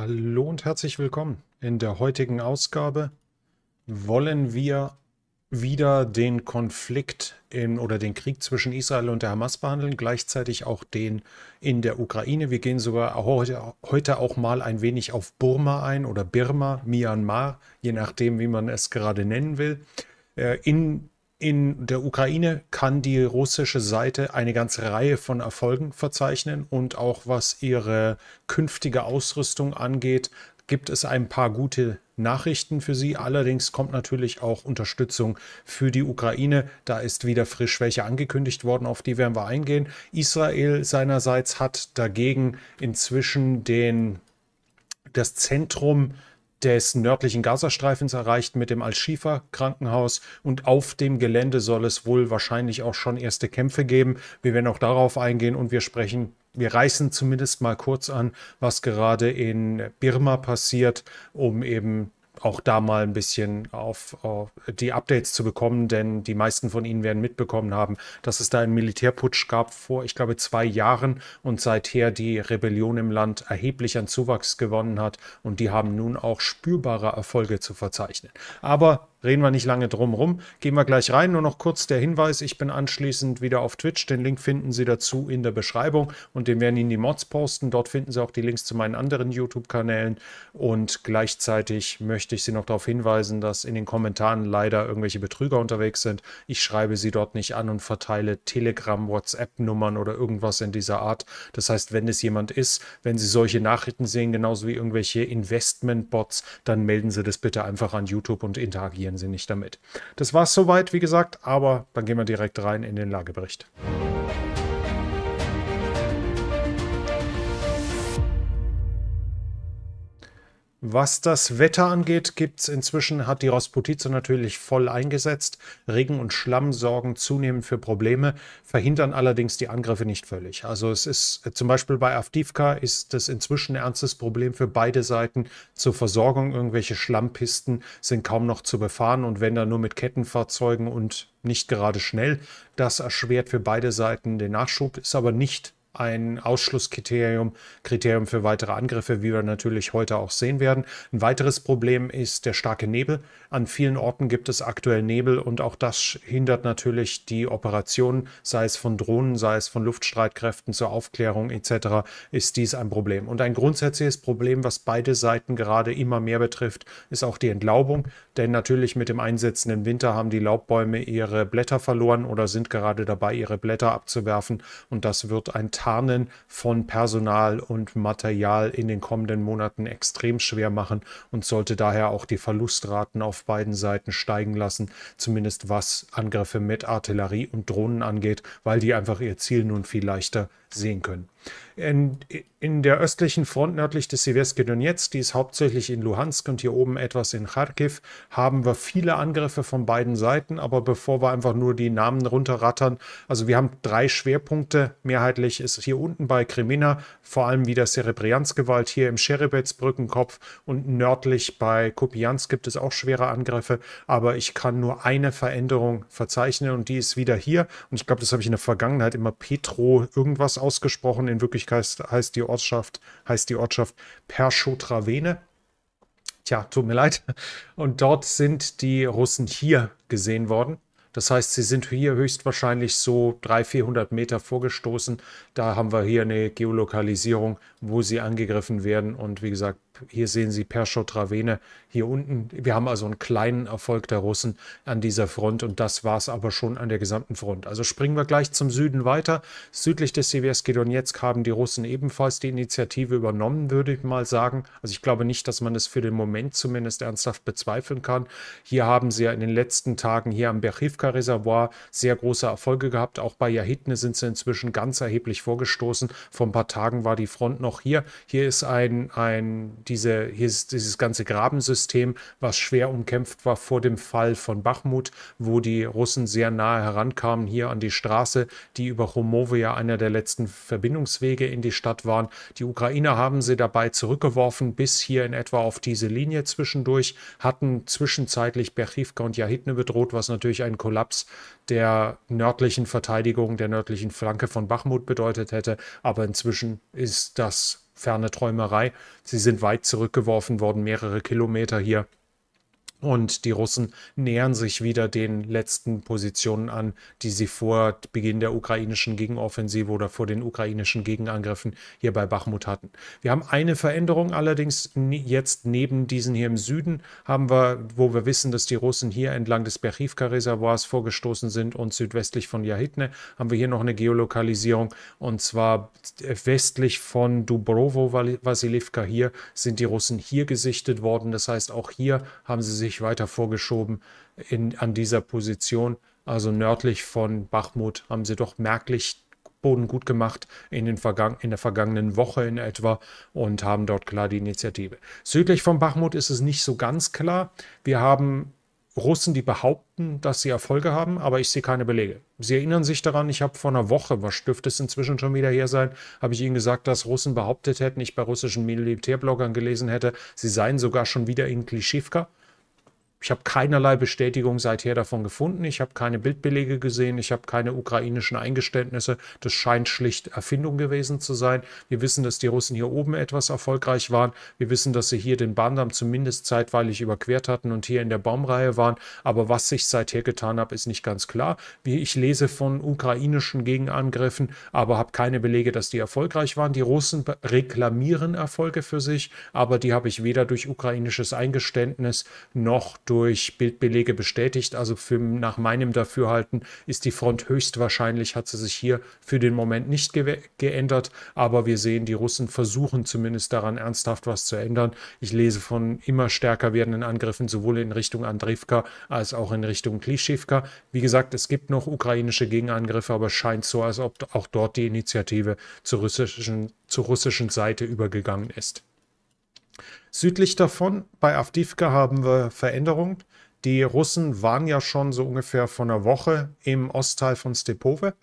Hallo und herzlich willkommen. In der heutigen Ausgabe wollen wir wieder den Konflikt in, oder den Krieg zwischen Israel und der Hamas behandeln, gleichzeitig auch den in der Ukraine. Wir gehen sogar heute, heute auch mal ein wenig auf Burma ein oder Birma, Myanmar, je nachdem, wie man es gerade nennen will. Äh, in in der Ukraine kann die russische Seite eine ganze Reihe von Erfolgen verzeichnen und auch was ihre künftige Ausrüstung angeht, gibt es ein paar gute Nachrichten für sie. Allerdings kommt natürlich auch Unterstützung für die Ukraine. Da ist wieder frisch welche angekündigt worden, auf die werden wir eingehen. Israel seinerseits hat dagegen inzwischen den, das Zentrum des nördlichen Gazastreifens erreicht mit dem Al-Shifa-Krankenhaus und auf dem Gelände soll es wohl wahrscheinlich auch schon erste Kämpfe geben. Wir werden auch darauf eingehen und wir sprechen, wir reißen zumindest mal kurz an, was gerade in Birma passiert, um eben auch da mal ein bisschen auf, auf, die Updates zu bekommen, denn die meisten von Ihnen werden mitbekommen haben, dass es da einen Militärputsch gab vor, ich glaube, zwei Jahren und seither die Rebellion im Land erheblich an Zuwachs gewonnen hat und die haben nun auch spürbare Erfolge zu verzeichnen. Aber reden wir nicht lange drum rum. Gehen wir gleich rein. Nur noch kurz der Hinweis: Ich bin anschließend wieder auf Twitch. Den Link finden Sie dazu in der Beschreibung und den werden Ihnen die Mods posten. Dort finden Sie auch die Links zu meinen anderen YouTube-Kanälen. Und gleichzeitig möchte ich Sie noch darauf hinweisen, dass in den Kommentaren leider irgendwelche Betrüger unterwegs sind. Ich schreibe sie dort nicht an und verteile Telegram, WhatsApp-Nummern oder irgendwas in dieser Art. Das heißt, wenn es jemand ist, wenn Sie solche Nachrichten sehen, genauso wie irgendwelche Investment-Bots, dann melden Sie das bitte einfach an YouTube und interagieren interagieren Sie nicht damit. Das war es soweit, wie gesagt, aber dann gehen wir direkt rein in den Lagebericht. Was das Wetter angeht, gibt's inzwischen, hat die Rosputize natürlich voll eingesetzt. Regen und Schlamm sorgen zunehmend für Probleme, verhindern allerdings die Angriffe nicht völlig. Also es ist zum Beispiel bei Avdivka ist es inzwischen ein ernstes Problem für beide Seiten zur Versorgung. Irgendwelche Schlammpisten sind kaum noch zu befahren und wenn dann nur mit Kettenfahrzeugen und nicht gerade schnell. Das erschwert für beide Seiten den Nachschub, ist aber nicht ein Ausschlusskriterium Kriterium für weitere Angriffe, wie wir natürlich heute auch sehen werden. Ein weiteres Problem ist der starke Nebel. An vielen Orten gibt es aktuell Nebel und auch das hindert natürlich die Operationen, sei es von Drohnen, sei es von Luftstreitkräften zur Aufklärung etc. ist dies ein Problem. Und ein grundsätzliches Problem, was beide Seiten gerade immer mehr betrifft, ist auch die Entlaubung. Denn natürlich mit dem einsetzenden Winter haben die Laubbäume ihre Blätter verloren oder sind gerade dabei, ihre Blätter abzuwerfen. Und das wird ein Tarnen von Personal und Material in den kommenden Monaten extrem schwer machen und sollte daher auch die Verlustraten auf beiden Seiten steigen lassen, zumindest was Angriffe mit Artillerie und Drohnen angeht, weil die einfach ihr Ziel nun viel leichter sehen können. In, in der östlichen Front nördlich des Siversky Donetsk, die ist hauptsächlich in Luhansk und hier oben etwas in Kharkiv, haben wir viele Angriffe von beiden Seiten. Aber bevor wir einfach nur die Namen runterrattern, also wir haben drei Schwerpunkte. Mehrheitlich ist hier unten bei Kremina vor allem wieder Serebriansk-Gewalt, hier im Scheribets-Brückenkopf und nördlich bei Kupiansk gibt es auch schwere Angriffe. Aber ich kann nur eine Veränderung verzeichnen und die ist wieder hier. Und ich glaube, das habe ich in der Vergangenheit immer Petro irgendwas ausgesprochen. In Wirklichkeit heißt, die Ortschaft, heißt die Ortschaft Perschotravene. Tja, tut mir leid. Und dort sind die Russen hier gesehen worden. Das heißt, sie sind hier höchstwahrscheinlich so 300, 400 Meter vorgestoßen. Da haben wir hier eine Geolokalisierung, wo sie angegriffen werden. Und wie gesagt, hier sehen Sie Perschot-Ravene hier unten. Wir haben also einen kleinen Erfolg der Russen an dieser Front und das war es aber schon an der gesamten Front. Also springen wir gleich zum Süden weiter. Südlich des Seversky Donetsk haben die Russen ebenfalls die Initiative übernommen, würde ich mal sagen. Also ich glaube nicht, dass man es für den Moment zumindest ernsthaft bezweifeln kann. Hier haben sie ja in den letzten Tagen hier am Berchivka-Reservoir sehr große Erfolge gehabt. Auch bei Jahitne sind sie inzwischen ganz erheblich vorgestoßen. Vor ein paar Tagen war die Front noch hier. Hier ist ein, ein diese, hier ist dieses ganze Grabensystem, was schwer umkämpft war vor dem Fall von Bachmut, wo die Russen sehr nahe herankamen, hier an die Straße, die über Homovo ja einer der letzten Verbindungswege in die Stadt waren. Die Ukrainer haben sie dabei zurückgeworfen, bis hier in etwa auf diese Linie zwischendurch, hatten zwischenzeitlich Berchivka und Jahitne bedroht, was natürlich einen Kollaps der nördlichen Verteidigung, der nördlichen Flanke von Bachmut bedeutet hätte. Aber inzwischen ist das ferne Träumerei. Sie sind weit zurückgeworfen worden, mehrere Kilometer hier und die Russen nähern sich wieder den letzten Positionen an, die sie vor Beginn der ukrainischen Gegenoffensive oder vor den ukrainischen Gegenangriffen hier bei Bachmut hatten. Wir haben eine Veränderung allerdings jetzt neben diesen hier im Süden haben wir, wo wir wissen, dass die Russen hier entlang des Berchivka-Reservoirs vorgestoßen sind und südwestlich von Jahitne, haben wir hier noch eine Geolokalisierung und zwar westlich von Dubrovo-Vasilivka hier sind die Russen hier gesichtet worden. Das heißt, auch hier haben sie sich sich weiter vorgeschoben in, an dieser Position. Also nördlich von Bachmut haben sie doch merklich Boden gut gemacht in, den Vergang in der vergangenen Woche in etwa und haben dort klar die Initiative. Südlich von Bachmut ist es nicht so ganz klar. Wir haben Russen, die behaupten, dass sie Erfolge haben, aber ich sehe keine Belege. Sie erinnern sich daran, ich habe vor einer Woche, was dürfte es inzwischen schon wieder her sein, habe ich Ihnen gesagt, dass Russen behauptet hätten, ich bei russischen Militärbloggern gelesen hätte, sie seien sogar schon wieder in Klischivka. Ich habe keinerlei Bestätigung seither davon gefunden. Ich habe keine Bildbelege gesehen. Ich habe keine ukrainischen Eingeständnisse. Das scheint schlicht Erfindung gewesen zu sein. Wir wissen, dass die Russen hier oben etwas erfolgreich waren. Wir wissen, dass sie hier den Bahndamm zumindest zeitweilig überquert hatten und hier in der Baumreihe waren. Aber was sich seither getan hat, ist nicht ganz klar. Ich lese von ukrainischen Gegenangriffen, aber habe keine Belege, dass die erfolgreich waren. Die Russen reklamieren Erfolge für sich, aber die habe ich weder durch ukrainisches Eingeständnis noch durch Bildbelege bestätigt. Also für, nach meinem Dafürhalten ist die Front höchstwahrscheinlich, hat sie sich hier für den Moment nicht ge geändert. Aber wir sehen, die Russen versuchen zumindest daran ernsthaft was zu ändern. Ich lese von immer stärker werdenden Angriffen sowohl in Richtung Andrivka als auch in Richtung Klischivka. Wie gesagt, es gibt noch ukrainische Gegenangriffe, aber es scheint so, als ob auch dort die Initiative zur russischen, zur russischen Seite übergegangen ist. Südlich davon, bei Avdivka, haben wir Veränderungen. Die Russen waren ja schon so ungefähr vor einer Woche im Ostteil von Stepove.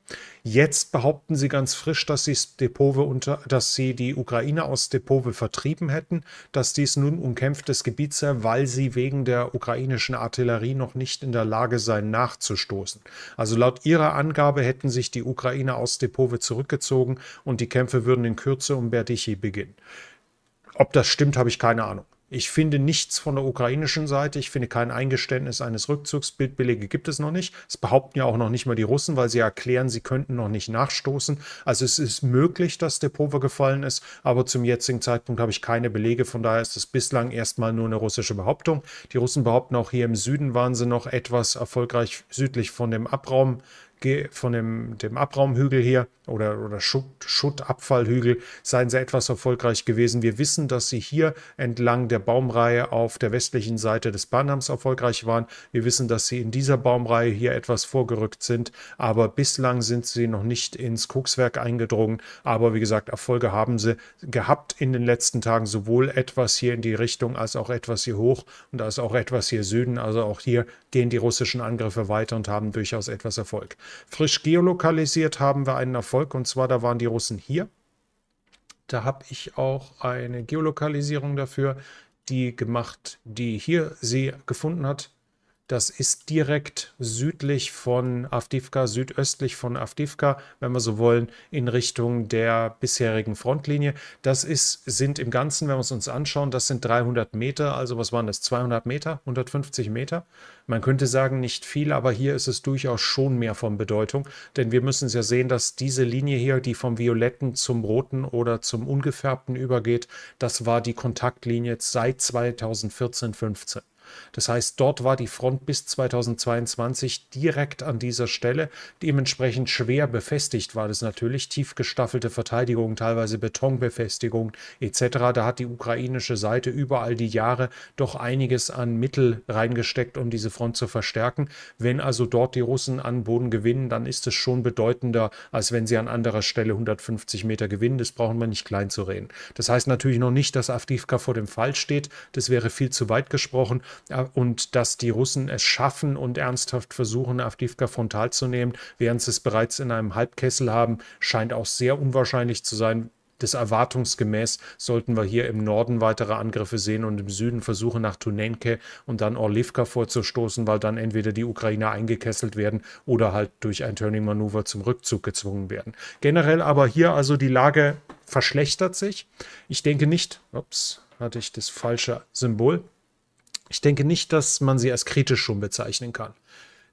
Jetzt behaupten sie ganz frisch, dass sie Stepove unter, dass sie die Ukraine aus Stepove vertrieben hätten, dass dies nun umkämpftes Gebiet sei, weil sie wegen der ukrainischen Artillerie noch nicht in der Lage seien, nachzustoßen. Also laut ihrer Angabe hätten sich die Ukrainer aus Stepove zurückgezogen und die Kämpfe würden in Kürze um Berdichi beginnen. Ob das stimmt, habe ich keine Ahnung. Ich finde nichts von der ukrainischen Seite. Ich finde kein Eingeständnis eines Rückzugs. Bildbelege gibt es noch nicht. Es behaupten ja auch noch nicht mal die Russen, weil sie erklären, sie könnten noch nicht nachstoßen. Also es ist möglich, dass der Pova gefallen ist, aber zum jetzigen Zeitpunkt habe ich keine Belege. Von daher ist es bislang erstmal nur eine russische Behauptung. Die Russen behaupten auch hier im Süden waren sie noch etwas erfolgreich südlich von dem Abraum von dem, dem Abraumhügel hier oder, oder Schutt, Schuttabfallhügel seien sie etwas erfolgreich gewesen. Wir wissen, dass sie hier entlang der Baumreihe auf der westlichen Seite des Bahnhams erfolgreich waren. Wir wissen, dass sie in dieser Baumreihe hier etwas vorgerückt sind, aber bislang sind sie noch nicht ins Kokswerk eingedrungen. Aber wie gesagt, Erfolge haben sie gehabt in den letzten Tagen, sowohl etwas hier in die Richtung als auch etwas hier hoch und als auch etwas hier Süden. Also auch hier gehen die russischen Angriffe weiter und haben durchaus etwas Erfolg. Frisch geolokalisiert haben wir einen Erfolg und zwar da waren die Russen hier. Da habe ich auch eine Geolokalisierung dafür, die gemacht, die hier sie gefunden hat. Das ist direkt südlich von Avdivka, südöstlich von Avdivka, wenn wir so wollen, in Richtung der bisherigen Frontlinie. Das ist, sind im Ganzen, wenn wir es uns anschauen, das sind 300 Meter, also was waren das, 200 Meter, 150 Meter. Man könnte sagen, nicht viel, aber hier ist es durchaus schon mehr von Bedeutung, denn wir müssen ja sehen, dass diese Linie hier, die vom Violetten zum Roten oder zum Ungefärbten übergeht, das war die Kontaktlinie seit 2014, 15. Das heißt, dort war die Front bis 2022 direkt an dieser Stelle. Dementsprechend schwer befestigt war das natürlich. Tief gestaffelte Verteidigung, teilweise Betonbefestigung etc. Da hat die ukrainische Seite über all die Jahre doch einiges an Mittel reingesteckt, um diese Front zu verstärken. Wenn also dort die Russen an Boden gewinnen, dann ist es schon bedeutender, als wenn sie an anderer Stelle 150 Meter gewinnen. Das brauchen wir nicht klein zu reden. Das heißt natürlich noch nicht, dass Avdivka vor dem Fall steht. Das wäre viel zu weit gesprochen und dass die Russen es schaffen und ernsthaft versuchen, Avdivka frontal zu nehmen, während sie es bereits in einem Halbkessel haben, scheint auch sehr unwahrscheinlich zu sein. des erwartungsgemäß sollten wir hier im Norden weitere Angriffe sehen und im Süden Versuche nach Tunenke und dann Orlivka vorzustoßen, weil dann entweder die Ukrainer eingekesselt werden oder halt durch ein Turning-Manöver zum Rückzug gezwungen werden. Generell aber hier also die Lage verschlechtert sich. Ich denke nicht, ups, hatte ich das falsche Symbol. Ich denke nicht, dass man sie als kritisch schon bezeichnen kann.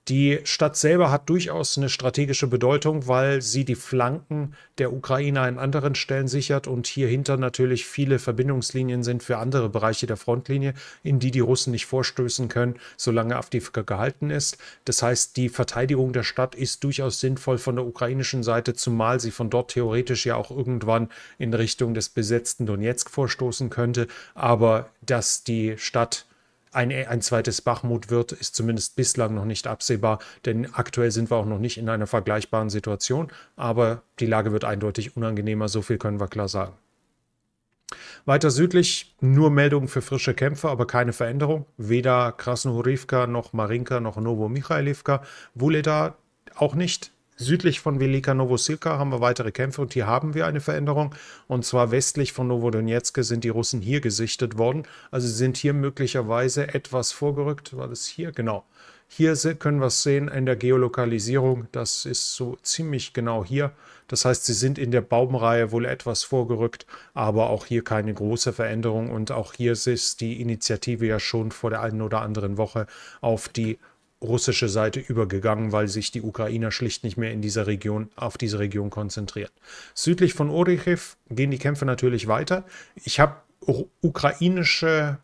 Die Stadt selber hat durchaus eine strategische Bedeutung, weil sie die Flanken der Ukraine an anderen Stellen sichert und hierhinter natürlich viele Verbindungslinien sind für andere Bereiche der Frontlinie, in die die Russen nicht vorstößen können, solange Avdivka gehalten ist. Das heißt, die Verteidigung der Stadt ist durchaus sinnvoll von der ukrainischen Seite, zumal sie von dort theoretisch ja auch irgendwann in Richtung des besetzten Donetsk vorstoßen könnte. Aber dass die Stadt ein, ein zweites Bachmut wird, ist zumindest bislang noch nicht absehbar, denn aktuell sind wir auch noch nicht in einer vergleichbaren Situation, aber die Lage wird eindeutig unangenehmer, so viel können wir klar sagen. Weiter südlich nur Meldungen für frische Kämpfe, aber keine Veränderung. Weder Krasnohorivka noch Marinka noch Novomichailivka. Wuleda auch nicht. Südlich von Velika Novosilka haben wir weitere Kämpfe und hier haben wir eine Veränderung. Und zwar westlich von Novodonetsk sind die Russen hier gesichtet worden. Also sind hier möglicherweise etwas vorgerückt. War das hier? Genau. Hier können wir es sehen in der Geolokalisierung. Das ist so ziemlich genau hier. Das heißt, sie sind in der Baumreihe wohl etwas vorgerückt, aber auch hier keine große Veränderung. Und auch hier ist die Initiative ja schon vor der einen oder anderen Woche auf die russische Seite übergegangen, weil sich die Ukrainer schlicht nicht mehr in dieser Region auf diese Region konzentrieren. Südlich von Orichiv gehen die Kämpfe natürlich weiter. Ich habe ukrainische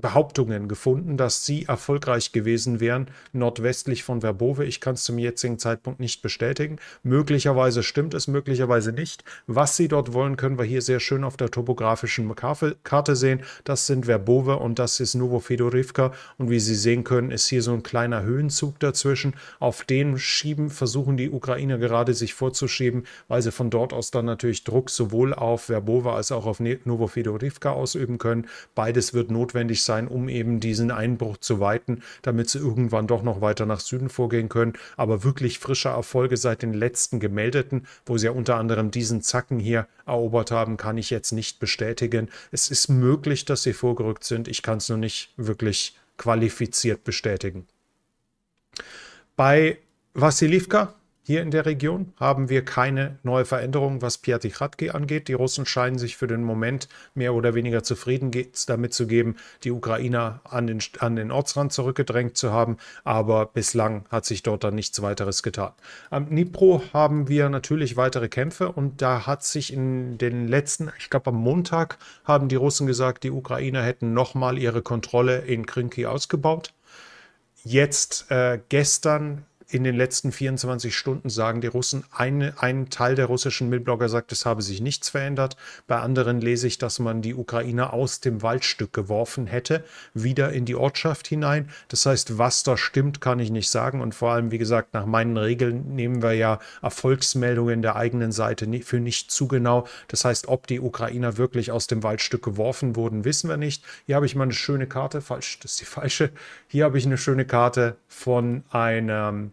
Behauptungen gefunden, dass sie erfolgreich gewesen wären, nordwestlich von Verbove. Ich kann es zum jetzigen Zeitpunkt nicht bestätigen. Möglicherweise stimmt es, möglicherweise nicht. Was sie dort wollen, können wir hier sehr schön auf der topografischen Karte sehen. Das sind Verbove und das ist Novofedorivka. Und wie Sie sehen können, ist hier so ein kleiner Höhenzug dazwischen. Auf den schieben, versuchen die Ukrainer gerade sich vorzuschieben, weil sie von dort aus dann natürlich Druck sowohl auf Verbove als auch auf Novofedorivka ausüben können. Beides wird notwendig sein sein, um eben diesen Einbruch zu weiten, damit sie irgendwann doch noch weiter nach Süden vorgehen können. Aber wirklich frische Erfolge seit den letzten gemeldeten, wo sie ja unter anderem diesen Zacken hier erobert haben, kann ich jetzt nicht bestätigen. Es ist möglich, dass sie vorgerückt sind. Ich kann es nur nicht wirklich qualifiziert bestätigen. Bei Vassilivka hier in der Region haben wir keine neue Veränderung, was Piatichatki angeht. Die Russen scheinen sich für den Moment mehr oder weniger zufrieden damit zu geben, die Ukrainer an den, an den Ortsrand zurückgedrängt zu haben. Aber bislang hat sich dort dann nichts weiteres getan. Am Dnipro haben wir natürlich weitere Kämpfe und da hat sich in den letzten, ich glaube am Montag, haben die Russen gesagt, die Ukrainer hätten nochmal ihre Kontrolle in Krinki ausgebaut. Jetzt äh, gestern in den letzten 24 Stunden sagen die Russen, eine, ein Teil der russischen Milblogger sagt, es habe sich nichts verändert. Bei anderen lese ich, dass man die Ukrainer aus dem Waldstück geworfen hätte, wieder in die Ortschaft hinein. Das heißt, was da stimmt, kann ich nicht sagen. Und vor allem, wie gesagt, nach meinen Regeln nehmen wir ja Erfolgsmeldungen der eigenen Seite für nicht zu genau. Das heißt, ob die Ukrainer wirklich aus dem Waldstück geworfen wurden, wissen wir nicht. Hier habe ich mal eine schöne Karte, falsch, das ist die falsche. Hier habe ich eine schöne Karte von einem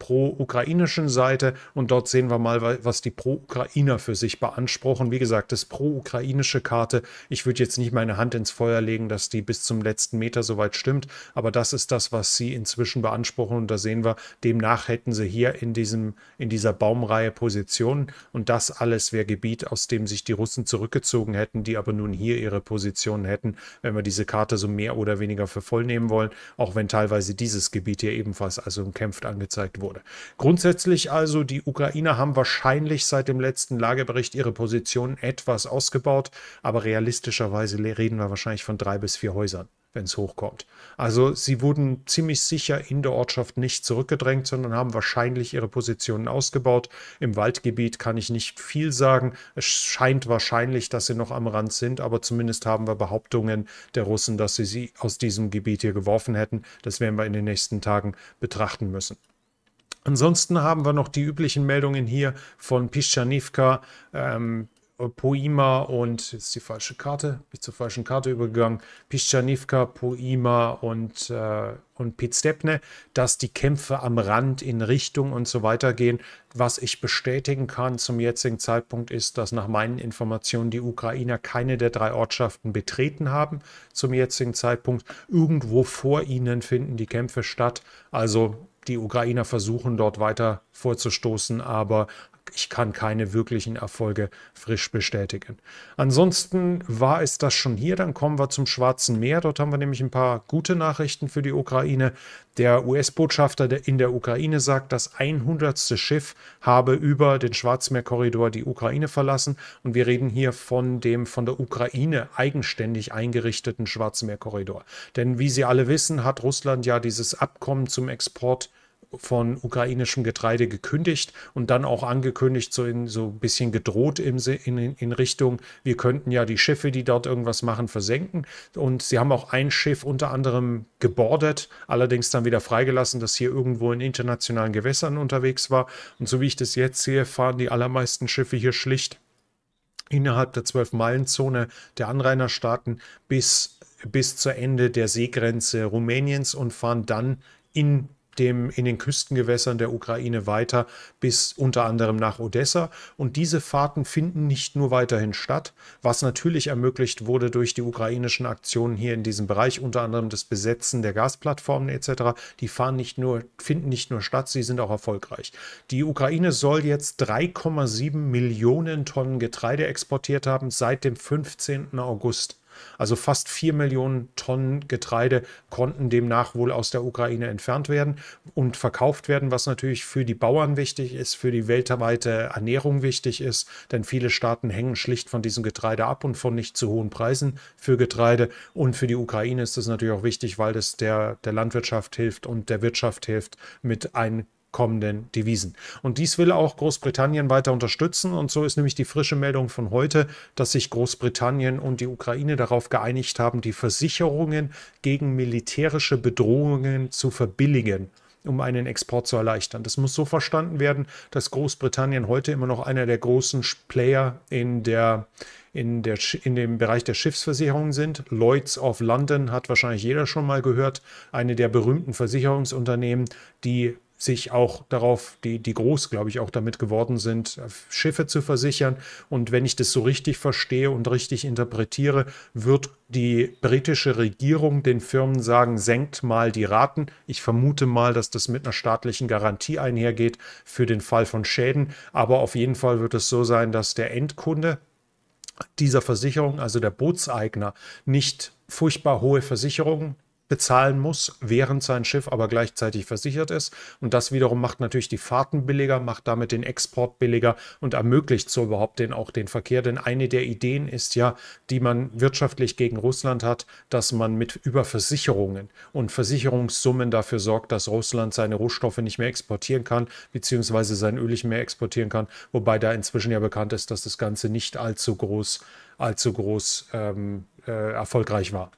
pro-ukrainischen Seite. Und dort sehen wir mal, was die Pro-Ukrainer für sich beanspruchen. Wie gesagt, das pro-ukrainische Karte, ich würde jetzt nicht meine Hand ins Feuer legen, dass die bis zum letzten Meter soweit stimmt, aber das ist das, was sie inzwischen beanspruchen. Und da sehen wir, demnach hätten sie hier in, diesem, in dieser Baumreihe Positionen und das alles wäre Gebiet, aus dem sich die Russen zurückgezogen hätten, die aber nun hier ihre Positionen hätten, wenn wir diese Karte so mehr oder weniger für voll nehmen wollen, auch wenn teilweise dieses Gebiet hier ebenfalls also umkämpft angezeigt wurde wurde. Grundsätzlich also, die Ukrainer haben wahrscheinlich seit dem letzten Lagebericht ihre Position etwas ausgebaut, aber realistischerweise reden wir wahrscheinlich von drei bis vier Häusern wenn es hochkommt. Also sie wurden ziemlich sicher in der Ortschaft nicht zurückgedrängt, sondern haben wahrscheinlich ihre Positionen ausgebaut. Im Waldgebiet kann ich nicht viel sagen. Es scheint wahrscheinlich, dass sie noch am Rand sind, aber zumindest haben wir Behauptungen der Russen, dass sie sie aus diesem Gebiet hier geworfen hätten. Das werden wir in den nächsten Tagen betrachten müssen. Ansonsten haben wir noch die üblichen Meldungen hier von Pischanivka. Ähm, Poima und, jetzt die falsche Karte, bin zur falschen Karte übergegangen, Pischanivka, Poima und, äh, und Pizstepne, dass die Kämpfe am Rand in Richtung und so weiter gehen. Was ich bestätigen kann zum jetzigen Zeitpunkt ist, dass nach meinen Informationen die Ukrainer keine der drei Ortschaften betreten haben zum jetzigen Zeitpunkt. Irgendwo vor ihnen finden die Kämpfe statt. Also die Ukrainer versuchen dort weiter vorzustoßen, aber ich kann keine wirklichen Erfolge frisch bestätigen. Ansonsten war es das schon hier. Dann kommen wir zum Schwarzen Meer. Dort haben wir nämlich ein paar gute Nachrichten für die Ukraine. Der US-Botschafter in der Ukraine sagt, das 100. Schiff habe über den Schwarzmeerkorridor die Ukraine verlassen. Und wir reden hier von dem von der Ukraine eigenständig eingerichteten Schwarzmeerkorridor. Denn wie Sie alle wissen, hat Russland ja dieses Abkommen zum Export von ukrainischem Getreide gekündigt und dann auch angekündigt, so in so ein bisschen gedroht im, in, in Richtung, wir könnten ja die Schiffe, die dort irgendwas machen, versenken. Und sie haben auch ein Schiff unter anderem gebordet, allerdings dann wieder freigelassen, das hier irgendwo in internationalen Gewässern unterwegs war. Und so wie ich das jetzt sehe, fahren die allermeisten Schiffe hier schlicht innerhalb der 12-Meilen-Zone der Anrainerstaaten bis, bis zur Ende der Seegrenze Rumäniens und fahren dann in dem, in den Küstengewässern der Ukraine weiter bis unter anderem nach Odessa. Und diese Fahrten finden nicht nur weiterhin statt, was natürlich ermöglicht wurde durch die ukrainischen Aktionen hier in diesem Bereich, unter anderem das Besetzen der Gasplattformen etc. Die fahren nicht nur, finden nicht nur statt, sie sind auch erfolgreich. Die Ukraine soll jetzt 3,7 Millionen Tonnen Getreide exportiert haben seit dem 15. August. Also fast 4 Millionen Tonnen Getreide konnten demnach wohl aus der Ukraine entfernt werden und verkauft werden, was natürlich für die Bauern wichtig ist, für die weltweite Ernährung wichtig ist, denn viele Staaten hängen schlicht von diesem Getreide ab und von nicht zu hohen Preisen für Getreide. Und für die Ukraine ist das natürlich auch wichtig, weil das der, der Landwirtschaft hilft und der Wirtschaft hilft, mit ein kommenden Devisen. Und dies will auch Großbritannien weiter unterstützen. Und so ist nämlich die frische Meldung von heute, dass sich Großbritannien und die Ukraine darauf geeinigt haben, die Versicherungen gegen militärische Bedrohungen zu verbilligen um einen Export zu erleichtern. Das muss so verstanden werden, dass Großbritannien heute immer noch einer der großen Player in der in, der, in dem Bereich der Schiffsversicherung sind. Lloyds of London hat wahrscheinlich jeder schon mal gehört, eine der berühmten Versicherungsunternehmen, die sich auch darauf, die, die groß, glaube ich, auch damit geworden sind, Schiffe zu versichern. Und wenn ich das so richtig verstehe und richtig interpretiere, wird die britische Regierung den Firmen sagen, senkt mal die Raten. Ich vermute mal, dass das mit einer staatlichen Garantie einhergeht für den Fall von Schäden. Aber auf jeden Fall wird es so sein, dass der Endkunde dieser Versicherung, also der Bootseigner, nicht furchtbar hohe Versicherungen bezahlen muss, während sein Schiff aber gleichzeitig versichert ist. Und das wiederum macht natürlich die Fahrten billiger, macht damit den Export billiger und ermöglicht so überhaupt den, auch den Verkehr. Denn eine der Ideen ist ja, die man wirtschaftlich gegen Russland hat, dass man mit über Versicherungen und Versicherungssummen dafür sorgt, dass Russland seine Rohstoffe nicht mehr exportieren kann, beziehungsweise sein Öl nicht mehr exportieren kann. Wobei da inzwischen ja bekannt ist, dass das Ganze nicht allzu groß, allzu groß ähm, äh, erfolgreich war.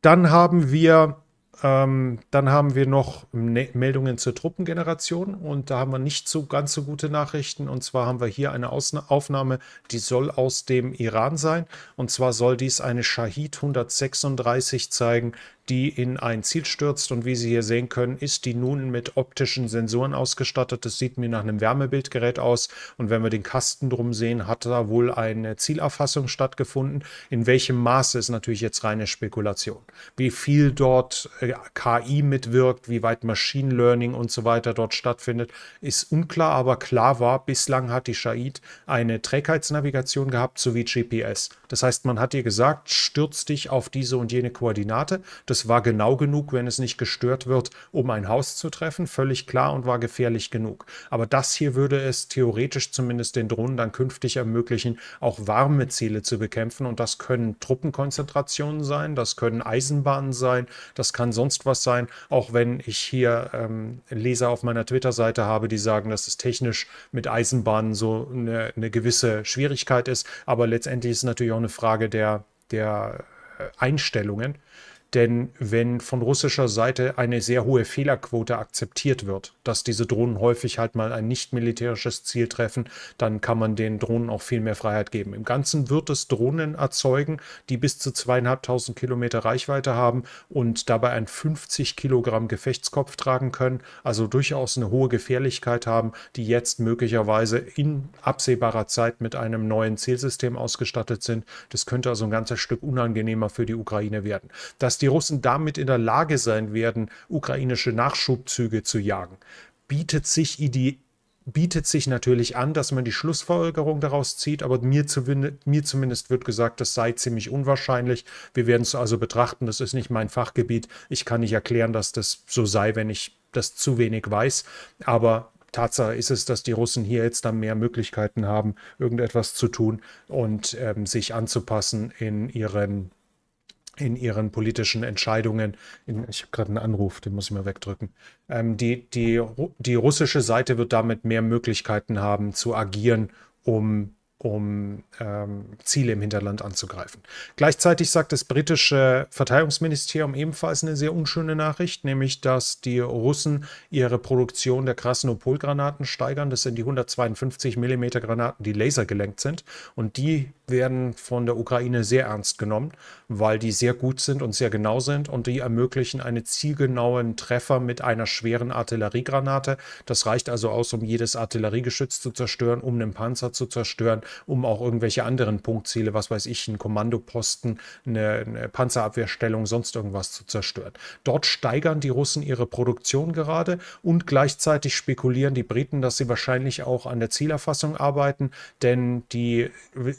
Dann haben wir ähm, dann haben wir noch ne Meldungen zur Truppengeneration und da haben wir nicht so ganz so gute Nachrichten. Und zwar haben wir hier eine Ausna Aufnahme, die soll aus dem Iran sein. Und zwar soll dies eine Shahid 136 zeigen, die in ein Ziel stürzt. Und wie Sie hier sehen können, ist die nun mit optischen Sensoren ausgestattet. Das sieht mir nach einem Wärmebildgerät aus. Und wenn wir den Kasten drum sehen, hat da wohl eine Zielerfassung stattgefunden. In welchem Maße ist natürlich jetzt reine Spekulation. Wie viel dort äh, KI mitwirkt, wie weit Machine Learning und so weiter dort stattfindet, ist unklar. Aber klar war, bislang hat die Shahid eine Trägheitsnavigation gehabt sowie GPS. Das heißt, man hat ihr gesagt, stürz dich auf diese und jene Koordinate. Das war genau genug, wenn es nicht gestört wird, um ein Haus zu treffen. Völlig klar und war gefährlich genug. Aber das hier würde es theoretisch zumindest den Drohnen dann künftig ermöglichen, auch warme Ziele zu bekämpfen. Und das können Truppenkonzentrationen sein, das können Eisenbahnen sein, das kann sonst was sein. Auch wenn ich hier ähm, Leser auf meiner Twitter-Seite habe, die sagen, dass es technisch mit Eisenbahnen so eine, eine gewisse Schwierigkeit ist. Aber letztendlich ist es natürlich auch eine Frage der, der äh, Einstellungen. Denn wenn von russischer Seite eine sehr hohe Fehlerquote akzeptiert wird, dass diese Drohnen häufig halt mal ein nicht militärisches Ziel treffen, dann kann man den Drohnen auch viel mehr Freiheit geben. Im Ganzen wird es Drohnen erzeugen, die bis zu zweieinhalbtausend Kilometer Reichweite haben und dabei ein 50 Kilogramm Gefechtskopf tragen können, also durchaus eine hohe Gefährlichkeit haben, die jetzt möglicherweise in absehbarer Zeit mit einem neuen Zielsystem ausgestattet sind. Das könnte also ein ganzes Stück unangenehmer für die Ukraine werden. Dass die Russen damit in der Lage sein werden, ukrainische Nachschubzüge zu jagen, bietet sich die bietet sich natürlich an, dass man die Schlussfolgerung daraus zieht, aber mir, mir, zumindest wird gesagt, das sei ziemlich unwahrscheinlich. Wir werden es also betrachten, das ist nicht mein Fachgebiet. Ich kann nicht erklären, dass das so sei, wenn ich das zu wenig weiß, aber Tatsache ist es, dass die Russen hier jetzt dann mehr Möglichkeiten haben, irgendetwas zu tun und ähm, sich anzupassen in ihren in ihren politischen Entscheidungen. In, ich habe gerade einen Anruf, den muss ich mal wegdrücken. Ähm, die, die, die russische Seite wird damit mehr Möglichkeiten haben zu agieren, um um ähm, Ziele im Hinterland anzugreifen. Gleichzeitig sagt das britische Verteidigungsministerium ebenfalls eine sehr unschöne Nachricht, nämlich dass die Russen ihre Produktion der Krasnopol-Granaten steigern. Das sind die 152 mm Granaten, die lasergelenkt sind. Und die werden von der Ukraine sehr ernst genommen, weil die sehr gut sind und sehr genau sind und die ermöglichen einen zielgenauen Treffer mit einer schweren Artilleriegranate. Das reicht also aus, um jedes Artilleriegeschütz zu zerstören, um einen Panzer zu zerstören um auch irgendwelche anderen Punktziele, was weiß ich, einen Kommandoposten, eine, eine Panzerabwehrstellung, sonst irgendwas zu zerstören. Dort steigern die Russen ihre Produktion gerade und gleichzeitig spekulieren die Briten, dass sie wahrscheinlich auch an der Zielerfassung arbeiten, denn die,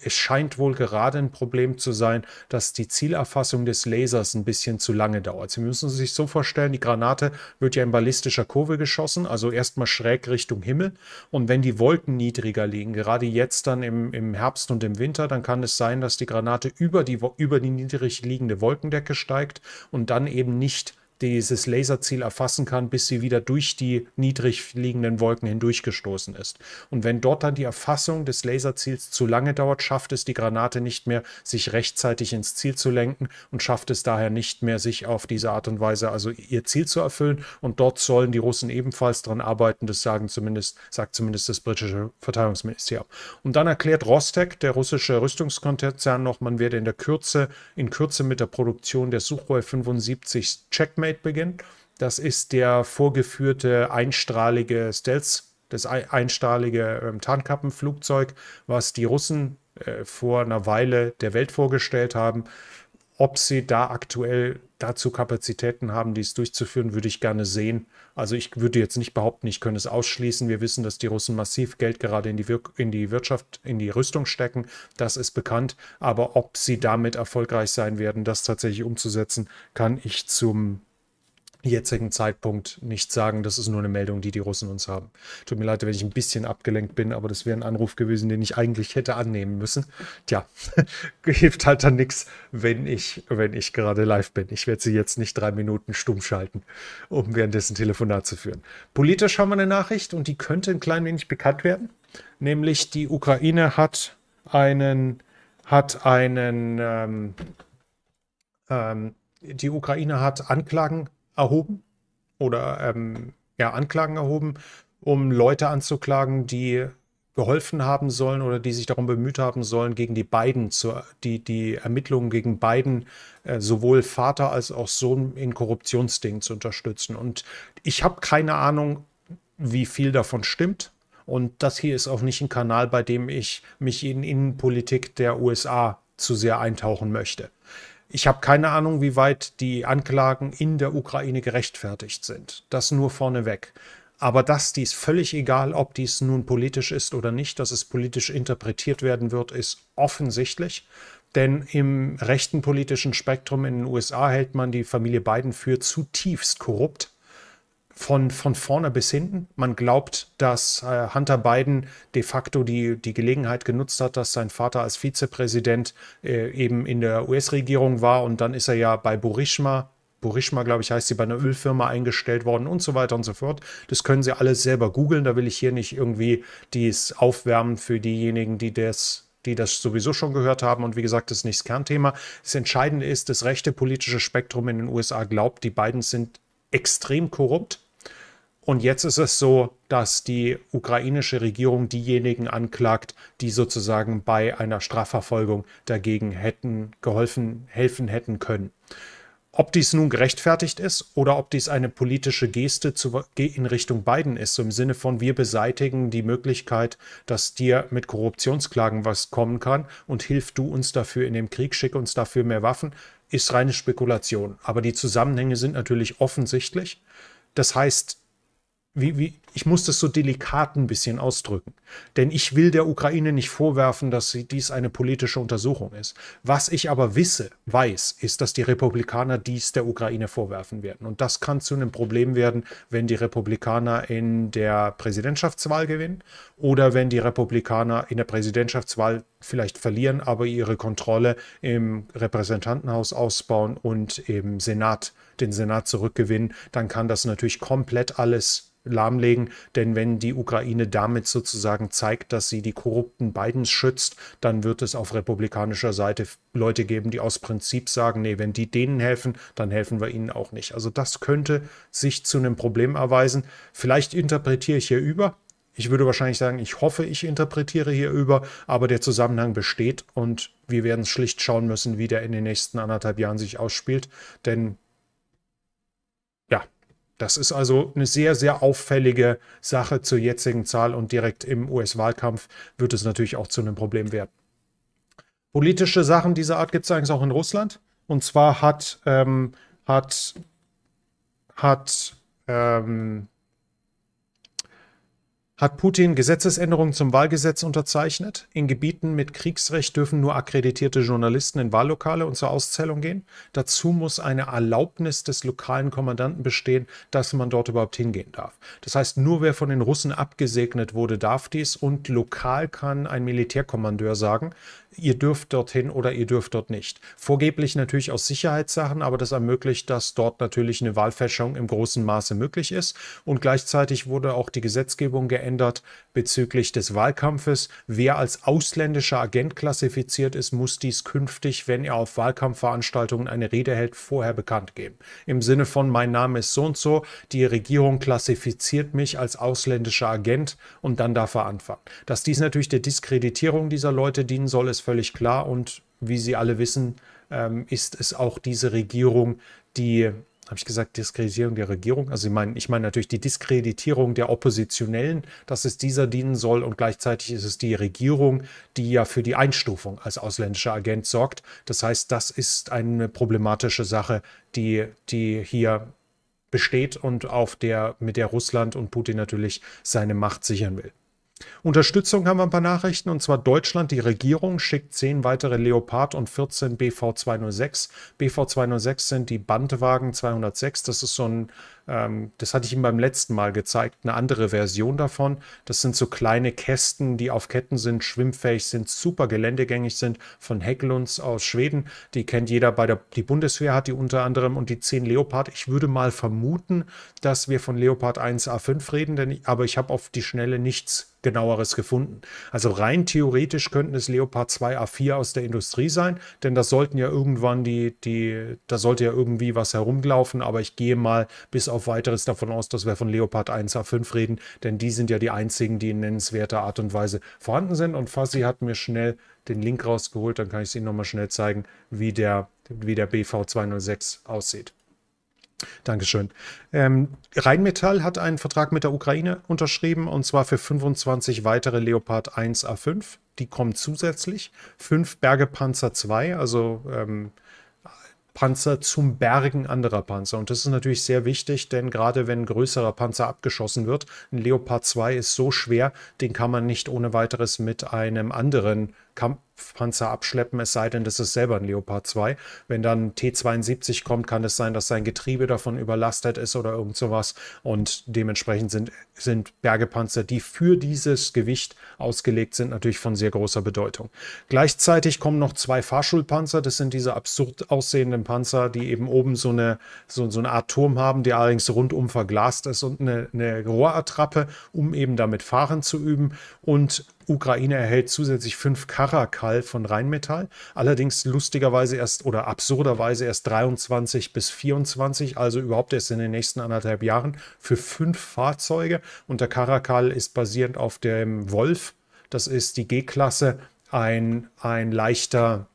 es scheint wohl gerade ein Problem zu sein, dass die Zielerfassung des Lasers ein bisschen zu lange dauert. Sie müssen sich so vorstellen, die Granate wird ja in ballistischer Kurve geschossen, also erstmal schräg Richtung Himmel und wenn die Wolken niedriger liegen, gerade jetzt dann im im, Herbst und im Winter, dann kann es sein, dass die Granate über die, über die niedrig liegende Wolkendecke steigt und dann eben nicht dieses Laserziel erfassen kann, bis sie wieder durch die niedrig liegenden Wolken hindurchgestoßen ist. Und wenn dort dann die Erfassung des Laserziels zu lange dauert, schafft es die Granate nicht mehr, sich rechtzeitig ins Ziel zu lenken und schafft es daher nicht mehr, sich auf diese Art und Weise also ihr Ziel zu erfüllen. Und dort sollen die Russen ebenfalls daran arbeiten, das sagen zumindest, sagt zumindest das britische Verteidigungsministerium. Und dann erklärt Rostec, der russische Rüstungskonzern, noch, man werde in der Kürze, in Kürze mit der Produktion der Suchoi 75 Checkmate Update beginnen. Das ist der vorgeführte einstrahlige Stealth, das einstrahlige ähm, Tarnkappenflugzeug, was die Russen äh, vor einer Weile der Welt vorgestellt haben. Ob sie da aktuell dazu Kapazitäten haben, dies durchzuführen, würde ich gerne sehen. Also ich würde jetzt nicht behaupten, ich könnte es ausschließen. Wir wissen, dass die Russen massiv Geld gerade in die, Wir in die Wirtschaft, in die Rüstung stecken. Das ist bekannt. Aber ob sie damit erfolgreich sein werden, das tatsächlich umzusetzen, kann ich zum jetzigen Zeitpunkt nicht sagen. Das ist nur eine Meldung, die die Russen uns haben. Tut mir leid, wenn ich ein bisschen abgelenkt bin, aber das wäre ein Anruf gewesen, den ich eigentlich hätte annehmen müssen. Tja, hilft halt dann nichts, wenn ich, wenn ich gerade live bin. Ich werde sie jetzt nicht drei Minuten stumm schalten, um währenddessen Telefonat zu führen. Politisch haben wir eine Nachricht und die könnte ein klein wenig bekannt werden. Nämlich die Ukraine hat einen, hat einen, ähm, ähm, die Ukraine hat Anklagen erhoben oder ähm, ja, Anklagen erhoben, um Leute anzuklagen, die geholfen haben sollen oder die sich darum bemüht haben sollen, gegen die beiden, zu, die, die Ermittlungen gegen beiden, äh, sowohl Vater als auch Sohn in Korruptionsdingen zu unterstützen. Und ich habe keine Ahnung, wie viel davon stimmt. Und das hier ist auch nicht ein Kanal, bei dem ich mich in Innenpolitik der USA zu sehr eintauchen möchte. Ich habe keine Ahnung, wie weit die Anklagen in der Ukraine gerechtfertigt sind. Das nur vorneweg. Aber dass dies völlig egal, ob dies nun politisch ist oder nicht, dass es politisch interpretiert werden wird, ist offensichtlich. Denn im rechten politischen Spektrum in den USA hält man die Familie Biden für zutiefst korrupt von, von vorne bis hinten. Man glaubt, dass äh, Hunter Biden de facto die, die Gelegenheit genutzt hat, dass sein Vater als Vizepräsident äh, eben in der US-Regierung war und dann ist er ja bei Burishma, Burishma, glaube ich, heißt sie, bei einer Ölfirma eingestellt worden und so weiter und so fort. Das können Sie alles selber googeln. Da will ich hier nicht irgendwie dies aufwärmen für diejenigen, die das die das sowieso schon gehört haben. Und wie gesagt, das ist nicht das Kernthema. Das Entscheidende ist, das rechte politische Spektrum in den USA glaubt, die beiden sind extrem korrupt. Und jetzt ist es so, dass die ukrainische Regierung diejenigen anklagt, die sozusagen bei einer Strafverfolgung dagegen hätten geholfen, helfen hätten können. Ob dies nun gerechtfertigt ist oder ob dies eine politische Geste zu, in Richtung Biden ist, so im Sinne von wir beseitigen die Möglichkeit, dass dir mit Korruptionsklagen was kommen kann und hilf du uns dafür in dem Krieg, schick uns dafür mehr Waffen, ist reine Spekulation. Aber die Zusammenhänge sind natürlich offensichtlich. Das heißt, wie, wie, ich muss das so delikat ein bisschen ausdrücken. Denn ich will der Ukraine nicht vorwerfen, dass dies eine politische Untersuchung ist. Was ich aber wisse, weiß, ist, dass die Republikaner dies der Ukraine vorwerfen werden. Und das kann zu einem Problem werden, wenn die Republikaner in der Präsidentschaftswahl gewinnen oder wenn die Republikaner in der Präsidentschaftswahl vielleicht verlieren, aber ihre Kontrolle im Repräsentantenhaus ausbauen und im Senat, den Senat zurückgewinnen, dann kann das natürlich komplett alles lahmlegen. Denn wenn die Ukraine damit sozusagen zeigt, dass sie die korrupten Bidens schützt, dann wird es auf republikanischer Seite Leute geben, die aus Prinzip sagen, nee, wenn die denen helfen, dann helfen wir ihnen auch nicht. Also das könnte sich zu einem Problem erweisen. Vielleicht interpretiere ich hier über. Ich würde wahrscheinlich sagen, ich hoffe, ich interpretiere hier über, aber der Zusammenhang besteht und wir werden schlicht schauen müssen, wie der in den nächsten anderthalb Jahren sich ausspielt. Denn das ist also eine sehr, sehr auffällige Sache zur jetzigen Zahl und direkt im US-Wahlkampf wird es natürlich auch zu einem Problem werden. Politische Sachen dieser Art gibt es eigentlich auch in Russland. Und zwar hat, ähm, hat, hat ähm, hat Putin Gesetzesänderungen zum Wahlgesetz unterzeichnet. In Gebieten mit Kriegsrecht dürfen nur akkreditierte Journalisten in Wahllokale und zur Auszählung gehen. Dazu muss eine Erlaubnis des lokalen Kommandanten bestehen, dass man dort überhaupt hingehen darf. Das heißt, nur wer von den Russen abgesegnet wurde, darf dies und lokal kann ein Militärkommandeur sagen, ihr dürft dorthin oder ihr dürft dort nicht. Vorgeblich natürlich aus Sicherheitssachen, aber das ermöglicht, dass dort natürlich eine Wahlfälschung im großen Maße möglich ist. Und gleichzeitig wurde auch die Gesetzgebung geändert bezüglich des Wahlkampfes. Wer als ausländischer Agent klassifiziert ist, muss dies künftig, wenn er auf Wahlkampfveranstaltungen eine Rede hält, vorher bekannt geben. Im Sinne von, mein Name ist so und so, die Regierung klassifiziert mich als ausländischer Agent und dann darf er anfangen. Dass dies natürlich der Diskreditierung dieser Leute dienen soll, ist völlig klar. Und wie Sie alle wissen, ähm, ist es auch diese Regierung, die, habe ich gesagt, Diskreditierung der Regierung? Also ich meine, ich meine natürlich die Diskreditierung der Oppositionellen, dass es dieser dienen soll. Und gleichzeitig ist es die Regierung, die ja für die Einstufung als ausländischer Agent sorgt. Das heißt, das ist eine problematische Sache, die, die hier besteht und auf der, mit der Russland und Putin natürlich seine Macht sichern will. Unterstützung haben wir ein paar Nachrichten und zwar Deutschland, die Regierung schickt 10 weitere Leopard und 14 BV206. BV206 sind die Bandwagen 206. Das ist so ein ähm, das hatte ich ihm beim letzten Mal gezeigt, eine andere Version davon. Das sind so kleine Kästen, die auf Ketten sind, schwimmfähig sind, super geländegängig sind, von Hägglunds aus Schweden. Die kennt jeder bei der, die Bundeswehr hat die unter anderem und die 10 Leopard. Ich würde mal vermuten, dass wir von Leopard 1 A5 reden, denn, aber ich habe auf die Schnelle nichts genaueres gefunden. Also rein theoretisch könnten es Leopard 2 A4 aus der Industrie sein, denn da sollten ja irgendwann die, die, da sollte ja irgendwie was herumlaufen, aber ich gehe mal bis auf weiteres davon aus, dass wir von Leopard 1 A5 reden, denn die sind ja die einzigen, die in nennenswerter Art und Weise vorhanden sind. Und Fassi hat mir schnell den Link rausgeholt, dann kann ich es Ihnen nochmal schnell zeigen, wie der, wie der BV206 aussieht. Dankeschön. Ähm, Rheinmetall hat einen Vertrag mit der Ukraine unterschrieben und zwar für 25 weitere Leopard 1 A5. Die kommen zusätzlich. Fünf Bergepanzer 2, also ähm, Panzer zum Bergen anderer Panzer. Und das ist natürlich sehr wichtig, denn gerade wenn ein größerer Panzer abgeschossen wird, ein Leopard 2 ist so schwer, den kann man nicht ohne weiteres mit einem anderen Kampfpanzer abschleppen, es sei denn, das ist selber ein Leopard 2. Wenn dann T-72 kommt, kann es sein, dass sein Getriebe davon überlastet ist oder irgend sowas. Und dementsprechend sind, sind Bergepanzer, die für dieses Gewicht ausgelegt sind, natürlich von sehr großer Bedeutung. Gleichzeitig kommen noch zwei Fahrschulpanzer. Das sind diese absurd aussehenden Panzer, die eben oben so eine, so, so eine Art Turm haben, der allerdings rundum verglast ist und eine, eine Rohrattrappe, um eben damit fahren zu üben. Und Ukraine erhält zusätzlich fünf Karakal von Rheinmetall, allerdings lustigerweise erst oder absurderweise erst 23 bis 24, also überhaupt erst in den nächsten anderthalb Jahren für fünf Fahrzeuge. Und der Karakal ist basierend auf dem Wolf, das ist die G-Klasse, ein, ein leichter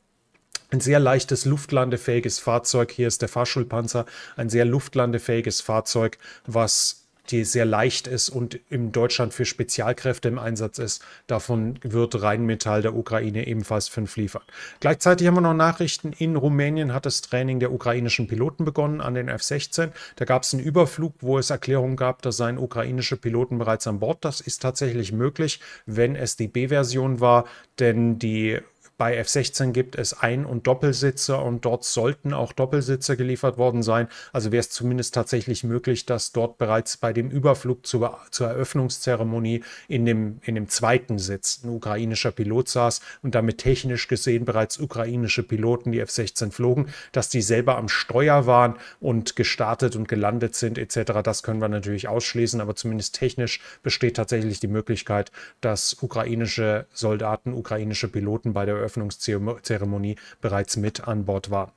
ein sehr leichtes luftlandefähiges Fahrzeug. Hier ist der Fahrschulpanzer, ein sehr luftlandefähiges Fahrzeug, was die sehr leicht ist und in Deutschland für Spezialkräfte im Einsatz ist. Davon wird Rheinmetall der Ukraine ebenfalls fünf liefern. Gleichzeitig haben wir noch Nachrichten. In Rumänien hat das Training der ukrainischen Piloten begonnen an den F-16. Da gab es einen Überflug, wo es Erklärungen gab, da seien ukrainische Piloten bereits an Bord. Das ist tatsächlich möglich, wenn es die B-Version war, denn die bei F-16 gibt es Ein- und Doppelsitze und dort sollten auch Doppelsitze geliefert worden sein. Also wäre es zumindest tatsächlich möglich, dass dort bereits bei dem Überflug zur, zur Eröffnungszeremonie in dem, in dem zweiten Sitz ein ukrainischer Pilot saß und damit technisch gesehen bereits ukrainische Piloten, die F-16 flogen, dass die selber am Steuer waren und gestartet und gelandet sind etc. Das können wir natürlich ausschließen, aber zumindest technisch besteht tatsächlich die Möglichkeit, dass ukrainische Soldaten, ukrainische Piloten bei der Eröffnungszeremonie bereits mit an Bord war.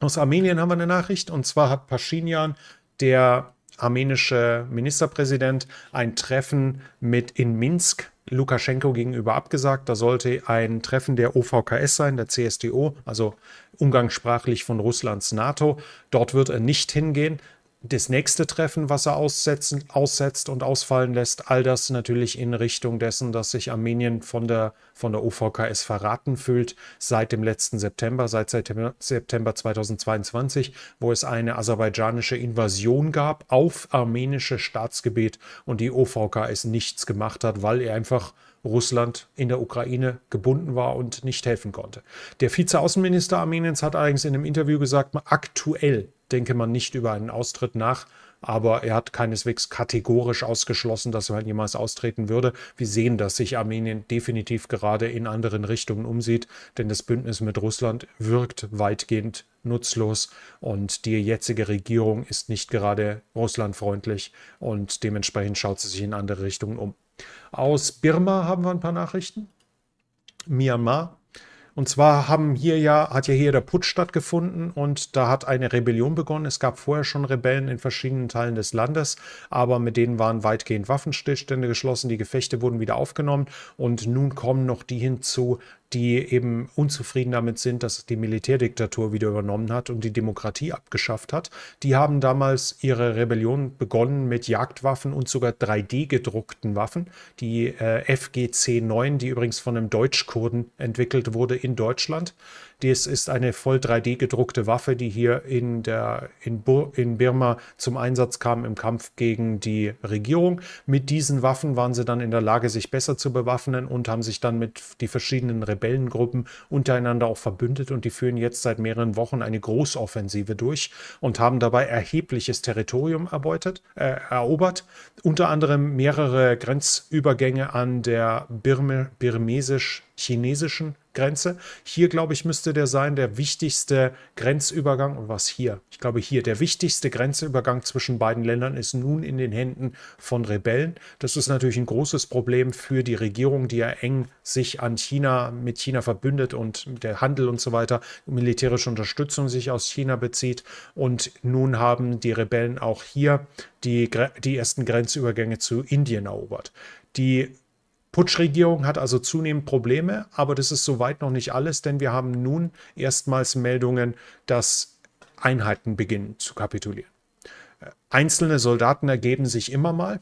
Aus Armenien haben wir eine Nachricht und zwar hat Pashinyan, der armenische Ministerpräsident, ein Treffen mit in Minsk Lukaschenko gegenüber abgesagt. Da sollte ein Treffen der OVKS sein, der CSTO, also umgangssprachlich von Russlands NATO. Dort wird er nicht hingehen das nächste Treffen, was er aussetzen, aussetzt und ausfallen lässt, all das natürlich in Richtung dessen, dass sich Armenien von der, von der OVKS verraten fühlt seit dem letzten September, seit September 2022, wo es eine aserbaidschanische Invasion gab auf armenische Staatsgebiet und die OVKS nichts gemacht hat, weil er einfach Russland in der Ukraine gebunden war und nicht helfen konnte. Der Vizeaußenminister Armeniens hat allerdings in einem Interview gesagt, aktuell denke man nicht über einen Austritt nach, aber er hat keineswegs kategorisch ausgeschlossen, dass er jemals austreten würde. Wir sehen, dass sich Armenien definitiv gerade in anderen Richtungen umsieht, denn das Bündnis mit Russland wirkt weitgehend nutzlos und die jetzige Regierung ist nicht gerade russlandfreundlich und dementsprechend schaut sie sich in andere Richtungen um. Aus Birma haben wir ein paar Nachrichten. Myanmar und zwar haben hier ja, hat ja hier der Putsch stattgefunden und da hat eine Rebellion begonnen. Es gab vorher schon Rebellen in verschiedenen Teilen des Landes, aber mit denen waren weitgehend Waffenstillstände geschlossen. Die Gefechte wurden wieder aufgenommen und nun kommen noch die hinzu, die eben unzufrieden damit sind, dass die Militärdiktatur wieder übernommen hat und die Demokratie abgeschafft hat. Die haben damals ihre Rebellion begonnen mit Jagdwaffen und sogar 3D gedruckten Waffen. Die äh, FGC-9, die übrigens von einem Deutschkurden entwickelt wurde in Deutschland. Dies ist eine voll 3D gedruckte Waffe, die hier in, der, in, Bur in Birma zum Einsatz kam im Kampf gegen die Regierung. Mit diesen Waffen waren sie dann in der Lage, sich besser zu bewaffnen und haben sich dann mit die verschiedenen Rebellengruppen untereinander auch verbündet und die führen jetzt seit mehreren Wochen eine Großoffensive durch und haben dabei erhebliches Territorium erbeutet, äh, erobert, unter anderem mehrere Grenzübergänge an der Birme, birmesisch-chinesischen Grenze. Hier, glaube ich, müsste der sein, der wichtigste Grenzübergang. Und was hier? Ich glaube, hier der wichtigste Grenzübergang zwischen beiden Ländern ist nun in den Händen von Rebellen. Das ist natürlich ein großes Problem für die Regierung, die ja eng sich an China, mit China verbündet und der Handel und so weiter, militärische Unterstützung sich aus China bezieht. Und nun haben die Rebellen auch hier die, die ersten Grenzübergänge zu Indien erobert. Die Putschregierung hat also zunehmend Probleme, aber das ist soweit noch nicht alles, denn wir haben nun erstmals Meldungen, dass Einheiten beginnen zu kapitulieren. Einzelne Soldaten ergeben sich immer mal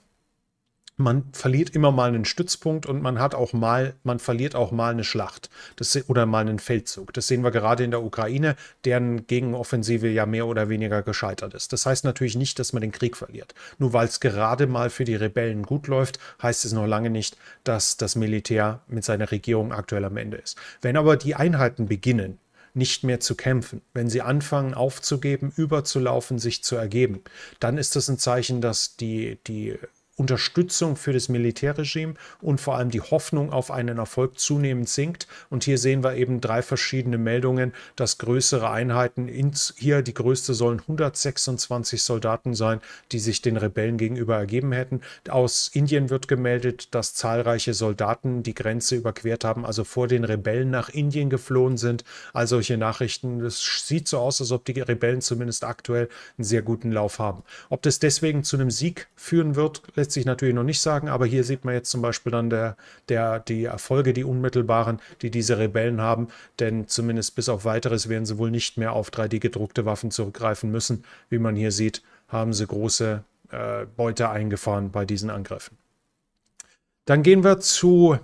man verliert immer mal einen Stützpunkt und man hat auch mal, man verliert auch mal eine Schlacht das, oder mal einen Feldzug. Das sehen wir gerade in der Ukraine, deren Gegenoffensive ja mehr oder weniger gescheitert ist. Das heißt natürlich nicht, dass man den Krieg verliert. Nur weil es gerade mal für die Rebellen gut läuft, heißt es noch lange nicht, dass das Militär mit seiner Regierung aktuell am Ende ist. Wenn aber die Einheiten beginnen, nicht mehr zu kämpfen, wenn sie anfangen aufzugeben, überzulaufen, sich zu ergeben, dann ist das ein Zeichen, dass die, die Unterstützung für das Militärregime und vor allem die Hoffnung auf einen Erfolg zunehmend sinkt. Und hier sehen wir eben drei verschiedene Meldungen, dass größere Einheiten, ins, hier die größte sollen 126 Soldaten sein, die sich den Rebellen gegenüber ergeben hätten. Aus Indien wird gemeldet, dass zahlreiche Soldaten die Grenze überquert haben, also vor den Rebellen nach Indien geflohen sind. All solche Nachrichten. Es sieht so aus, als ob die Rebellen zumindest aktuell einen sehr guten Lauf haben. Ob das deswegen zu einem Sieg führen wird, sich natürlich noch nicht sagen, aber hier sieht man jetzt zum Beispiel dann der, der, die Erfolge, die unmittelbaren, die diese Rebellen haben, denn zumindest bis auf weiteres werden sie wohl nicht mehr auf 3D gedruckte Waffen zurückgreifen müssen. Wie man hier sieht, haben sie große äh, Beute eingefahren bei diesen Angriffen. Dann gehen wir zu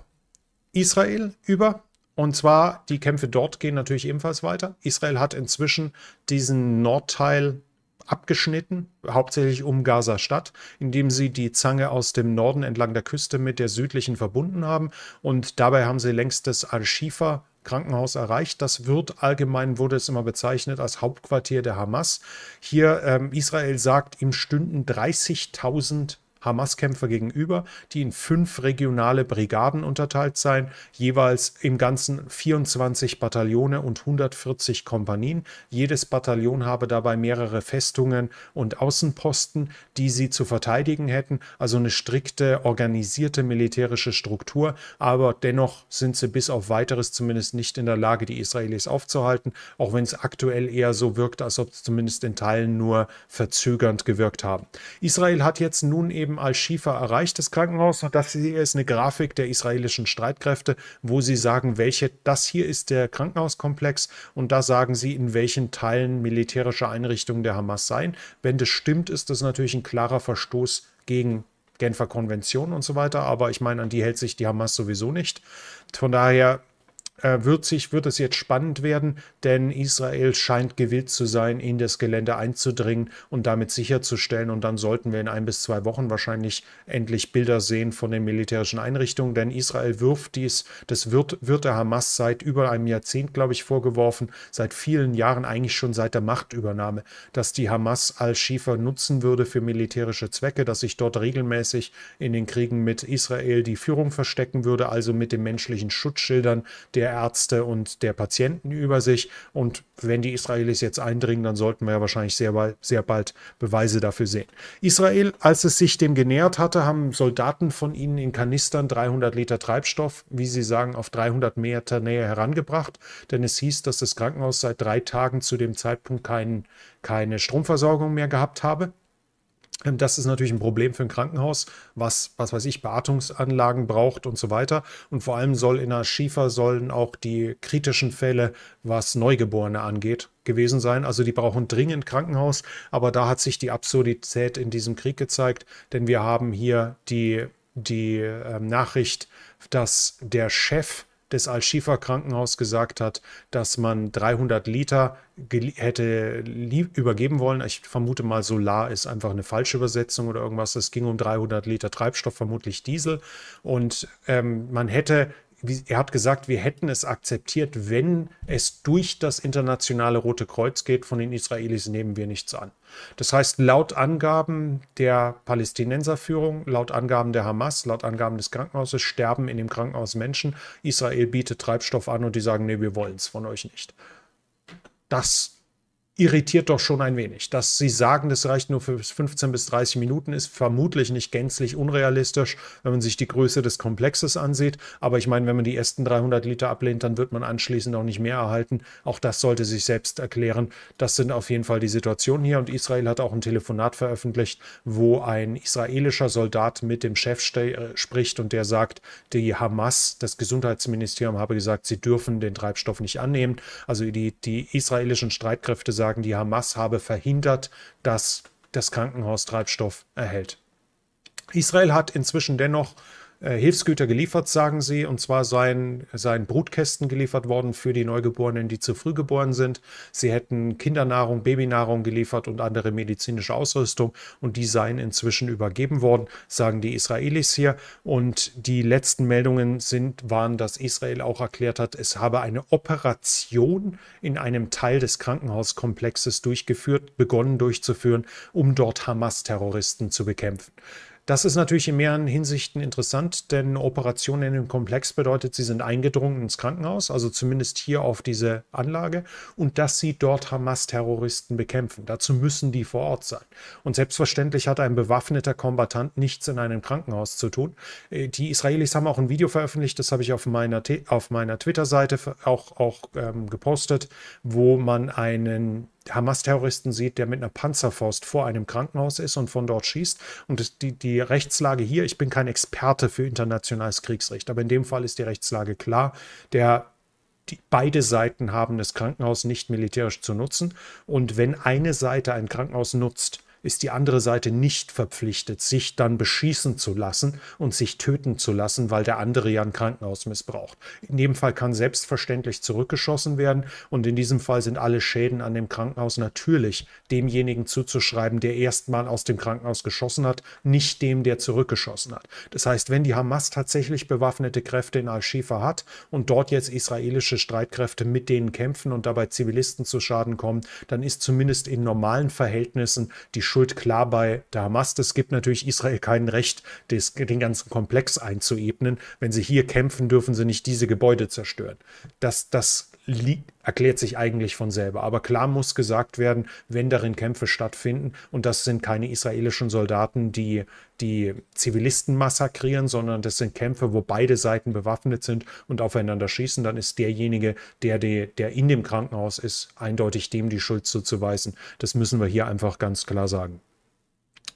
Israel über. Und zwar, die Kämpfe dort gehen natürlich ebenfalls weiter. Israel hat inzwischen diesen Nordteil abgeschnitten, hauptsächlich um Gaza-Stadt, indem sie die Zange aus dem Norden entlang der Küste mit der südlichen verbunden haben. Und dabei haben sie längst das Al-Shifa Krankenhaus erreicht. Das wird allgemein, wurde es immer bezeichnet als Hauptquartier der Hamas. Hier ähm, Israel sagt, ihm stünden 30.000 Hamas-Kämpfer gegenüber, die in fünf regionale Brigaden unterteilt seien, jeweils im Ganzen 24 Bataillone und 140 Kompanien. Jedes Bataillon habe dabei mehrere Festungen und Außenposten, die sie zu verteidigen hätten, also eine strikte organisierte militärische Struktur, aber dennoch sind sie bis auf weiteres zumindest nicht in der Lage, die Israelis aufzuhalten, auch wenn es aktuell eher so wirkt, als ob es zumindest in Teilen nur verzögernd gewirkt haben. Israel hat jetzt nun eben eben Al-Shifa erreicht, das Krankenhaus. Und das hier ist eine Grafik der israelischen Streitkräfte, wo sie sagen, welche, das hier ist der Krankenhauskomplex und da sagen sie, in welchen Teilen militärische Einrichtungen der Hamas seien. Wenn das stimmt, ist das natürlich ein klarer Verstoß gegen Genfer Konvention und so weiter, aber ich meine, an die hält sich die Hamas sowieso nicht. Von daher wird, sich, wird es jetzt spannend werden, denn Israel scheint gewillt zu sein, in das Gelände einzudringen und damit sicherzustellen. Und dann sollten wir in ein bis zwei Wochen wahrscheinlich endlich Bilder sehen von den militärischen Einrichtungen, denn Israel wirft dies, das wird, wird der Hamas seit über einem Jahrzehnt, glaube ich, vorgeworfen, seit vielen Jahren, eigentlich schon seit der Machtübernahme, dass die Hamas Al-Shifa nutzen würde für militärische Zwecke, dass sich dort regelmäßig in den Kriegen mit Israel die Führung verstecken würde, also mit den menschlichen Schutzschildern der Ärzte und der Patienten über sich. Und wenn die Israelis jetzt eindringen, dann sollten wir ja wahrscheinlich sehr bald, sehr bald Beweise dafür sehen. Israel, als es sich dem genähert hatte, haben Soldaten von ihnen in Kanistern 300 Liter Treibstoff, wie sie sagen, auf 300 Meter Nähe herangebracht. Denn es hieß, dass das Krankenhaus seit drei Tagen zu dem Zeitpunkt kein, keine Stromversorgung mehr gehabt habe. Ähm, das ist natürlich ein Problem für ein Krankenhaus, was, was weiß ich, Beatmungsanlagen braucht und so weiter. Und vor allem soll in der Schiefer sollen auch die kritischen Fälle, was Neugeborene angeht, gewesen sein. Also die brauchen dringend Krankenhaus. Aber da hat sich die Absurdität in diesem Krieg gezeigt, denn wir haben hier die, die äh, Nachricht, dass der Chef des Al-Shifa-Krankenhaus gesagt hat, dass man 300 Liter hätte übergeben wollen. Ich vermute mal, Solar ist einfach eine falsche Übersetzung oder irgendwas. Es ging um 300 Liter Treibstoff, vermutlich Diesel. Und ähm, man hätte er hat gesagt, wir hätten es akzeptiert, wenn es durch das internationale Rote Kreuz geht. Von den Israelis nehmen wir nichts an. Das heißt, laut Angaben der Palästinenserführung, laut Angaben der Hamas, laut Angaben des Krankenhauses sterben in dem Krankenhaus Menschen. Israel bietet Treibstoff an und die sagen, nee, wir wollen es von euch nicht. Das irritiert doch schon ein wenig. Dass Sie sagen, das reicht nur für 15 bis 30 Minuten, ist vermutlich nicht gänzlich unrealistisch, wenn man sich die Größe des Komplexes ansieht. Aber ich meine, wenn man die ersten 300 Liter ablehnt, dann wird man anschließend auch nicht mehr erhalten. Auch das sollte sich selbst erklären. Das sind auf jeden Fall die Situationen hier. Und Israel hat auch ein Telefonat veröffentlicht, wo ein israelischer Soldat mit dem Chef äh, spricht und der sagt, die Hamas, das Gesundheitsministerium habe gesagt, sie dürfen den Treibstoff nicht annehmen. Also die, die israelischen Streitkräfte sagen, sagen, die Hamas habe verhindert, dass das Krankenhaus Treibstoff erhält. Israel hat inzwischen dennoch Hilfsgüter geliefert, sagen sie. Und zwar seien, seien Brutkästen geliefert worden für die Neugeborenen, die zu früh geboren sind. Sie hätten Kindernahrung, Babynahrung geliefert und andere medizinische Ausrüstung. Und die seien inzwischen übergeben worden, sagen die Israelis hier. Und die letzten Meldungen sind, waren, dass Israel auch erklärt hat, es habe eine Operation in einem Teil des Krankenhauskomplexes durchgeführt, begonnen durchzuführen, um dort Hamas-Terroristen zu bekämpfen. Das ist natürlich in mehreren Hinsichten interessant, denn eine Operation in dem Komplex bedeutet, sie sind eingedrungen ins Krankenhaus, also zumindest hier auf diese Anlage, und dass sie dort Hamas-Terroristen bekämpfen. Dazu müssen die vor Ort sein. Und selbstverständlich hat ein bewaffneter Kombatant nichts in einem Krankenhaus zu tun. Äh, die Israelis haben auch ein Video veröffentlicht, das habe ich auf meiner, auf meiner Twitter-Seite auch, auch ähm, gepostet, wo man einen Hamas-Terroristen sieht, der mit einer Panzerfaust vor einem Krankenhaus ist und von dort schießt. Und die, die Rechtslage hier, ich bin kein Experte für internationales Kriegsrecht, aber in dem Fall ist die Rechtslage klar. Der die, beide Seiten haben das Krankenhaus nicht militärisch zu nutzen. Und wenn eine Seite ein Krankenhaus nutzt, ist die andere Seite nicht verpflichtet, sich dann beschießen zu lassen und sich töten zu lassen, weil der andere ja ein Krankenhaus missbraucht. In dem Fall kann selbstverständlich zurückgeschossen werden und in diesem Fall sind alle Schäden an dem Krankenhaus natürlich demjenigen zuzuschreiben, der erstmal aus dem Krankenhaus geschossen hat, nicht dem, der zurückgeschossen hat. Das heißt, wenn die Hamas tatsächlich bewaffnete Kräfte in Al-Shifa hat und dort jetzt israelische Streitkräfte mit denen kämpfen und dabei Zivilisten zu Schaden kommen, dann ist zumindest in normalen Verhältnissen die Schuld klar bei der Hamas. Das gibt natürlich Israel kein Recht, des, den ganzen Komplex einzuebnen. Wenn sie hier kämpfen, dürfen sie nicht diese Gebäude zerstören. Das, das erklärt sich eigentlich von selber. Aber klar muss gesagt werden, wenn darin Kämpfe stattfinden, und das sind keine israelischen Soldaten, die die Zivilisten massakrieren, sondern das sind Kämpfe, wo beide Seiten bewaffnet sind und aufeinander schießen, dann ist derjenige, der, die, der in dem Krankenhaus ist, eindeutig dem die Schuld zuzuweisen. Das müssen wir hier einfach ganz klar sagen.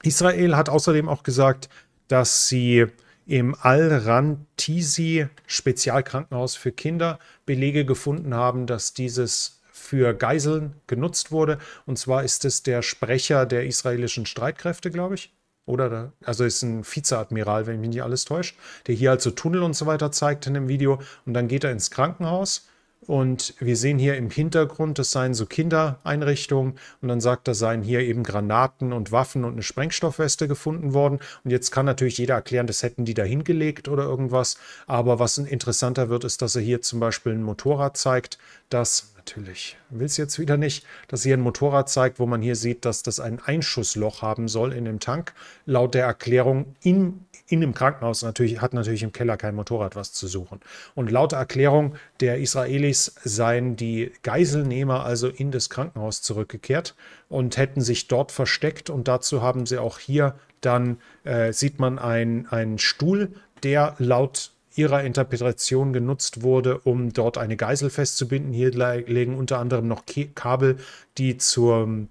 Israel hat außerdem auch gesagt, dass sie im Al-Rantisi Spezialkrankenhaus für Kinder Belege gefunden haben, dass dieses für Geiseln genutzt wurde. Und zwar ist es der Sprecher der israelischen Streitkräfte, glaube ich. Oder, also ist ein Vizeadmiral, wenn mich nicht alles täuscht, der hier also Tunnel und so weiter zeigt in dem Video. Und dann geht er ins Krankenhaus und wir sehen hier im Hintergrund, das seien so Kindereinrichtungen. Und dann sagt er, seien hier eben Granaten und Waffen und eine Sprengstoffweste gefunden worden. Und jetzt kann natürlich jeder erklären, das hätten die da hingelegt oder irgendwas. Aber was interessanter wird, ist, dass er hier zum Beispiel ein Motorrad zeigt, das natürlich will es jetzt wieder nicht, dass hier ein Motorrad zeigt, wo man hier sieht, dass das ein Einschussloch haben soll in dem Tank. Laut der Erklärung in, in dem Krankenhaus natürlich, hat natürlich im Keller kein Motorrad was zu suchen. Und laut Erklärung der Israelis seien die Geiselnehmer also in das Krankenhaus zurückgekehrt und hätten sich dort versteckt. Und dazu haben sie auch hier dann, äh, sieht man einen Stuhl, der laut ihrer Interpretation genutzt wurde, um dort eine Geisel festzubinden. Hier legen unter anderem noch Kabel, die zur,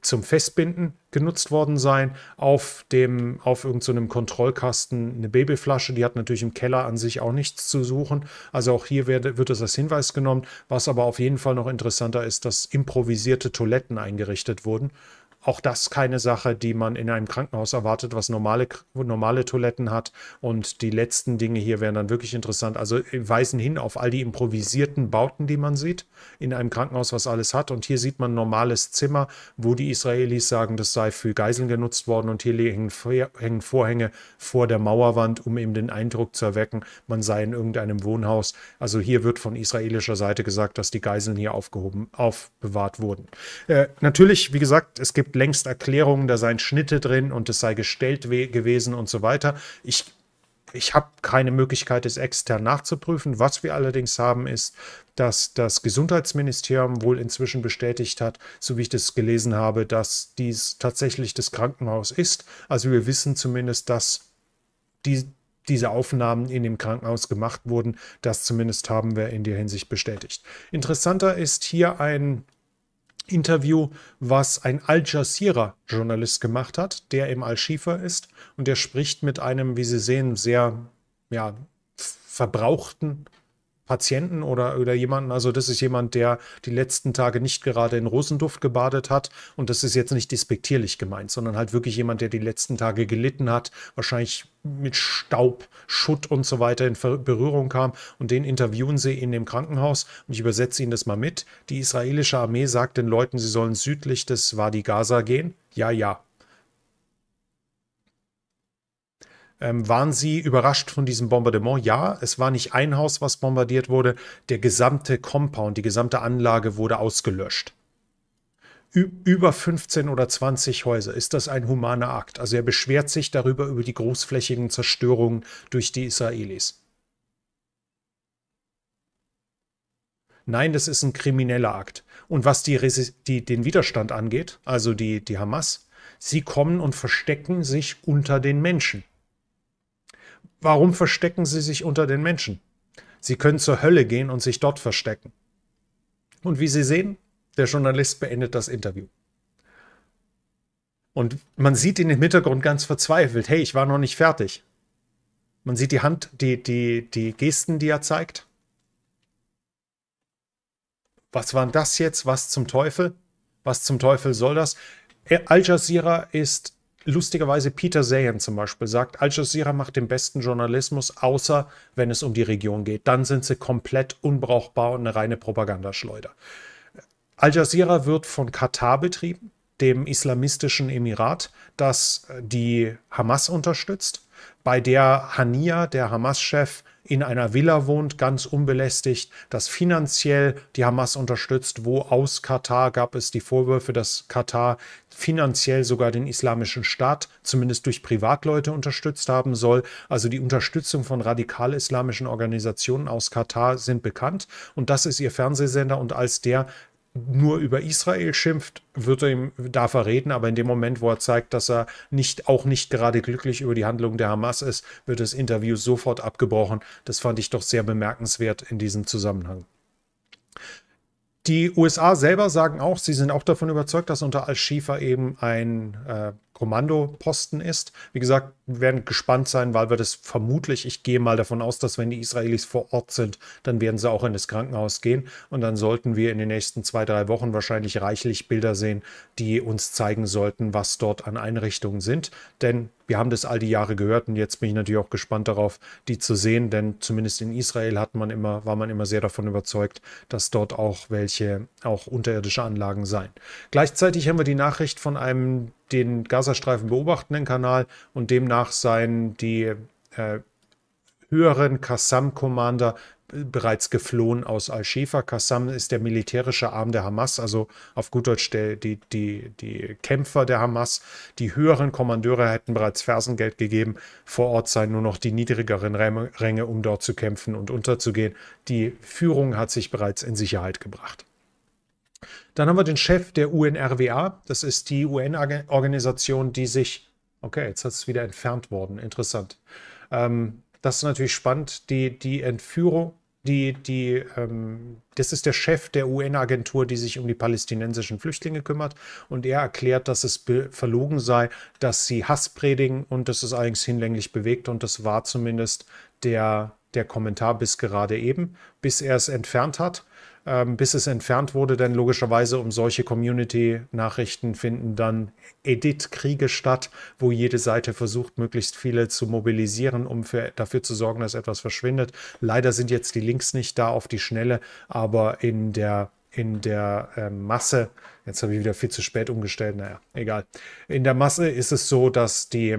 zum Festbinden genutzt worden sein. Auf dem, auf irgendeinem so Kontrollkasten eine Babyflasche, die hat natürlich im Keller an sich auch nichts zu suchen. Also auch hier wird, wird es als Hinweis genommen. Was aber auf jeden Fall noch interessanter ist, dass improvisierte Toiletten eingerichtet wurden auch das keine Sache, die man in einem Krankenhaus erwartet, was normale, normale Toiletten hat. Und die letzten Dinge hier wären dann wirklich interessant. Also äh, weisen hin auf all die improvisierten Bauten, die man sieht in einem Krankenhaus, was alles hat. Und hier sieht man ein normales Zimmer, wo die Israelis sagen, das sei für Geiseln genutzt worden. Und hier hängen, Vorhänge vor der Mauerwand, um eben den Eindruck zu erwecken, man sei in irgendeinem Wohnhaus. Also hier wird von israelischer Seite gesagt, dass die Geiseln hier aufgehoben, aufbewahrt wurden. Äh, natürlich, wie gesagt, es gibt längst Erklärungen, da seien Schnitte drin und es sei gestellt gewesen und so weiter. Ich ich habe keine Möglichkeit, es extern nachzuprüfen. Was wir allerdings haben, ist, dass das Gesundheitsministerium wohl inzwischen bestätigt hat, so wie ich das gelesen habe, dass dies tatsächlich das Krankenhaus ist. Also wir wissen zumindest, dass die, diese Aufnahmen in dem Krankenhaus gemacht wurden. Das zumindest haben wir in der Hinsicht bestätigt. Interessanter ist hier ein Interview, was ein Al Jazeera-Journalist gemacht hat, der im Al-Shifa ist und der spricht mit einem, wie Sie sehen, sehr ja, verbrauchten Patienten oder, oder jemanden. Also das ist jemand, der die letzten Tage nicht gerade in Rosenduft gebadet hat. Und das ist jetzt nicht despektierlich gemeint, sondern halt wirklich jemand, der die letzten Tage gelitten hat, wahrscheinlich mit Staub, Schutt und so weiter in Berührung kam. Und den interviewen sie in dem Krankenhaus. Und ich übersetze Ihnen das mal mit. Die israelische Armee sagt den Leuten, sie sollen südlich des Wadi Gaza gehen. Ja, ja. Ähm, waren Sie überrascht von diesem Bombardement? Ja, es war nicht ein Haus, was bombardiert wurde. Der gesamte Compound, die gesamte Anlage wurde ausgelöscht. über 15 oder 20 Häuser. Ist das ein humaner Akt? Also er beschwert sich darüber über die großflächigen Zerstörungen durch die Israelis. Nein, das ist ein krimineller Akt. Und was die, die, den Widerstand angeht, also die, die Hamas, sie kommen und verstecken sich unter den Menschen. Warum verstecken sie sich unter den Menschen? Sie können zur Hölle gehen und sich dort verstecken. Und wie Sie sehen, der Journalist beendet das Interview. Und man sieht ihn im Hintergrund ganz verzweifelt. Hey, ich war noch nicht fertig. Man sieht die Hand, die, die, die Gesten, die er zeigt. Was war das jetzt? Was zum Teufel? Was zum Teufel soll das? Al Jazeera ist lustigerweise Peter Zayan zum Beispiel sagt, Al Jazeera macht den besten Journalismus, außer wenn es um die Region geht. Dann sind sie komplett unbrauchbar und eine reine Propagandaschleuder. Al Jazeera wird von Katar betrieben, dem islamistischen Emirat, das die Hamas unterstützt, bei der Hania, der Hamas-Chef, in einer Villa wohnt, ganz unbelästigt, das finanziell die Hamas unterstützt, wo aus Katar gab es die Vorwürfe, dass Katar finanziell sogar den islamischen Staat zumindest durch Privatleute unterstützt haben soll. Also die Unterstützung von radikal-islamischen Organisationen aus Katar sind bekannt und das ist ihr Fernsehsender und als der nur über Israel schimpft, wird er ihm, darf er reden, aber in dem Moment, wo er zeigt, dass er nicht, auch nicht gerade glücklich über die Handlung der Hamas ist, wird das Interview sofort abgebrochen. Das fand ich doch sehr bemerkenswert in diesem Zusammenhang. Die USA selber sagen auch, sie sind auch davon überzeugt, dass unter Al-Shifa eben ein äh, Kommandoposten ist. Wie gesagt, wir werden gespannt sein, weil wir das vermutlich, ich gehe mal davon aus, dass wenn die Israelis vor Ort sind, dann werden sie auch in das Krankenhaus gehen. Und dann sollten wir in den nächsten zwei, drei Wochen wahrscheinlich reichlich Bilder sehen, die uns zeigen sollten, was dort an Einrichtungen sind. Denn wir haben das all die Jahre gehört und jetzt bin ich natürlich auch gespannt darauf, die zu sehen, denn zumindest in Israel hat man immer, war man immer sehr davon überzeugt, dass dort auch welche, auch unterirdische Anlagen seien. Gleichzeitig haben wir die Nachricht von einem den Gazastreifen beobachtenden Kanal und demnach seien die äh, höheren Qassam-Commander bereits geflohen aus Al-Shifa. Qassam ist der militärische Arm der Hamas, also auf gut Deutsch die, die, die Kämpfer der Hamas. Die höheren Kommandeure hätten bereits Fersengeld gegeben. Vor Ort seien nur noch die niedrigeren Ränge, um dort zu kämpfen und unterzugehen. Die Führung hat sich bereits in Sicherheit gebracht. Dann haben wir den Chef der UNRWA. Das ist die UN-Organisation, die sich. Okay, jetzt hat es wieder entfernt worden. Interessant. Ähm, das ist natürlich spannend. Die, die Entführung die, die, ähm, das ist der Chef der UN-Agentur, die sich um die palästinensischen Flüchtlinge kümmert. Und er erklärt, dass es verlogen sei, dass sie Hass predigen und das ist eigentlich hinlänglich bewegt. Und das war zumindest der, der Kommentar bis gerade eben, bis er es entfernt hat ähm, bis es entfernt wurde, denn logischerweise um solche Community-Nachrichten finden dann Edit-Kriege statt, wo jede Seite versucht, möglichst viele zu mobilisieren, um für, dafür zu sorgen, dass etwas verschwindet. Leider sind jetzt die Links nicht da auf die Schnelle, aber in der in der äh, Masse, jetzt habe ich wieder viel zu spät umgestellt, naja, egal. In der Masse ist es so, dass die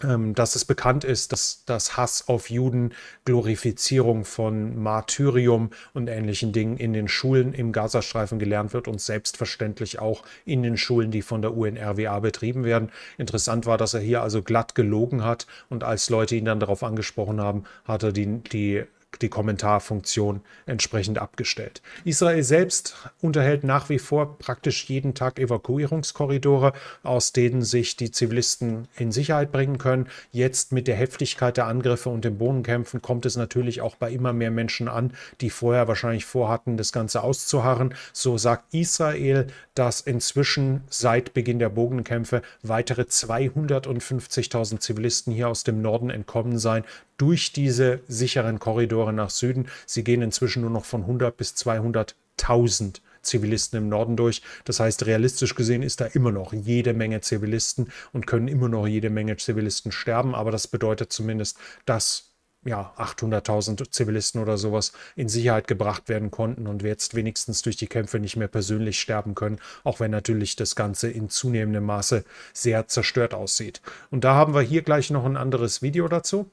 dass es bekannt ist, dass das Hass auf Juden, Glorifizierung von Martyrium und ähnlichen Dingen in den Schulen im Gazastreifen gelernt wird und selbstverständlich auch in den Schulen, die von der UNRWA betrieben werden. Interessant war, dass er hier also glatt gelogen hat und als Leute ihn dann darauf angesprochen haben, hat er die, die die Kommentarfunktion entsprechend abgestellt. Israel selbst unterhält nach wie vor praktisch jeden Tag Evakuierungskorridore, aus denen sich die Zivilisten in Sicherheit bringen können. Jetzt mit der Heftigkeit der Angriffe und den Bodenkämpfen kommt es natürlich auch bei immer mehr Menschen an, die vorher wahrscheinlich vorhatten, das Ganze auszuharren. So sagt Israel, dass inzwischen seit Beginn der Bodenkämpfe weitere 250.000 Zivilisten hier aus dem Norden entkommen seien durch diese sicheren Korridore nach Süden. Sie gehen inzwischen nur noch von 100 bis 200.000 Zivilisten im Norden durch. Das heißt, realistisch gesehen ist da immer noch jede Menge Zivilisten und können immer noch jede Menge Zivilisten sterben. Aber das bedeutet zumindest, dass ja, 800.000 Zivilisten oder sowas in Sicherheit gebracht werden konnten und wir jetzt wenigstens durch die Kämpfe nicht mehr persönlich sterben können, auch wenn natürlich das Ganze in zunehmendem Maße sehr zerstört aussieht. Und da haben wir hier gleich noch ein anderes Video dazu.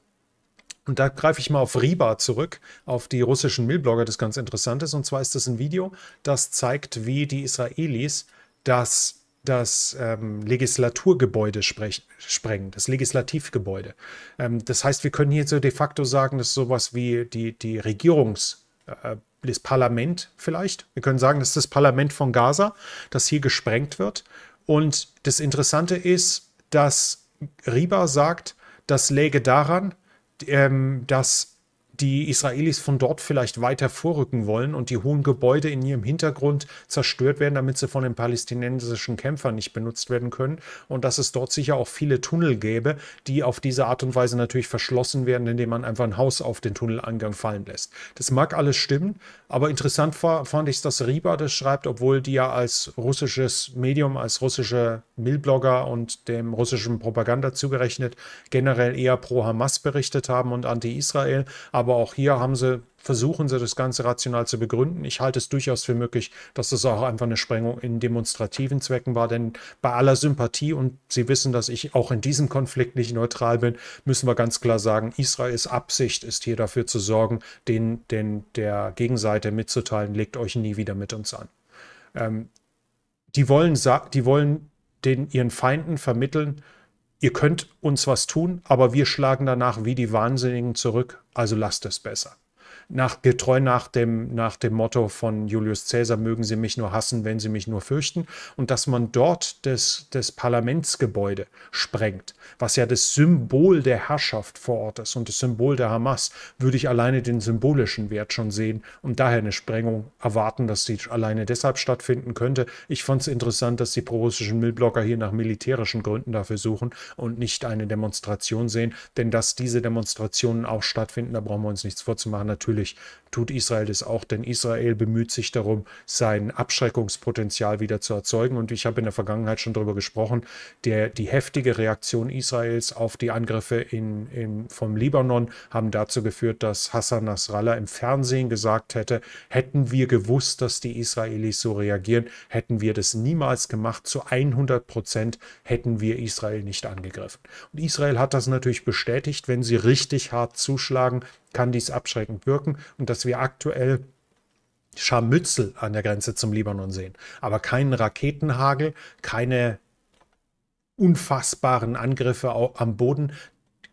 Und da greife ich mal auf Riba zurück, auf die russischen Milblogger, das ganz interessant ist. Und zwar ist das ein Video, das zeigt, wie die Israelis das das ähm, Legislaturgebäude sprengen, das Legislativgebäude. Ähm, das heißt, wir können hier so de facto sagen, dass sowas wie die, die Regierungs, äh, das Parlament vielleicht, wir können sagen, das ist das Parlament von Gaza, das hier gesprengt wird. Und das Interessante ist, dass Riba sagt, das läge daran, ähm, dass die Israelis von dort vielleicht weiter vorrücken wollen und die hohen Gebäude in ihrem Hintergrund zerstört werden, damit sie von den palästinensischen Kämpfern nicht benutzt werden können und dass es dort sicher auch viele Tunnel gäbe, die auf diese Art und Weise natürlich verschlossen werden, indem man einfach ein Haus auf den Tunnelangang fallen lässt. Das mag alles stimmen, aber interessant war, fand ich, dass Riba das schreibt, obwohl die ja als russisches Medium, als russische Milblogger und dem russischen Propaganda zugerechnet generell eher pro Hamas berichtet haben und anti-Israel, aber aber auch hier haben sie, versuchen sie das Ganze rational zu begründen. Ich halte es durchaus für möglich, dass es auch einfach eine Sprengung in demonstrativen Zwecken war, denn bei aller Sympathie und Sie wissen, dass ich auch in diesem Konflikt nicht neutral bin, müssen wir ganz klar sagen, Israels Absicht ist hier dafür zu sorgen, den, den der Gegenseite mitzuteilen, legt euch nie wieder mit uns an. Ähm, die wollen, die wollen den ihren Feinden vermitteln, ihr könnt uns was tun, aber wir schlagen danach wie die Wahnsinnigen zurück, also lasst es besser nach, getreu nach dem, nach dem Motto von Julius Caesar, mögen Sie mich nur hassen, wenn Sie mich nur fürchten. Und dass man dort das, das Parlamentsgebäude sprengt, was ja das Symbol der Herrschaft vor Ort ist und das Symbol der Hamas, würde ich alleine den symbolischen Wert schon sehen und daher eine Sprengung erwarten, dass sie alleine deshalb stattfinden könnte. Ich fand es interessant, dass die pro-russischen Millblocker hier nach militärischen Gründen dafür suchen und nicht eine Demonstration sehen, denn dass diese Demonstrationen auch stattfinden, da brauchen wir uns nichts vorzumachen. Natürlich natürlich tut Israel das auch, denn Israel bemüht sich darum, sein Abschreckungspotenzial wieder zu erzeugen. Und ich habe in der Vergangenheit schon darüber gesprochen, der, die heftige Reaktion Israels auf die Angriffe in, in, vom Libanon haben dazu geführt, dass Hassan Nasrallah im Fernsehen gesagt hätte, hätten wir gewusst, dass die Israelis so reagieren, hätten wir das niemals gemacht. Zu 100 Prozent hätten wir Israel nicht angegriffen. Und Israel hat das natürlich bestätigt, wenn sie richtig hart zuschlagen, kann dies abschreckend wirken und dass wir aktuell Scharmützel an der Grenze zum Libanon sehen, aber keinen Raketenhagel, keine unfassbaren Angriffe am Boden,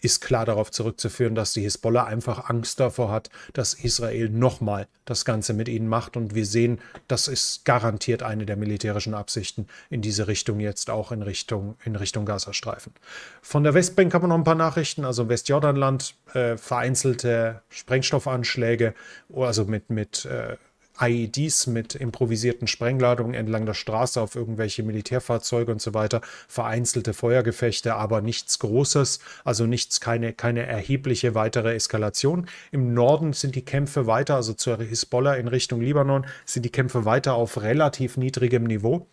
ist klar darauf zurückzuführen, dass die Hisbollah einfach Angst davor hat, dass Israel nochmal das Ganze mit ihnen macht. Und wir sehen, das ist garantiert eine der militärischen Absichten in diese Richtung jetzt auch in Richtung, in Richtung Gazastreifen. Von der Westbank haben wir noch ein paar Nachrichten. Also Westjordanland, äh, vereinzelte Sprengstoffanschläge, also mit, mit äh, IEDs mit improvisierten Sprengladungen entlang der Straße auf irgendwelche Militärfahrzeuge und so weiter, vereinzelte Feuergefechte, aber nichts Großes, also nichts, keine, keine erhebliche weitere Eskalation. Im Norden sind die Kämpfe weiter, also zur Hisbollah in Richtung Libanon, sind die Kämpfe weiter auf relativ niedrigem Niveau.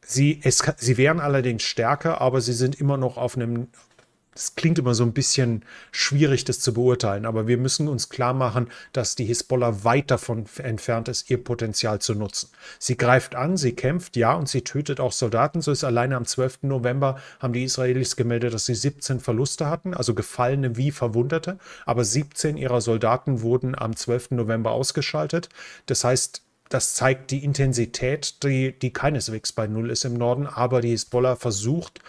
Sie, es, sie wären allerdings stärker, aber sie sind immer noch auf einem das klingt immer so ein bisschen schwierig, das zu beurteilen, aber wir müssen uns klar machen, dass die Hisbollah weit davon entfernt ist, ihr Potenzial zu nutzen. Sie greift an, sie kämpft, ja, und sie tötet auch Soldaten. So ist alleine am 12. November haben die Israelis gemeldet, dass sie 17 Verluste hatten, also Gefallene wie Verwundete, aber 17 ihrer Soldaten wurden am 12. November ausgeschaltet. Das heißt, das zeigt die Intensität, die, die keineswegs bei Null ist im Norden, aber die Hisbollah versucht,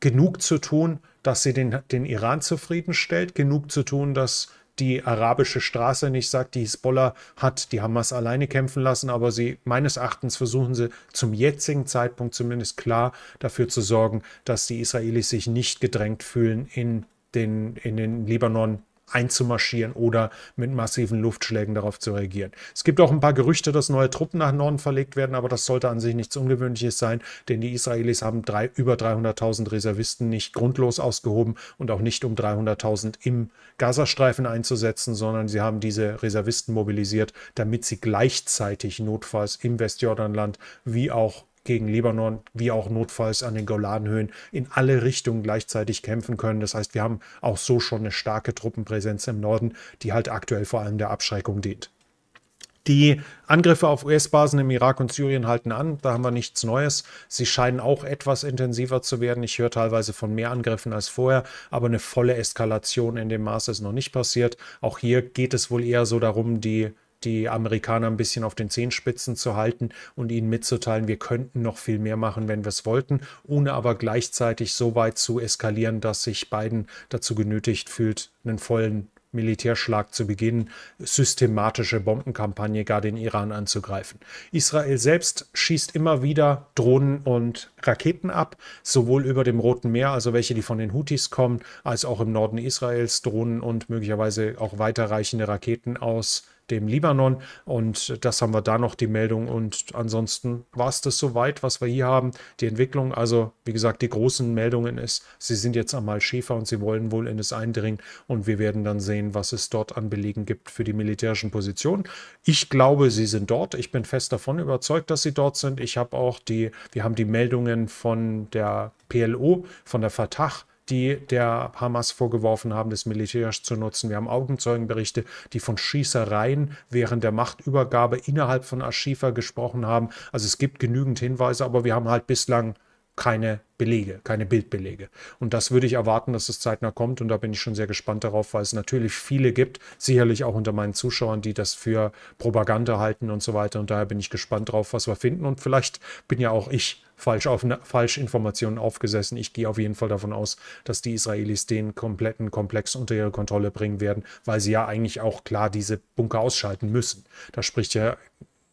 genug zu tun, dass sie den, den Iran zufriedenstellt, genug zu tun, dass die arabische Straße nicht sagt, die Hisbollah hat die Hamas alleine kämpfen lassen, aber sie meines Erachtens versuchen sie zum jetzigen Zeitpunkt zumindest klar dafür zu sorgen, dass die Israelis sich nicht gedrängt fühlen, in den, in den Libanon einzumarschieren oder mit massiven Luftschlägen darauf zu reagieren. Es gibt auch ein paar Gerüchte, dass neue Truppen nach Norden verlegt werden, aber das sollte an sich nichts Ungewöhnliches sein, denn die Israelis haben drei, über 300.000 Reservisten nicht grundlos ausgehoben und auch nicht um 300.000 im Gazastreifen einzusetzen, sondern sie haben diese Reservisten mobilisiert, damit sie gleichzeitig notfalls im Westjordanland wie auch gegen Libanon wie auch notfalls an den Golanhöhen in alle Richtungen gleichzeitig kämpfen können. Das heißt, wir haben auch so schon eine starke Truppenpräsenz im Norden, die halt aktuell vor allem der Abschreckung dient. Die Angriffe auf US-Basen im Irak und Syrien halten an. Da haben wir nichts Neues. Sie scheinen auch etwas intensiver zu werden. Ich höre teilweise von mehr Angriffen als vorher, aber eine volle Eskalation in dem Maße ist noch nicht passiert. Auch hier geht es wohl eher so darum, die die Amerikaner ein bisschen auf den Zehenspitzen zu halten und ihnen mitzuteilen, wir könnten noch viel mehr machen, wenn wir es wollten, ohne aber gleichzeitig so weit zu eskalieren, dass sich Biden dazu genötigt fühlt, einen vollen Militärschlag zu beginnen, systematische Bombenkampagne gar den Iran anzugreifen. Israel selbst schießt immer wieder Drohnen und Raketen ab, sowohl über dem Roten Meer, also welche, die von den Houthis kommen, als auch im Norden Israels Drohnen und möglicherweise auch weiterreichende Raketen aus dem Libanon. Und das haben wir da noch die Meldung. Und ansonsten war es das soweit, was wir hier haben. Die Entwicklung, also wie gesagt, die großen Meldungen ist, sie sind jetzt einmal Schäfer und sie wollen wohl in es eindringen. Und wir werden dann sehen, was es dort an Belegen gibt für die militärischen Positionen. Ich glaube, sie sind dort. Ich bin fest davon überzeugt, dass sie dort sind. Ich habe auch die, wir haben die Meldungen von der PLO, von der Fatah die der Hamas vorgeworfen haben, das Militärs zu nutzen. Wir haben Augenzeugenberichte, die von Schießereien während der Machtübergabe innerhalb von Aschifa gesprochen haben. Also es gibt genügend Hinweise, aber wir haben halt bislang keine Belege, keine Bildbelege. Und das würde ich erwarten, dass es zeitnah kommt. Und da bin ich schon sehr gespannt darauf, weil es natürlich viele gibt, sicherlich auch unter meinen Zuschauern, die das für Propaganda halten und so weiter. Und daher bin ich gespannt drauf, was wir finden. Und vielleicht bin ja auch ich falsch auf falsch Informationen aufgesessen. Ich gehe auf jeden Fall davon aus, dass die Israelis den kompletten Komplex unter ihre Kontrolle bringen werden, weil sie ja eigentlich auch klar diese Bunker ausschalten müssen. Da spricht ja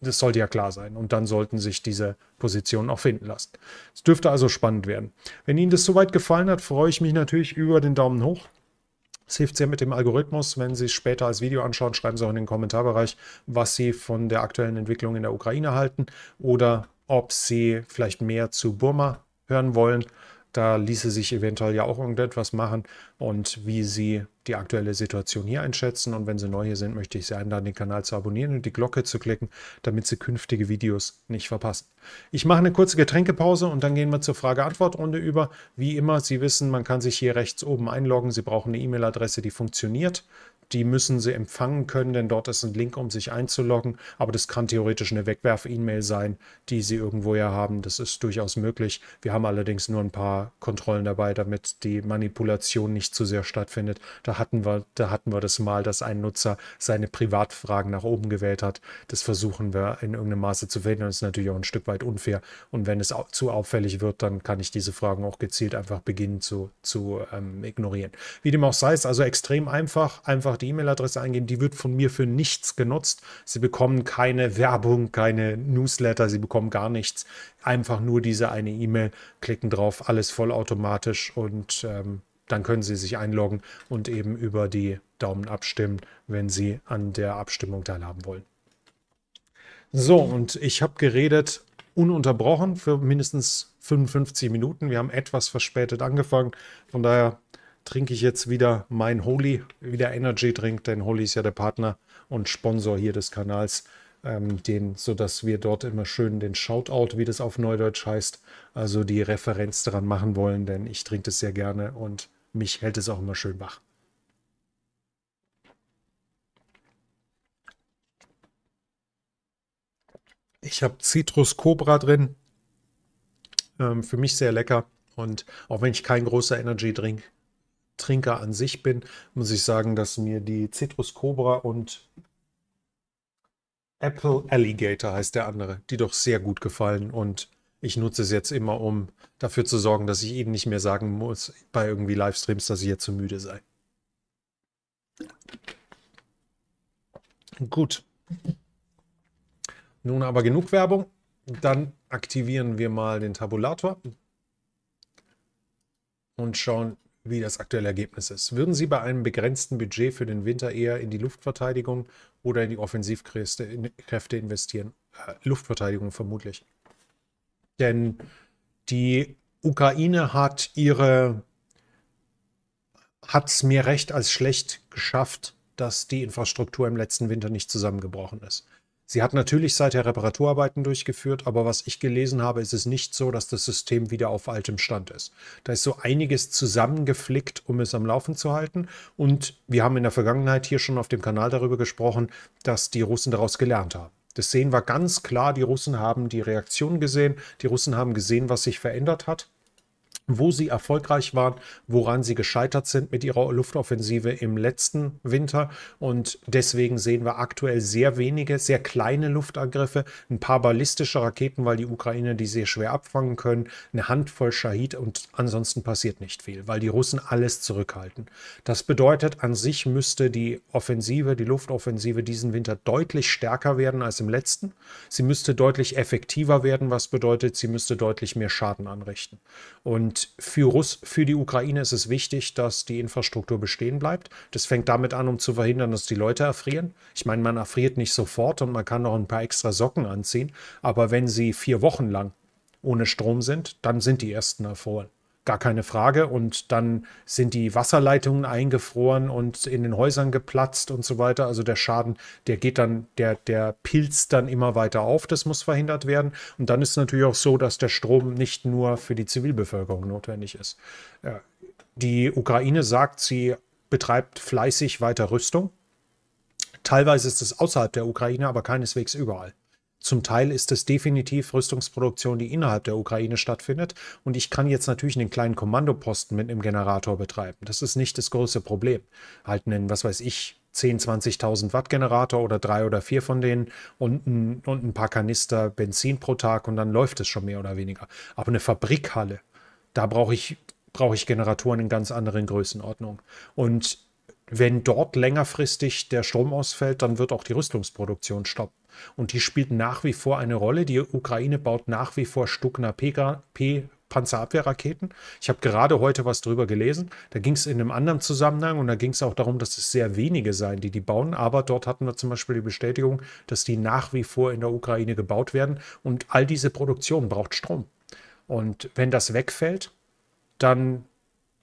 das sollte ja klar sein. Und dann sollten sich diese Positionen auch finden lassen. Es dürfte also spannend werden. Wenn Ihnen das soweit gefallen hat, freue ich mich natürlich über den Daumen hoch. Es hilft sehr mit dem Algorithmus. Wenn Sie es später als Video anschauen, schreiben Sie auch in den Kommentarbereich, was Sie von der aktuellen Entwicklung in der Ukraine halten oder ob Sie vielleicht mehr zu Burma hören wollen. Da ließe sich eventuell ja auch irgendetwas machen und wie Sie die aktuelle Situation hier einschätzen. Und wenn Sie neu hier sind, möchte ich Sie einladen, den Kanal zu abonnieren und die Glocke zu klicken, damit Sie künftige Videos nicht verpassen. Ich mache eine kurze Getränkepause und dann gehen wir zur Frage-Antwort-Runde über. Wie immer, Sie wissen, man kann sich hier rechts oben einloggen. Sie brauchen eine E-Mail-Adresse, die funktioniert die müssen sie empfangen können, denn dort ist ein Link, um sich einzuloggen. Aber das kann theoretisch eine Wegwerf-E-Mail sein, die sie irgendwo ja haben. Das ist durchaus möglich. Wir haben allerdings nur ein paar Kontrollen dabei, damit die Manipulation nicht zu sehr stattfindet. Da hatten wir, da hatten wir das mal, dass ein Nutzer seine Privatfragen nach oben gewählt hat. Das versuchen wir in irgendeinem Maße zu verhindern. Das ist natürlich auch ein Stück weit unfair. Und wenn es zu auffällig wird, dann kann ich diese Fragen auch gezielt einfach beginnen zu, zu ähm, ignorieren. Wie dem auch sei, ist also extrem einfach. Einfach die E-Mail-Adresse eingeben, die wird von mir für nichts genutzt. Sie bekommen keine Werbung, keine Newsletter, Sie bekommen gar nichts. Einfach nur diese eine E-Mail, klicken drauf, alles vollautomatisch und ähm, dann können Sie sich einloggen und eben über die Daumen abstimmen, wenn Sie an der Abstimmung teilhaben wollen. So, und ich habe geredet ununterbrochen für mindestens 55 Minuten. Wir haben etwas verspätet angefangen. Von daher trinke ich jetzt wieder mein Holy, wieder Energy Drink, denn Holy ist ja der Partner und Sponsor hier des Kanals, ähm, den, sodass wir dort immer schön den Shoutout, wie das auf Neudeutsch heißt, also die Referenz daran machen wollen, denn ich trinke das sehr gerne und mich hält es auch immer schön wach. Ich habe Citrus Cobra drin. Ähm, für mich sehr lecker. Und auch wenn ich kein großer Energy Drink Trinker an sich bin, muss ich sagen, dass mir die Citrus Cobra und Apple Alligator heißt der andere, die doch sehr gut gefallen und ich nutze es jetzt immer, um dafür zu sorgen, dass ich Ihnen nicht mehr sagen muss bei irgendwie Livestreams, dass ich jetzt zu müde sei. Gut. Nun aber genug Werbung. Dann aktivieren wir mal den Tabulator und schauen, wie das aktuelle Ergebnis ist. Würden Sie bei einem begrenzten Budget für den Winter eher in die Luftverteidigung oder in die Offensivkräfte investieren? Äh, Luftverteidigung vermutlich. Denn die Ukraine hat ihre hat es mehr recht als schlecht geschafft, dass die Infrastruktur im letzten Winter nicht zusammengebrochen ist. Sie hat natürlich seither Reparaturarbeiten durchgeführt, aber was ich gelesen habe, ist es nicht so, dass das System wieder auf altem Stand ist. Da ist so einiges zusammengeflickt, um es am Laufen zu halten. Und wir haben in der Vergangenheit hier schon auf dem Kanal darüber gesprochen, dass die Russen daraus gelernt haben. Das sehen wir ganz klar. Die Russen haben die Reaktion gesehen. Die Russen haben gesehen, was sich verändert hat. Wo sie erfolgreich waren, woran sie gescheitert sind mit ihrer Luftoffensive im letzten Winter. Und deswegen sehen wir aktuell sehr wenige, sehr kleine Luftangriffe, ein paar ballistische Raketen, weil die Ukraine die sehr schwer abfangen können, eine Handvoll Shahid und ansonsten passiert nicht viel, weil die Russen alles zurückhalten. Das bedeutet, an sich müsste die Offensive, die Luftoffensive diesen Winter deutlich stärker werden als im letzten. Sie müsste deutlich effektiver werden, was bedeutet, sie müsste deutlich mehr Schaden anrichten. Und und für, Russ, für die Ukraine ist es wichtig, dass die Infrastruktur bestehen bleibt. Das fängt damit an, um zu verhindern, dass die Leute erfrieren. Ich meine, man erfriert nicht sofort und man kann noch ein paar extra Socken anziehen. Aber wenn sie vier Wochen lang ohne Strom sind, dann sind die ersten erfroren gar keine Frage. Und dann sind die Wasserleitungen eingefroren und in den Häusern geplatzt und so weiter. Also der Schaden, der geht dann, der, der pilzt dann immer weiter auf. Das muss verhindert werden. Und dann ist es natürlich auch so, dass der Strom nicht nur für die Zivilbevölkerung notwendig ist. Die Ukraine sagt, sie betreibt fleißig weiter Rüstung. Teilweise ist es außerhalb der Ukraine, aber keineswegs überall. Zum Teil ist es definitiv Rüstungsproduktion, die innerhalb der Ukraine stattfindet. Und ich kann jetzt natürlich einen kleinen Kommandoposten mit einem Generator betreiben. Das ist nicht das große Problem. Halt einen, was weiß ich, 10, 20.000 Watt Generator oder drei oder vier von denen und ein, und ein paar Kanister Benzin pro Tag und dann läuft es schon mehr oder weniger. Aber eine Fabrikhalle, da brauche ich, brauche ich Generatoren in ganz anderen Größenordnungen. Und wenn dort längerfristig der Strom ausfällt, dann wird auch die Rüstungsproduktion stoppen. Und die spielt nach wie vor eine Rolle. Die Ukraine baut nach wie vor Stuckner P Panzerabwehrraketen. Ich habe gerade heute was drüber gelesen. Da ging es in einem anderen Zusammenhang und da ging es auch darum, dass es sehr wenige seien, die die bauen. Aber dort hatten wir zum Beispiel die Bestätigung, dass die nach wie vor in der Ukraine gebaut werden. Und all diese Produktion braucht Strom. Und wenn das wegfällt, dann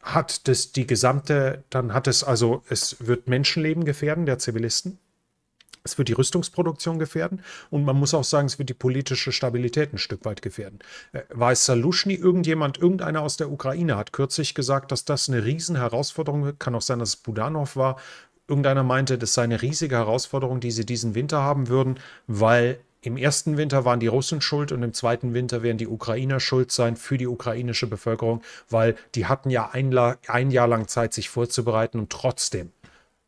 hat das die gesamte, dann hat es also, es wird Menschenleben gefährden der Zivilisten. Es wird die Rüstungsproduktion gefährden und man muss auch sagen, es wird die politische Stabilität ein Stück weit gefährden. Äh, es Saluschny, irgendjemand, irgendeiner aus der Ukraine hat kürzlich gesagt, dass das eine Riesenherausforderung wird. Kann auch sein, dass es Budanov war. Irgendeiner meinte, das sei eine riesige Herausforderung, die sie diesen Winter haben würden, weil im ersten Winter waren die Russen schuld und im zweiten Winter werden die Ukrainer schuld sein für die ukrainische Bevölkerung, weil die hatten ja ein, ein Jahr lang Zeit, sich vorzubereiten und trotzdem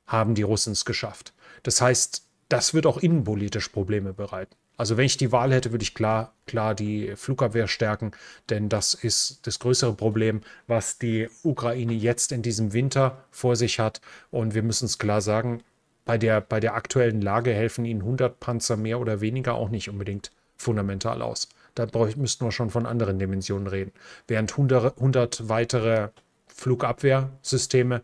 haben die Russen es geschafft. Das heißt, das wird auch innenpolitisch Probleme bereiten. Also wenn ich die Wahl hätte, würde ich klar, klar die Flugabwehr stärken, denn das ist das größere Problem, was die Ukraine jetzt in diesem Winter vor sich hat. Und wir müssen es klar sagen, bei der, bei der aktuellen Lage helfen ihnen 100 Panzer mehr oder weniger auch nicht unbedingt fundamental aus. Da müssten wir schon von anderen Dimensionen reden. Während 100, 100 weitere Flugabwehrsysteme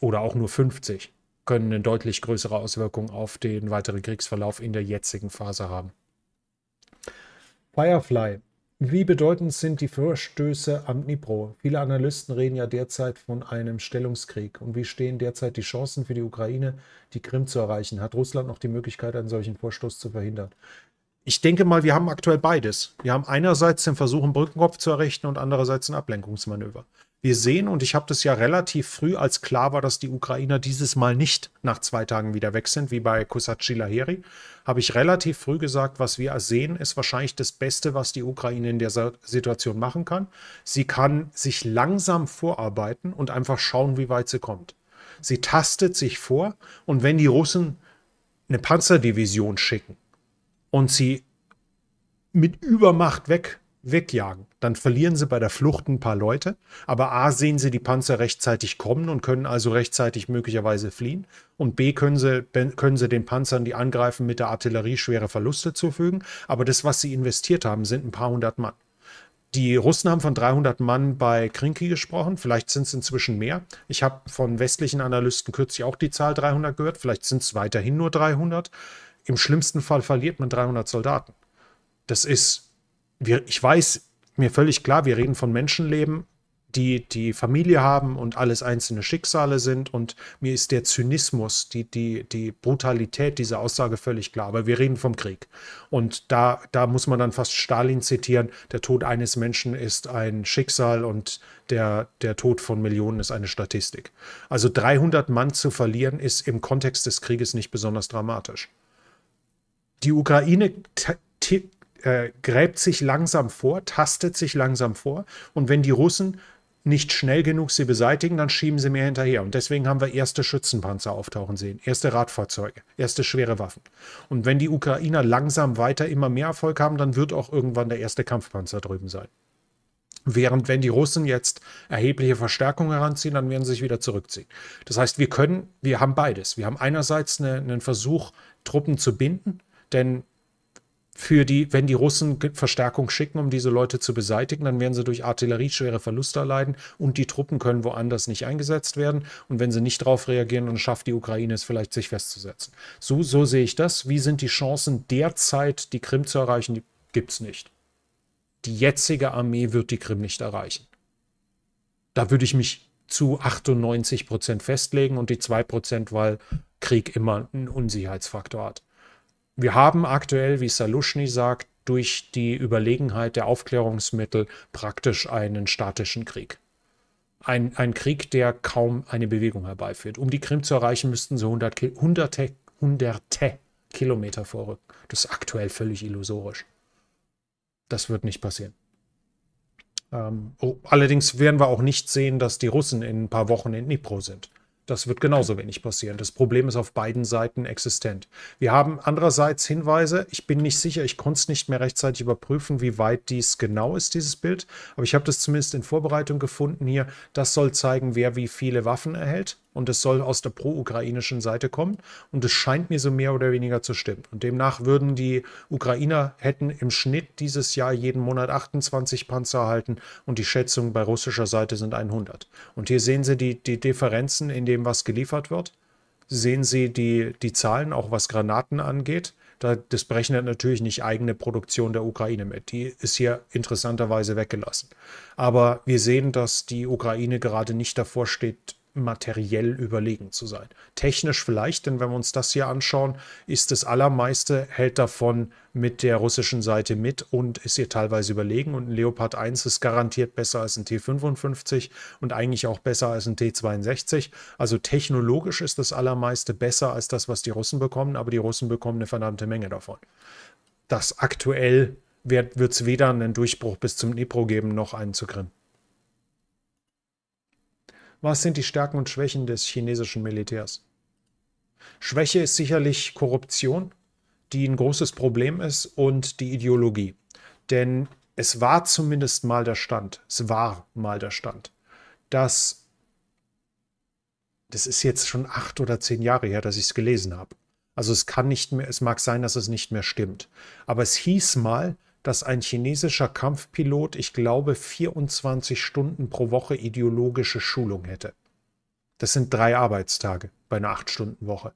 oder auch nur 50 können eine deutlich größere Auswirkung auf den weiteren Kriegsverlauf in der jetzigen Phase haben. Firefly wie bedeutend sind die Vorstöße am Dnipro? Viele Analysten reden ja derzeit von einem Stellungskrieg. Und wie stehen derzeit die Chancen für die Ukraine, die Krim zu erreichen? Hat Russland noch die Möglichkeit, einen solchen Vorstoß zu verhindern? Ich denke mal, wir haben aktuell beides. Wir haben einerseits den Versuch, einen Brückenkopf zu errichten und andererseits ein Ablenkungsmanöver. Wir sehen, und ich habe das ja relativ früh, als klar war, dass die Ukrainer dieses Mal nicht nach zwei Tagen wieder weg sind, wie bei Kosatschi Laheri, habe ich relativ früh gesagt, was wir sehen, ist wahrscheinlich das Beste, was die Ukraine in der Situation machen kann. Sie kann sich langsam vorarbeiten und einfach schauen, wie weit sie kommt. Sie tastet sich vor und wenn die Russen eine Panzerdivision schicken und sie mit Übermacht weg wegjagen. Dann verlieren sie bei der Flucht ein paar Leute, aber A sehen sie die Panzer rechtzeitig kommen und können also rechtzeitig möglicherweise fliehen und B können sie, können sie den Panzern, die angreifen, mit der Artillerie schwere Verluste zufügen, aber das, was sie investiert haben, sind ein paar hundert Mann. Die Russen haben von 300 Mann bei Krinki gesprochen, vielleicht sind es inzwischen mehr. Ich habe von westlichen Analysten kürzlich auch die Zahl 300 gehört, vielleicht sind es weiterhin nur 300. Im schlimmsten Fall verliert man 300 Soldaten. Das ist wir, ich weiß, mir völlig klar, wir reden von Menschenleben, die die Familie haben und alles einzelne Schicksale sind. Und mir ist der Zynismus, die, die, die Brutalität dieser Aussage völlig klar. Aber wir reden vom Krieg. Und da, da muss man dann fast Stalin zitieren, der Tod eines Menschen ist ein Schicksal und der, der Tod von Millionen ist eine Statistik. Also 300 Mann zu verlieren, ist im Kontext des Krieges nicht besonders dramatisch. Die Ukraine äh, gräbt sich langsam vor, tastet sich langsam vor. Und wenn die Russen nicht schnell genug sie beseitigen, dann schieben sie mehr hinterher. Und deswegen haben wir erste Schützenpanzer auftauchen sehen, erste Radfahrzeuge, erste schwere Waffen. Und wenn die Ukrainer langsam weiter immer mehr Erfolg haben, dann wird auch irgendwann der erste Kampfpanzer drüben sein. Während wenn die Russen jetzt erhebliche Verstärkungen heranziehen, dann werden sie sich wieder zurückziehen. Das heißt, wir können, wir haben beides. Wir haben einerseits eine, einen Versuch, Truppen zu binden, denn für die, wenn die Russen Verstärkung schicken, um diese Leute zu beseitigen, dann werden sie durch Artillerie schwere Verluste erleiden und die Truppen können woanders nicht eingesetzt werden. Und wenn sie nicht darauf reagieren, dann schafft die Ukraine es vielleicht, sich festzusetzen. So, so sehe ich das. Wie sind die Chancen derzeit, die Krim zu erreichen? Die gibt es nicht. Die jetzige Armee wird die Krim nicht erreichen. Da würde ich mich zu 98 Prozent festlegen und die 2 Prozent, weil Krieg immer einen Unsicherheitsfaktor hat. Wir haben aktuell, wie Salushny sagt, durch die Überlegenheit der Aufklärungsmittel praktisch einen statischen Krieg. Ein, ein Krieg, der kaum eine Bewegung herbeiführt. Um die Krim zu erreichen, müssten sie hunderte, hunderte, hunderte Kilometer vorrücken. Das ist aktuell völlig illusorisch. Das wird nicht passieren. Ähm, oh, allerdings werden wir auch nicht sehen, dass die Russen in ein paar Wochen in Dnipro sind. Das wird genauso wenig passieren. Das Problem ist auf beiden Seiten existent. Wir haben andererseits Hinweise. Ich bin nicht sicher, ich konnte es nicht mehr rechtzeitig überprüfen, wie weit dies genau ist, dieses Bild. Aber ich habe das zumindest in Vorbereitung gefunden hier. Das soll zeigen, wer wie viele Waffen erhält und es soll aus der pro-ukrainischen Seite kommen und es scheint mir so mehr oder weniger zu stimmen. Und demnach würden die Ukrainer hätten im Schnitt dieses Jahr jeden Monat 28 Panzer erhalten und die Schätzungen bei russischer Seite sind 100. Und hier sehen Sie die, die Differenzen in dem, was geliefert wird. Sehen Sie die, die Zahlen, auch was Granaten angeht. Das berechnet natürlich nicht eigene Produktion der Ukraine mit. Die ist hier interessanterweise weggelassen. Aber wir sehen, dass die Ukraine gerade nicht davor steht, materiell überlegen zu sein. Technisch vielleicht, denn wenn wir uns das hier anschauen, ist das allermeiste hält davon mit der russischen Seite mit und ist hier teilweise überlegen. Und ein Leopard 1 ist garantiert besser als ein T55 und eigentlich auch besser als ein T62. Also technologisch ist das allermeiste besser als das, was die Russen bekommen, aber die Russen bekommen eine verdammte Menge davon. Das aktuell wird es weder einen Durchbruch bis zum Dnipro geben, noch einen zu Krim. Was sind die Stärken und Schwächen des chinesischen Militärs? Schwäche ist sicherlich Korruption, die ein großes Problem ist, und die Ideologie. Denn es war zumindest mal der Stand, es war mal der Stand, dass, das ist jetzt schon acht oder zehn Jahre her, dass ich es gelesen habe. Also es kann nicht mehr, es mag sein, dass es nicht mehr stimmt. Aber es hieß mal, dass ein chinesischer Kampfpilot, ich glaube, 24 Stunden pro Woche ideologische Schulung hätte. Das sind drei Arbeitstage bei einer 8-Stunden-Woche.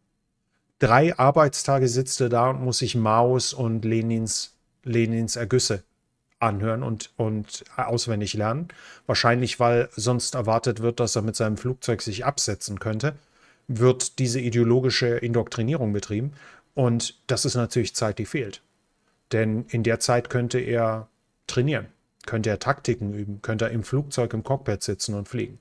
Drei Arbeitstage sitzt er da und muss sich Maos und Lenins, Lenins Ergüsse anhören und, und auswendig lernen. Wahrscheinlich, weil sonst erwartet wird, dass er mit seinem Flugzeug sich absetzen könnte, wird diese ideologische Indoktrinierung betrieben. Und das ist natürlich Zeit, die fehlt. Denn in der Zeit könnte er trainieren, könnte er Taktiken üben, könnte er im Flugzeug im Cockpit sitzen und fliegen.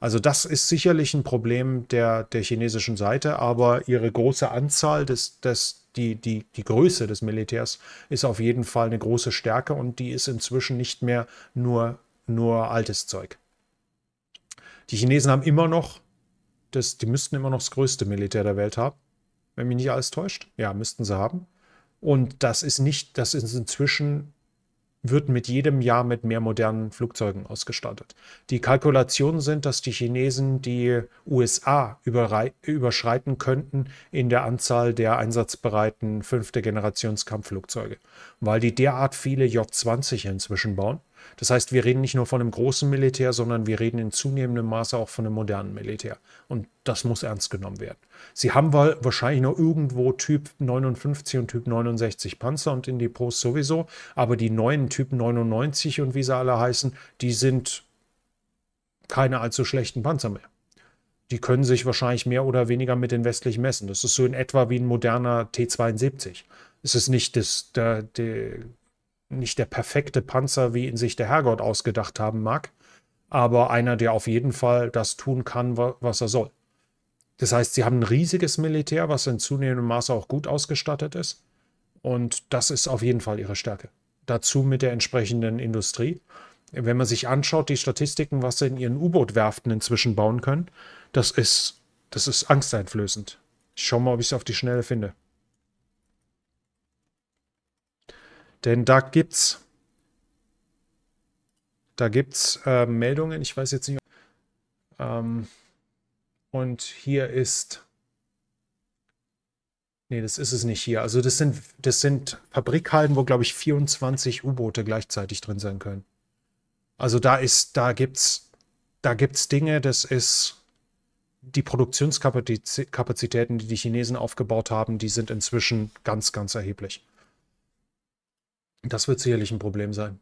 Also das ist sicherlich ein Problem der, der chinesischen Seite, aber ihre große Anzahl, des, des, die, die, die Größe des Militärs ist auf jeden Fall eine große Stärke und die ist inzwischen nicht mehr nur, nur altes Zeug. Die Chinesen haben immer noch, das, die müssten immer noch das größte Militär der Welt haben, wenn mich nicht alles täuscht. Ja, müssten sie haben. Und das ist nicht, das ist inzwischen wird mit jedem Jahr mit mehr modernen Flugzeugen ausgestattet. Die Kalkulationen sind, dass die Chinesen die USA überschreiten könnten in der Anzahl der einsatzbereiten fünfte Generations Kampfflugzeuge, weil die derart viele J-20 inzwischen bauen das heißt, wir reden nicht nur von einem großen Militär, sondern wir reden in zunehmendem Maße auch von einem modernen Militär. Und das muss ernst genommen werden. Sie haben wahrscheinlich noch irgendwo Typ 59 und Typ 69 Panzer und in die Pros sowieso, aber die neuen Typ 99 und wie sie alle heißen, die sind keine allzu schlechten Panzer mehr. Die können sich wahrscheinlich mehr oder weniger mit den westlichen messen. Das ist so in etwa wie ein moderner T-72. Es ist nicht das, der, der nicht der perfekte Panzer, wie ihn sich der Herrgott ausgedacht haben mag, aber einer, der auf jeden Fall das tun kann, was er soll. Das heißt, sie haben ein riesiges Militär, was in zunehmendem Maße auch gut ausgestattet ist. Und das ist auf jeden Fall ihre Stärke. Dazu mit der entsprechenden Industrie. Wenn man sich anschaut, die Statistiken, was sie in ihren U-Boot-Werften inzwischen bauen können, das ist, das ist angsteinflößend. Ich schau mal, ob ich es auf die Schnelle finde. Denn da gibt's da gibt's äh, Meldungen, ich weiß jetzt nicht. Ähm, und hier ist Nee, das ist es nicht hier. Also das sind, das sind Fabrikhallen, wo, glaube ich, 24 U-Boote gleichzeitig drin sein können. Also da ist, da gibt's, da gibt's Dinge, das ist die Produktionskapazitäten, die die Chinesen aufgebaut haben, die sind inzwischen ganz, ganz erheblich. Das wird sicherlich ein Problem sein.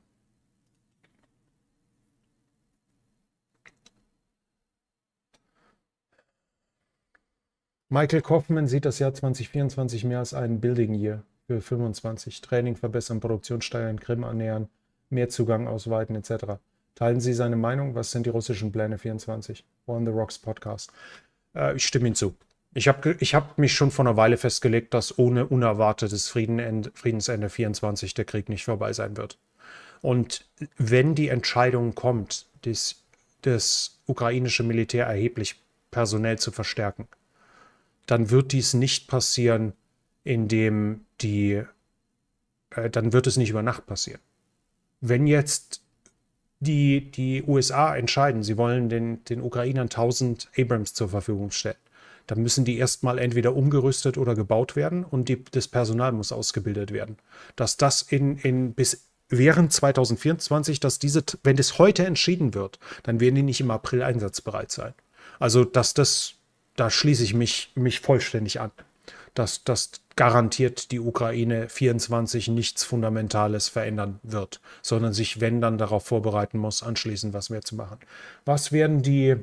Michael Kaufman sieht das Jahr 2024 mehr als einen Building Year für 25. Training verbessern, Produktion steigern, Krim annähern, mehr Zugang ausweiten etc. Teilen Sie seine Meinung? Was sind die russischen Pläne 24? On the Rocks Podcast. Äh, ich stimme Ihnen zu. Ich habe ich hab mich schon vor einer Weile festgelegt, dass ohne unerwartetes Frieden, Friedensende 24 der Krieg nicht vorbei sein wird. Und wenn die Entscheidung kommt, das, das ukrainische Militär erheblich personell zu verstärken, dann wird dies nicht passieren, indem die, äh, dann wird es nicht über Nacht passieren. Wenn jetzt die, die USA entscheiden, sie wollen den, den Ukrainern 1000 Abrams zur Verfügung stellen, dann müssen die erstmal entweder umgerüstet oder gebaut werden und die, das Personal muss ausgebildet werden. Dass das in, in bis während 2024, dass diese, wenn das heute entschieden wird, dann werden die nicht im April einsatzbereit sein. Also, dass das da schließe ich mich, mich vollständig an. Dass das garantiert die Ukraine 24 nichts Fundamentales verändern wird, sondern sich, wenn dann, darauf vorbereiten muss, anschließend was mehr zu machen. Was werden die,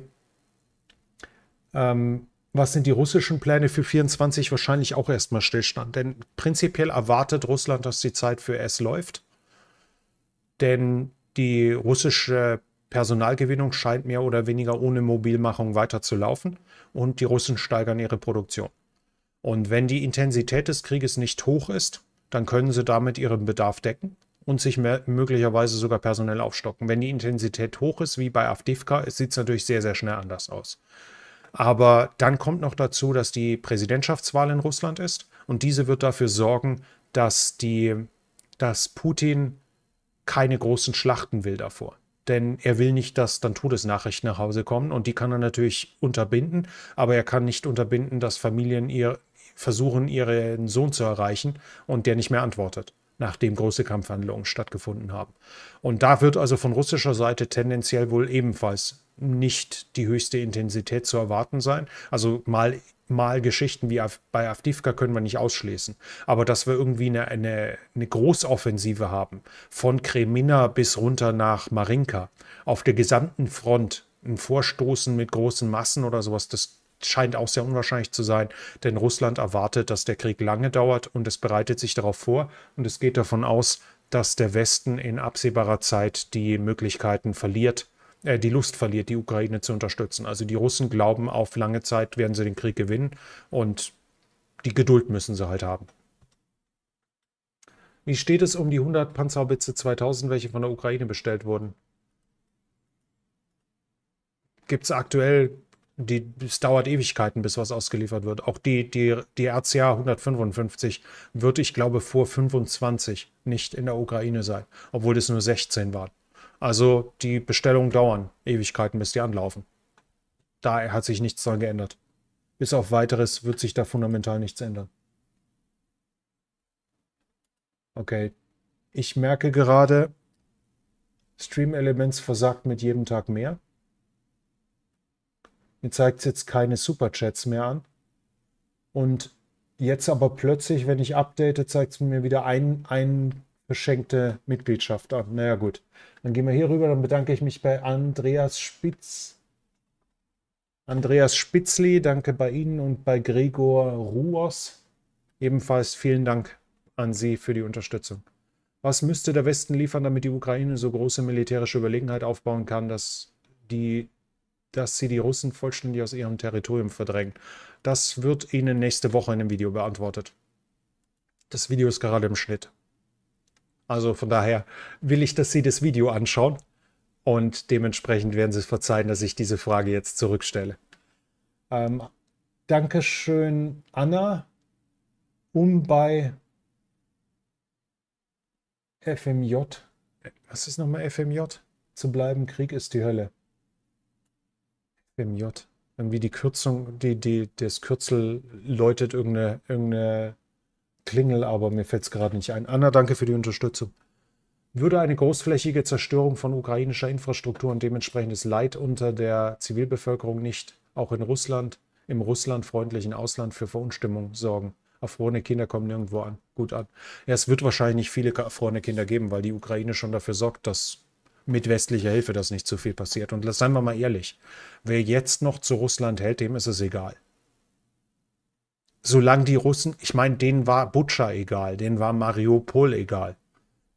ähm, was sind die russischen Pläne für 24? Wahrscheinlich auch erstmal Stillstand. Denn prinzipiell erwartet Russland, dass die Zeit für es läuft. Denn die russische Personalgewinnung scheint mehr oder weniger ohne Mobilmachung weiter zu laufen und die Russen steigern ihre Produktion. Und wenn die Intensität des Krieges nicht hoch ist, dann können sie damit ihren Bedarf decken und sich möglicherweise sogar personell aufstocken. Wenn die Intensität hoch ist, wie bei Avdivka, sieht es natürlich sehr, sehr schnell anders aus. Aber dann kommt noch dazu, dass die Präsidentschaftswahl in Russland ist. Und diese wird dafür sorgen, dass, die, dass Putin keine großen Schlachten will davor. Denn er will nicht, dass dann Todesnachrichten nach Hause kommen. Und die kann er natürlich unterbinden, aber er kann nicht unterbinden, dass Familien ihr versuchen, ihren Sohn zu erreichen und der nicht mehr antwortet, nachdem große Kampfhandlungen stattgefunden haben. Und da wird also von russischer Seite tendenziell wohl ebenfalls nicht die höchste Intensität zu erwarten sein. Also mal mal Geschichten wie bei Avdivka können wir nicht ausschließen. Aber dass wir irgendwie eine, eine, eine Großoffensive haben, von Kremina bis runter nach Marinka, auf der gesamten Front ein Vorstoßen mit großen Massen oder sowas, das scheint auch sehr unwahrscheinlich zu sein, denn Russland erwartet, dass der Krieg lange dauert und es bereitet sich darauf vor und es geht davon aus, dass der Westen in absehbarer Zeit die Möglichkeiten verliert, äh, die Lust verliert, die Ukraine zu unterstützen. Also die Russen glauben, auf lange Zeit werden sie den Krieg gewinnen und die Geduld müssen sie halt haben. Wie steht es um die 100 Panzerhaubitze 2000, welche von der Ukraine bestellt wurden? Gibt es aktuell, die, es dauert Ewigkeiten, bis was ausgeliefert wird. Auch die, die, die RCA 155 wird, ich glaube, vor 25 nicht in der Ukraine sein, obwohl es nur 16 waren. Also die Bestellungen dauern Ewigkeiten, bis die anlaufen. Da hat sich nichts dran geändert. Bis auf weiteres wird sich da fundamental nichts ändern. Okay. Ich merke gerade, Stream Elements versagt mit jedem Tag mehr. Mir zeigt es jetzt keine Superchats mehr an. Und jetzt aber plötzlich, wenn ich update, zeigt es mir wieder ein, ein beschenkte Mitgliedschaft an. Naja, gut. Dann gehen wir hier rüber. Dann bedanke ich mich bei Andreas Spitz. Andreas Spitzli, danke bei Ihnen und bei Gregor Ruos. Ebenfalls vielen Dank an Sie für die Unterstützung. Was müsste der Westen liefern, damit die Ukraine so große militärische Überlegenheit aufbauen kann, dass, die, dass sie die Russen vollständig aus ihrem Territorium verdrängen? Das wird Ihnen nächste Woche in einem Video beantwortet. Das Video ist gerade im Schnitt. Also von daher will ich, dass Sie das Video anschauen und dementsprechend werden Sie verzeihen, dass ich diese Frage jetzt zurückstelle. Ähm, Dankeschön, Anna. Um bei FMJ, was ist nochmal FMJ? Zu bleiben, Krieg ist die Hölle. FMJ. Irgendwie die Kürzung, die, die, das Kürzel läutet irgendeine, irgendeine Klingel, aber mir fällt es gerade nicht ein. Anna, danke für die Unterstützung. Würde eine großflächige Zerstörung von ukrainischer Infrastruktur und dementsprechendes Leid unter der Zivilbevölkerung nicht auch in Russland, im russlandfreundlichen Ausland für Verunstimmung sorgen? Erfrorene Kinder kommen nirgendwo an, gut an. Ja, es wird wahrscheinlich nicht viele erfrorene Kinder geben, weil die Ukraine schon dafür sorgt, dass mit westlicher Hilfe das nicht zu viel passiert. Und seien wir mal ehrlich, wer jetzt noch zu Russland hält, dem ist es egal solange die Russen, ich meine, denen war Butscha egal, denen war Mariupol egal,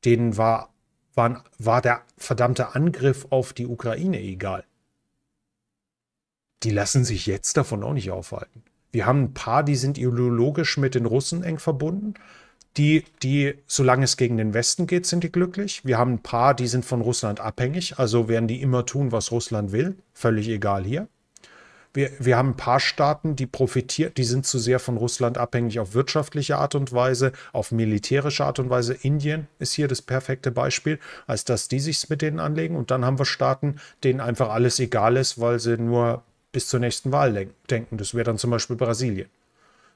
denen war, war, war der verdammte Angriff auf die Ukraine egal. Die lassen sich jetzt davon auch nicht aufhalten. Wir haben ein paar, die sind ideologisch mit den Russen eng verbunden. Die, die, solange es gegen den Westen geht, sind die glücklich. Wir haben ein paar, die sind von Russland abhängig, also werden die immer tun, was Russland will. Völlig egal hier. Wir, wir haben ein paar Staaten, die profitieren, die sind zu sehr von Russland abhängig auf wirtschaftliche Art und Weise, auf militärische Art und Weise. Indien ist hier das perfekte Beispiel, als dass die sich mit denen anlegen. Und dann haben wir Staaten, denen einfach alles egal ist, weil sie nur bis zur nächsten Wahl denken. Das wäre dann zum Beispiel Brasilien.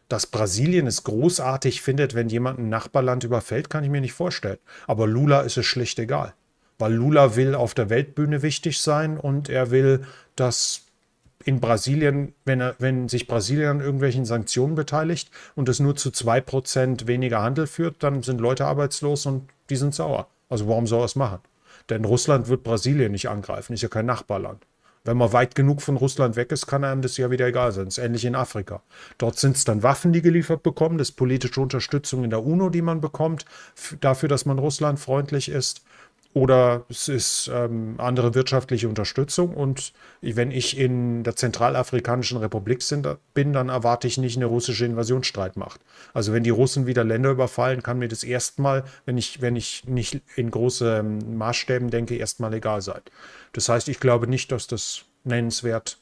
Dass Brasilien es großartig findet, wenn jemand ein Nachbarland überfällt, kann ich mir nicht vorstellen. Aber Lula ist es schlicht egal. Weil Lula will auf der Weltbühne wichtig sein und er will, dass in Brasilien, wenn, er, wenn sich Brasilien an irgendwelchen Sanktionen beteiligt und es nur zu 2% weniger Handel führt, dann sind Leute arbeitslos und die sind sauer. Also warum soll er es machen? Denn Russland wird Brasilien nicht angreifen, ist ja kein Nachbarland. Wenn man weit genug von Russland weg ist, kann einem das ja wieder egal sein. Das ist ähnlich in Afrika. Dort sind es dann Waffen, die geliefert bekommen, das ist politische Unterstützung in der UNO, die man bekommt, dafür, dass man Russland freundlich ist oder es ist ähm, andere wirtschaftliche Unterstützung. Und wenn ich in der Zentralafrikanischen Republik sind, bin, dann erwarte ich nicht eine russische Invasionsstreitmacht. Also wenn die Russen wieder Länder überfallen, kann mir das erstmal, wenn ich, wenn ich nicht in große ähm, Maßstäben denke, erstmal egal sein. Das heißt, ich glaube nicht, dass das nennenswert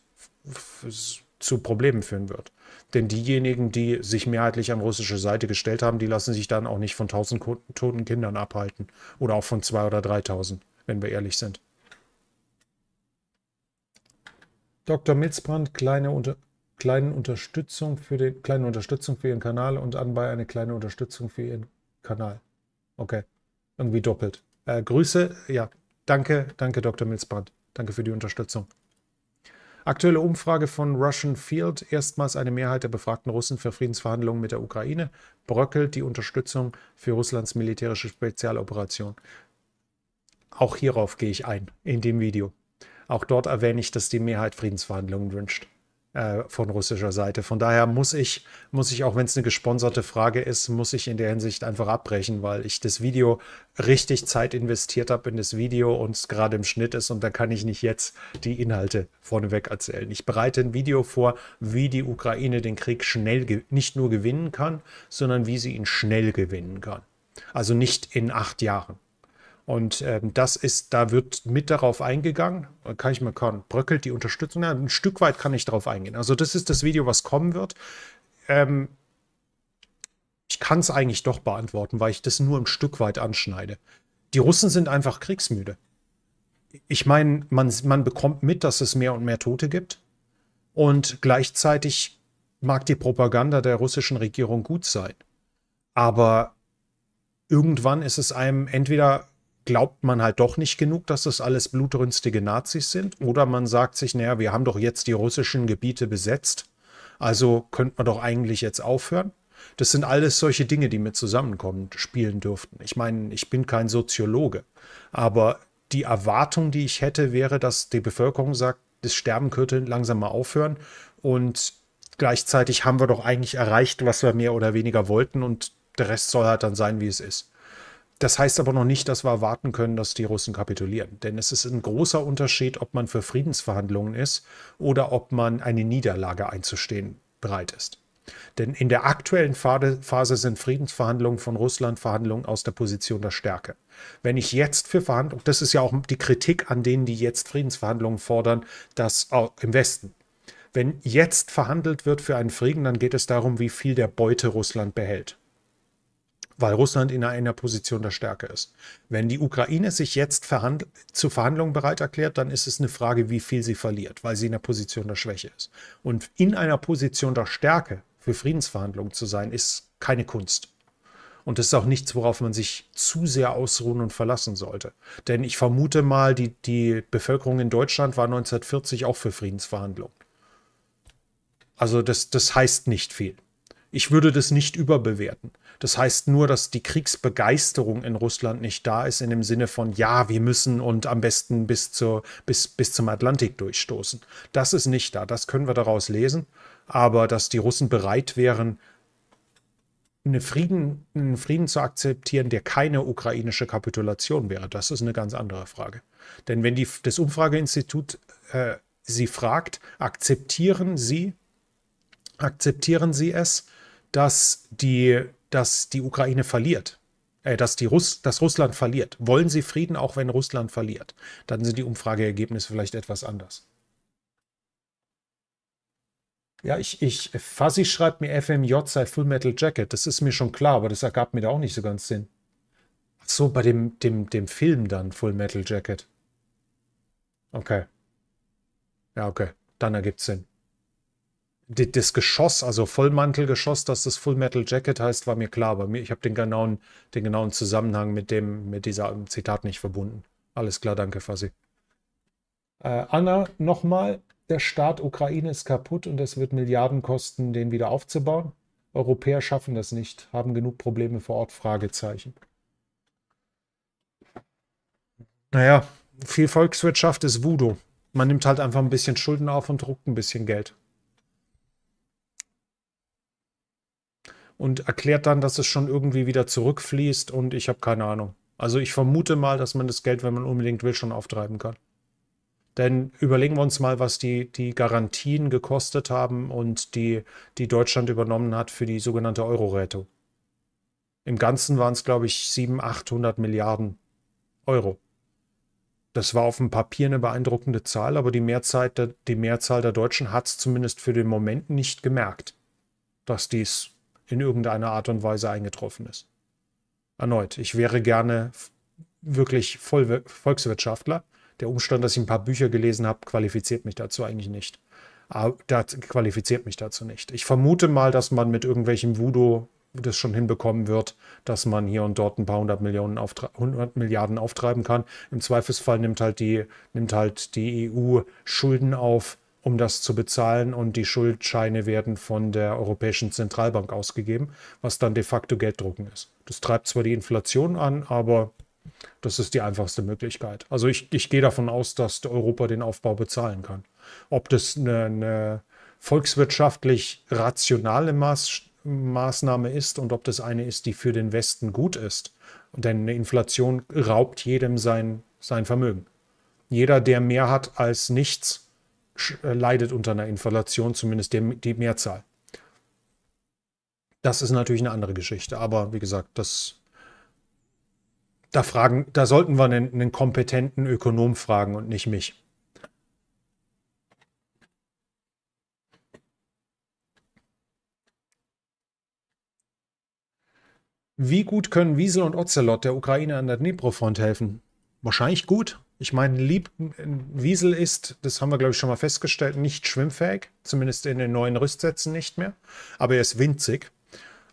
zu Problemen führen wird. Denn diejenigen, die sich mehrheitlich an russische Seite gestellt haben, die lassen sich dann auch nicht von tausend toten Kindern abhalten. Oder auch von zwei oder dreitausend, wenn wir ehrlich sind. Dr. Milzbrand, kleine, unter, kleine Unterstützung für den, kleine Unterstützung für Ihren Kanal und anbei eine kleine Unterstützung für Ihren Kanal. Okay. Irgendwie doppelt. Äh, Grüße, ja, danke, danke, Dr. Milzbrand. Danke für die Unterstützung. Aktuelle Umfrage von Russian Field. Erstmals eine Mehrheit der befragten Russen für Friedensverhandlungen mit der Ukraine. Bröckelt die Unterstützung für Russlands militärische Spezialoperation. Auch hierauf gehe ich ein in dem Video. Auch dort erwähne ich, dass die Mehrheit Friedensverhandlungen wünscht. Äh, von russischer Seite. Von daher muss ich, muss ich, auch wenn es eine gesponserte Frage ist, muss ich in der Hinsicht einfach abbrechen, weil ich das Video richtig Zeit investiert habe in das Video und es gerade im Schnitt ist und da kann ich nicht jetzt die Inhalte vorneweg erzählen. Ich bereite ein Video vor, wie die Ukraine den Krieg schnell nicht nur gewinnen kann, sondern wie sie ihn schnell gewinnen kann. Also nicht in acht Jahren. Und ähm, das ist, da wird mit darauf eingegangen. Kann ich mal kann, bröckelt die Unterstützung. Ja, ein Stück weit kann ich darauf eingehen. Also, das ist das Video, was kommen wird. Ähm, ich kann es eigentlich doch beantworten, weil ich das nur ein Stück weit anschneide. Die Russen sind einfach kriegsmüde. Ich meine, man, man bekommt mit, dass es mehr und mehr Tote gibt. Und gleichzeitig mag die Propaganda der russischen Regierung gut sein. Aber irgendwann ist es einem entweder glaubt man halt doch nicht genug, dass das alles blutrünstige Nazis sind. Oder man sagt sich, naja, wir haben doch jetzt die russischen Gebiete besetzt, also könnte man doch eigentlich jetzt aufhören. Das sind alles solche Dinge, die mit zusammenkommen, spielen dürften. Ich meine, ich bin kein Soziologe, aber die Erwartung, die ich hätte, wäre, dass die Bevölkerung sagt, das Sterben könnte langsam mal aufhören und gleichzeitig haben wir doch eigentlich erreicht, was wir mehr oder weniger wollten und der Rest soll halt dann sein, wie es ist. Das heißt aber noch nicht, dass wir erwarten können, dass die Russen kapitulieren. Denn es ist ein großer Unterschied, ob man für Friedensverhandlungen ist oder ob man eine Niederlage einzustehen bereit ist. Denn in der aktuellen Phase sind Friedensverhandlungen von Russland Verhandlungen aus der Position der Stärke. Wenn ich jetzt für Verhandlungen, das ist ja auch die Kritik an denen, die jetzt Friedensverhandlungen fordern, dass im Westen. Wenn jetzt verhandelt wird für einen Frieden, dann geht es darum, wie viel der Beute Russland behält weil Russland in einer Position der Stärke ist. Wenn die Ukraine sich jetzt verhand zu Verhandlungen bereit erklärt, dann ist es eine Frage, wie viel sie verliert, weil sie in der Position der Schwäche ist. Und in einer Position der Stärke für Friedensverhandlungen zu sein, ist keine Kunst. Und das ist auch nichts, worauf man sich zu sehr ausruhen und verlassen sollte. Denn ich vermute mal, die, die Bevölkerung in Deutschland war 1940 auch für Friedensverhandlungen. Also das, das heißt nicht viel. Ich würde das nicht überbewerten. Das heißt nur, dass die Kriegsbegeisterung in Russland nicht da ist, in dem Sinne von, ja, wir müssen und am besten bis, zur, bis, bis zum Atlantik durchstoßen. Das ist nicht da. Das können wir daraus lesen. Aber dass die Russen bereit wären, einen Frieden, einen Frieden zu akzeptieren, der keine ukrainische Kapitulation wäre, das ist eine ganz andere Frage. Denn wenn die, das Umfrageinstitut äh, Sie fragt, akzeptieren Sie, akzeptieren Sie es, dass die dass die Ukraine verliert, äh, dass, die Russ dass Russland verliert. Wollen sie Frieden, auch wenn Russland verliert? Dann sind die Umfrageergebnisse vielleicht etwas anders. Ja, ich, ich, Fuzzy schreibt mir FMJ sei Full Metal Jacket. Das ist mir schon klar, aber das ergab mir da auch nicht so ganz Sinn. Ach so, bei dem, dem, dem Film dann Full Metal Jacket. Okay. Ja, okay. Dann ergibt es Sinn das Geschoss, also Vollmantelgeschoss, dass das Full Metal Jacket heißt, war mir klar, aber ich habe den genauen, den genauen Zusammenhang mit dem, mit dieser Zitat nicht verbunden. Alles klar, danke, Fasi. Äh, Anna, nochmal, der Staat Ukraine ist kaputt und es wird Milliarden kosten, den wieder aufzubauen. Europäer schaffen das nicht, haben genug Probleme vor Ort, Fragezeichen. Naja, viel Volkswirtschaft ist Voodoo. Man nimmt halt einfach ein bisschen Schulden auf und druckt ein bisschen Geld. Und erklärt dann, dass es schon irgendwie wieder zurückfließt und ich habe keine Ahnung. Also ich vermute mal, dass man das Geld, wenn man unbedingt will, schon auftreiben kann. Denn überlegen wir uns mal, was die, die Garantien gekostet haben und die, die Deutschland übernommen hat für die sogenannte Euro-Rettung. Im Ganzen waren es, glaube ich, 700, 800 Milliarden Euro. Das war auf dem Papier eine beeindruckende Zahl, aber die Mehrzahl der, die Mehrzahl der Deutschen hat es zumindest für den Moment nicht gemerkt, dass dies in irgendeiner Art und Weise eingetroffen ist. Erneut, ich wäre gerne wirklich Voll Volkswirtschaftler. Der Umstand, dass ich ein paar Bücher gelesen habe, qualifiziert mich dazu eigentlich nicht. Das qualifiziert mich dazu nicht. Ich vermute mal, dass man mit irgendwelchem Voodoo das schon hinbekommen wird, dass man hier und dort ein paar hundert Millionen 100 Milliarden auftreiben kann. Im Zweifelsfall nimmt halt die, nimmt halt die EU Schulden auf, um das zu bezahlen und die Schuldscheine werden von der Europäischen Zentralbank ausgegeben, was dann de facto Gelddrucken ist. Das treibt zwar die Inflation an, aber das ist die einfachste Möglichkeit. Also ich, ich gehe davon aus, dass Europa den Aufbau bezahlen kann. Ob das eine, eine volkswirtschaftlich rationale Maß, Maßnahme ist und ob das eine ist, die für den Westen gut ist. Denn eine Inflation raubt jedem sein, sein Vermögen. Jeder, der mehr hat als nichts, leidet unter einer Inflation, zumindest die, die Mehrzahl. Das ist natürlich eine andere Geschichte, aber wie gesagt, das da fragen, da sollten wir einen, einen kompetenten Ökonom fragen und nicht mich. Wie gut können Wiesel und Ocelot der Ukraine an der Dnipro-Front helfen? Wahrscheinlich gut. Ich meine, Lieb Wiesel ist, das haben wir glaube ich schon mal festgestellt, nicht schwimmfähig, zumindest in den neuen Rüstsätzen nicht mehr, aber er ist winzig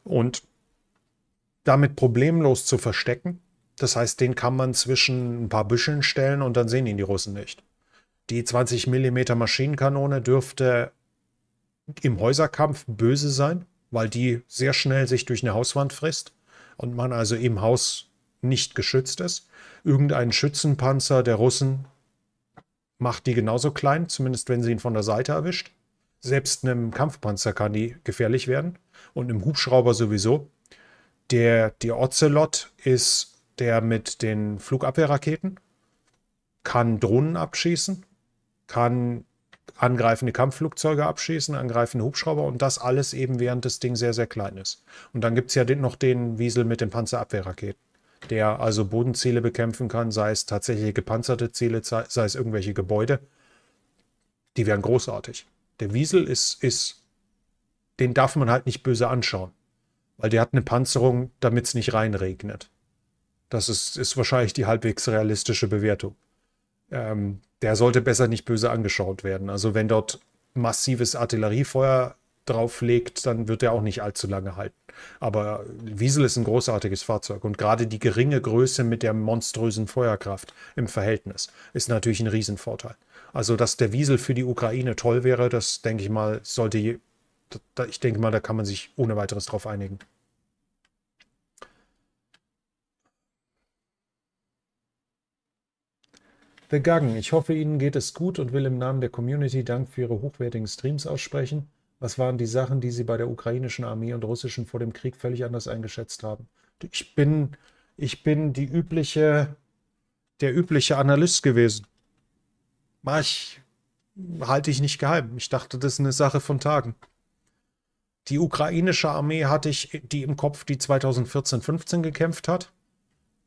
und damit problemlos zu verstecken. Das heißt, den kann man zwischen ein paar Büscheln stellen und dann sehen ihn die Russen nicht. Die 20 mm Maschinenkanone dürfte im Häuserkampf böse sein, weil die sehr schnell sich durch eine Hauswand frisst und man also im Haus nicht geschützt ist. Irgendein Schützenpanzer der Russen macht die genauso klein, zumindest wenn sie ihn von der Seite erwischt. Selbst einem Kampfpanzer kann die gefährlich werden und einem Hubschrauber sowieso. Der, der Ocelot ist der mit den Flugabwehrraketen, kann Drohnen abschießen, kann angreifende Kampfflugzeuge abschießen, angreifende Hubschrauber und das alles eben während das Ding sehr, sehr klein ist. Und dann gibt es ja den, noch den Wiesel mit den Panzerabwehrraketen, der also Bodenziele bekämpfen kann, sei es tatsächlich gepanzerte Ziele, sei es irgendwelche Gebäude. Die wären großartig. Der Wiesel ist, ist, den darf man halt nicht böse anschauen, weil der hat eine Panzerung, damit es nicht reinregnet. Das ist, ist wahrscheinlich die halbwegs realistische Bewertung. Ähm, der sollte besser nicht böse angeschaut werden. Also wenn dort massives Artilleriefeuer drauf legt, dann wird er auch nicht allzu lange halten. Aber Wiesel ist ein großartiges Fahrzeug und gerade die geringe Größe mit der monströsen Feuerkraft im Verhältnis ist natürlich ein Riesenvorteil. Also, dass der Wiesel für die Ukraine toll wäre, das denke ich mal, sollte, ich denke mal, da kann man sich ohne weiteres drauf einigen. The Gaggen, ich hoffe, Ihnen geht es gut und will im Namen der Community Dank für Ihre hochwertigen Streams aussprechen. Was waren die Sachen, die Sie bei der ukrainischen Armee und russischen vor dem Krieg völlig anders eingeschätzt haben? Ich bin, ich bin die übliche, der übliche Analyst gewesen. Ich, halte ich nicht geheim. Ich dachte, das ist eine Sache von Tagen. Die ukrainische Armee hatte ich die im Kopf, die 2014, 15 gekämpft hat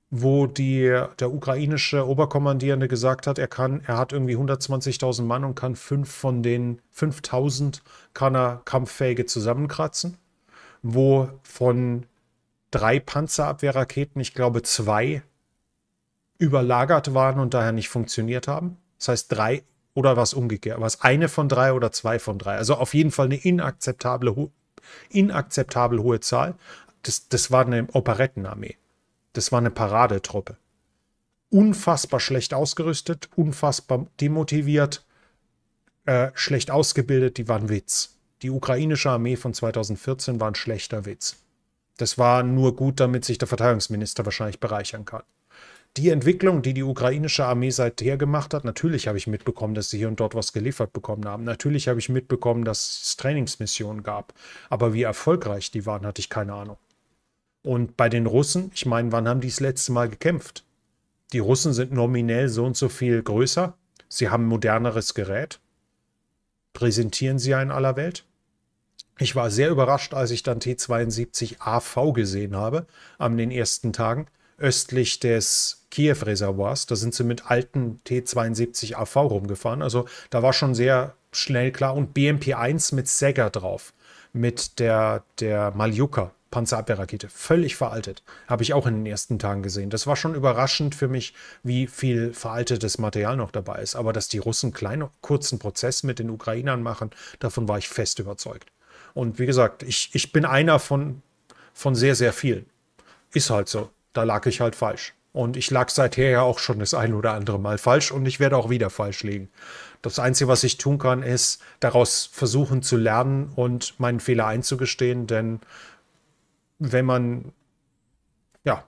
wo die, der ukrainische Oberkommandierende gesagt hat, er kann, er hat irgendwie 120.000 Mann und kann fünf von den 5.000 kann er kampffähige zusammenkratzen, wo von drei Panzerabwehrraketen, ich glaube zwei, überlagert waren und daher nicht funktioniert haben. Das heißt drei oder was umgekehrt, was eine von drei oder zwei von drei. Also auf jeden Fall eine inakzeptable, inakzeptabel hohe Zahl. Das, das war eine Operettenarmee. Das war eine Paradetruppe. Unfassbar schlecht ausgerüstet, unfassbar demotiviert, äh, schlecht ausgebildet, die waren Witz. Die ukrainische Armee von 2014 war ein schlechter Witz. Das war nur gut, damit sich der Verteidigungsminister wahrscheinlich bereichern kann. Die Entwicklung, die die ukrainische Armee seither gemacht hat, natürlich habe ich mitbekommen, dass sie hier und dort was geliefert bekommen haben. Natürlich habe ich mitbekommen, dass es Trainingsmissionen gab. Aber wie erfolgreich die waren, hatte ich keine Ahnung. Und bei den Russen, ich meine, wann haben die das letzte Mal gekämpft? Die Russen sind nominell so und so viel größer. Sie haben moderneres Gerät. Präsentieren sie ja in aller Welt. Ich war sehr überrascht, als ich dann T-72 AV gesehen habe an den ersten Tagen östlich des Kiew-Reservoirs. Da sind sie mit alten T-72 AV rumgefahren. Also da war schon sehr schnell klar. Und BMP-1 mit Sega drauf, mit der, der Maljuka. Panzerabwehrrakete. Völlig veraltet. Habe ich auch in den ersten Tagen gesehen. Das war schon überraschend für mich, wie viel veraltetes Material noch dabei ist. Aber dass die Russen kleinen, kurzen Prozess mit den Ukrainern machen, davon war ich fest überzeugt. Und wie gesagt, ich, ich bin einer von, von sehr, sehr vielen. Ist halt so. Da lag ich halt falsch. Und ich lag seither ja auch schon das ein oder andere Mal falsch und ich werde auch wieder falsch liegen. Das Einzige, was ich tun kann, ist daraus versuchen zu lernen und meinen Fehler einzugestehen, denn wenn man, ja,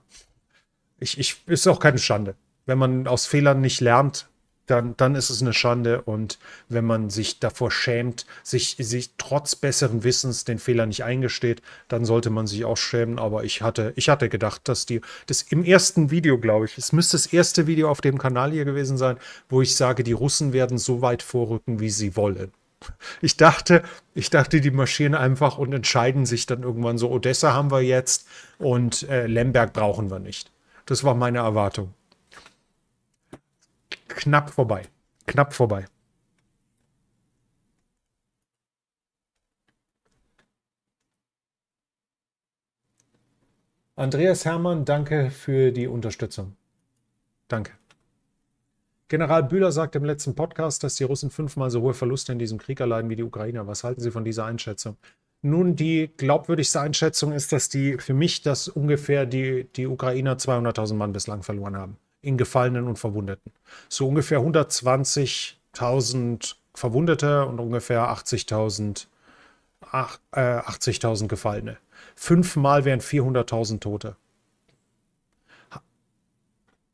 ich, ich, ist auch keine Schande. Wenn man aus Fehlern nicht lernt, dann, dann ist es eine Schande. Und wenn man sich davor schämt, sich, sich trotz besseren Wissens den Fehler nicht eingesteht, dann sollte man sich auch schämen. Aber ich hatte, ich hatte gedacht, dass die, das im ersten Video, glaube ich, es müsste das erste Video auf dem Kanal hier gewesen sein, wo ich sage, die Russen werden so weit vorrücken, wie sie wollen. Ich dachte, ich dachte, die marschieren einfach und entscheiden sich dann irgendwann so, Odessa haben wir jetzt und äh, Lemberg brauchen wir nicht. Das war meine Erwartung. Knapp vorbei. Knapp vorbei. Andreas Hermann, danke für die Unterstützung. Danke. General Bühler sagt im letzten Podcast, dass die Russen fünfmal so hohe Verluste in diesem Krieg erleiden wie die Ukrainer. Was halten Sie von dieser Einschätzung? Nun, die glaubwürdigste Einschätzung ist, dass die für mich, dass ungefähr die, die Ukrainer 200.000 Mann bislang verloren haben. In Gefallenen und Verwundeten. So ungefähr 120.000 Verwundete und ungefähr 80.000 äh, 80 Gefallene. Fünfmal wären 400.000 Tote.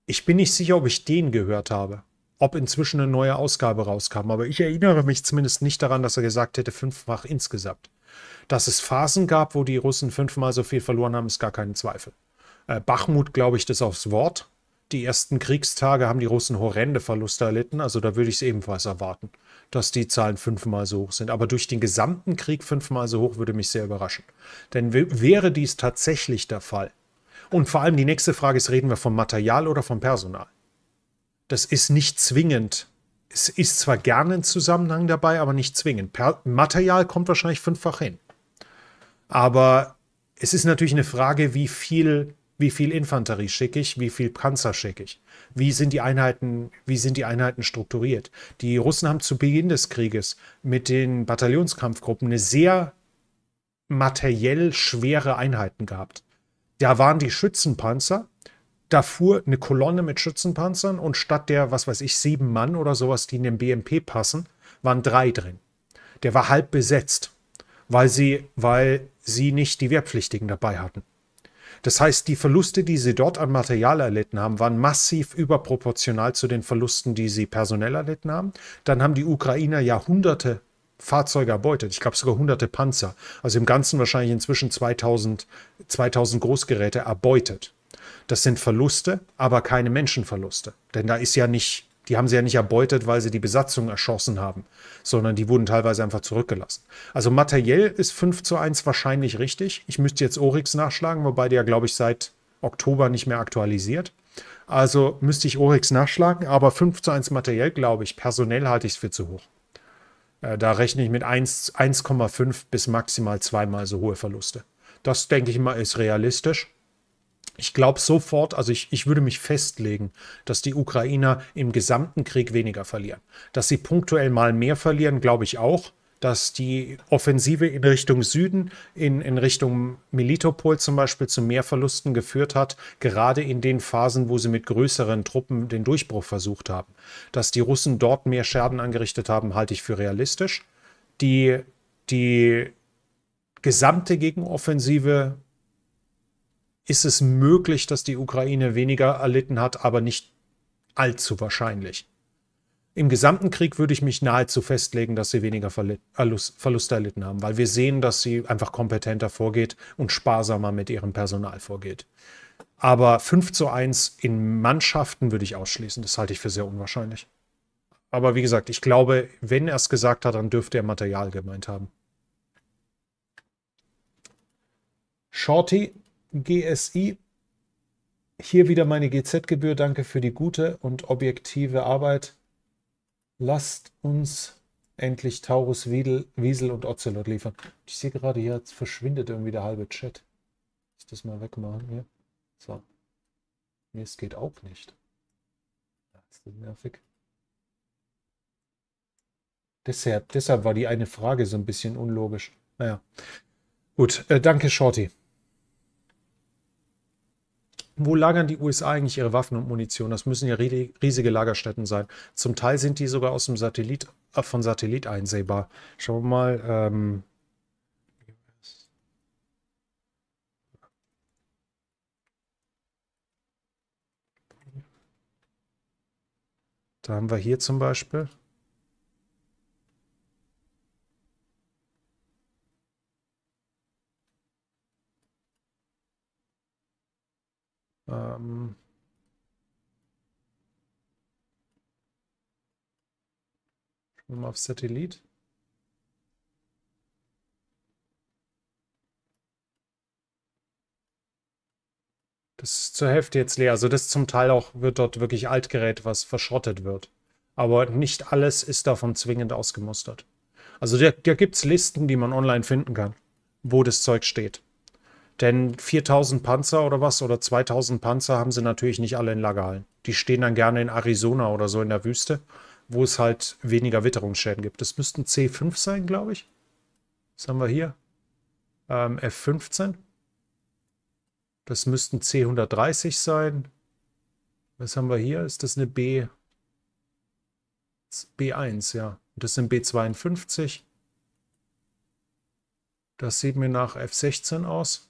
Ich bin nicht sicher, ob ich den gehört habe. Ob inzwischen eine neue Ausgabe rauskam. Aber ich erinnere mich zumindest nicht daran, dass er gesagt hätte, fünffach insgesamt. Dass es Phasen gab, wo die Russen fünfmal so viel verloren haben, ist gar kein Zweifel. Äh, Bachmut glaube ich das aufs Wort. Die ersten Kriegstage haben die Russen horrende Verluste erlitten, also da würde ich es ebenfalls erwarten, dass die Zahlen fünfmal so hoch sind. Aber durch den gesamten Krieg fünfmal so hoch würde mich sehr überraschen. Denn wäre dies tatsächlich der Fall, und vor allem die nächste Frage ist, reden wir vom Material oder vom Personal? Das ist nicht zwingend. Es ist zwar gerne ein Zusammenhang dabei, aber nicht zwingend. Per Material kommt wahrscheinlich fünffach hin. Aber es ist natürlich eine Frage, wie viel, wie viel Infanterie schicke ich, wie viel Panzer schicke ich. Wie sind die Einheiten, wie sind die Einheiten strukturiert? Die Russen haben zu Beginn des Krieges mit den Bataillonskampfgruppen eine sehr materiell schwere Einheiten gehabt. Da waren die Schützenpanzer, da fuhr eine Kolonne mit Schützenpanzern und statt der, was weiß ich, sieben Mann oder sowas, die in den BMP passen, waren drei drin. Der war halb besetzt, weil sie, weil sie nicht die Wehrpflichtigen dabei hatten. Das heißt, die Verluste, die sie dort an Material erlitten haben, waren massiv überproportional zu den Verlusten, die sie personell erlitten haben. Dann haben die Ukrainer Jahrhunderte Fahrzeuge erbeutet. Ich glaube sogar hunderte Panzer. Also im Ganzen wahrscheinlich inzwischen 2000, 2000 Großgeräte erbeutet. Das sind Verluste, aber keine Menschenverluste. Denn da ist ja nicht, die haben sie ja nicht erbeutet, weil sie die Besatzung erschossen haben, sondern die wurden teilweise einfach zurückgelassen. Also materiell ist 5 zu 1 wahrscheinlich richtig. Ich müsste jetzt Oryx nachschlagen, wobei der, glaube ich, seit Oktober nicht mehr aktualisiert. Also müsste ich Oryx nachschlagen, aber 5 zu 1 materiell, glaube ich. Personell halte ich es für zu hoch. Äh, da rechne ich mit 1,5 bis maximal zweimal so hohe Verluste. Das denke ich mal ist realistisch. Ich glaube sofort, also ich, ich würde mich festlegen, dass die Ukrainer im gesamten Krieg weniger verlieren. Dass sie punktuell mal mehr verlieren, glaube ich auch dass die Offensive in Richtung Süden, in, in Richtung Melitopol zum Beispiel, zu mehr Verlusten geführt hat, gerade in den Phasen, wo sie mit größeren Truppen den Durchbruch versucht haben. Dass die Russen dort mehr Scherden angerichtet haben, halte ich für realistisch. Die, die gesamte Gegenoffensive ist es möglich, dass die Ukraine weniger erlitten hat, aber nicht allzu wahrscheinlich. Im gesamten Krieg würde ich mich nahezu festlegen, dass sie weniger Verluste erlitten haben, weil wir sehen, dass sie einfach kompetenter vorgeht und sparsamer mit ihrem Personal vorgeht. Aber 5 zu 1 in Mannschaften würde ich ausschließen. Das halte ich für sehr unwahrscheinlich. Aber wie gesagt, ich glaube, wenn er es gesagt hat, dann dürfte er Material gemeint haben. Shorty GSI. Hier wieder meine GZ-Gebühr. Danke für die gute und objektive Arbeit. Lasst uns endlich Taurus, Wiedel, Wiesel und Ocelot liefern. Ich sehe gerade, hier verschwindet irgendwie der halbe Chat. Ich das mal wegmachen hier. So. Nee, es geht auch nicht. Das ist nervig. Deshalb, deshalb war die eine Frage so ein bisschen unlogisch. Naja. Gut, äh, danke, Shorty. Wo lagern die USA eigentlich ihre Waffen und Munition? Das müssen ja riesige Lagerstätten sein. Zum Teil sind die sogar aus dem Satellit, äh, von Satellit einsehbar. Schauen wir mal. Ähm da haben wir hier zum Beispiel. Ähm Schauen wir mal auf Satellit. Das ist zur Hälfte jetzt leer. Also das zum Teil auch wird dort wirklich Altgerät, was verschrottet wird. Aber nicht alles ist davon zwingend ausgemustert. Also da, da gibt es Listen, die man online finden kann, wo das Zeug steht. Denn 4000 Panzer oder was oder 2000 Panzer haben sie natürlich nicht alle in Lagerhallen. Die stehen dann gerne in Arizona oder so in der Wüste, wo es halt weniger Witterungsschäden gibt. Das müssten C5 sein, glaube ich. Was haben wir hier? Ähm, F15. Das müssten C130 sein. Was haben wir hier? Ist das eine B? B1, ja. Das sind B52. Das sieht mir nach F16 aus.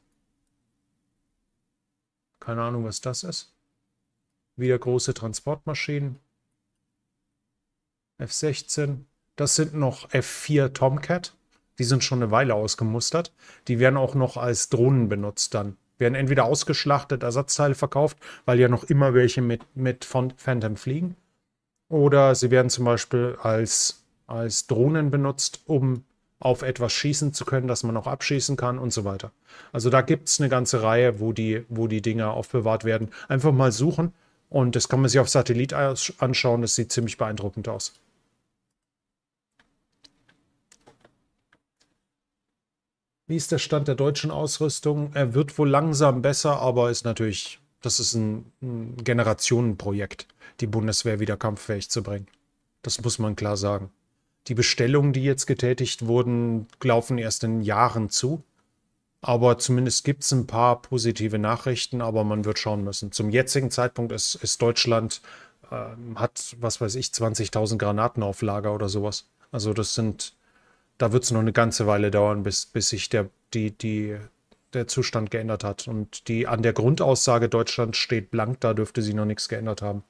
Keine Ahnung, was das ist. Wieder große Transportmaschinen. F16. Das sind noch F4 Tomcat. Die sind schon eine Weile ausgemustert. Die werden auch noch als Drohnen benutzt dann Werden entweder ausgeschlachtet, Ersatzteile verkauft, weil ja noch immer welche mit, mit Phantom fliegen. Oder sie werden zum Beispiel als, als Drohnen benutzt, um auf etwas schießen zu können, das man auch abschießen kann und so weiter. Also da gibt es eine ganze Reihe, wo die, wo die Dinger aufbewahrt werden. Einfach mal suchen und das kann man sich auf Satellit anschauen. Das sieht ziemlich beeindruckend aus. Wie ist der Stand der deutschen Ausrüstung? Er wird wohl langsam besser, aber ist natürlich, das ist ein, ein Generationenprojekt, die Bundeswehr wieder kampffähig zu bringen. Das muss man klar sagen. Die Bestellungen, die jetzt getätigt wurden, laufen erst in Jahren zu. Aber zumindest gibt es ein paar positive Nachrichten, aber man wird schauen müssen. Zum jetzigen Zeitpunkt ist, ist Deutschland, äh, hat, was weiß ich, 20.000 Granaten auf Lager oder sowas. Also das sind, da wird es noch eine ganze Weile dauern, bis, bis sich der, die, die, der Zustand geändert hat. Und die an der Grundaussage Deutschland steht blank, da dürfte sie noch nichts geändert haben.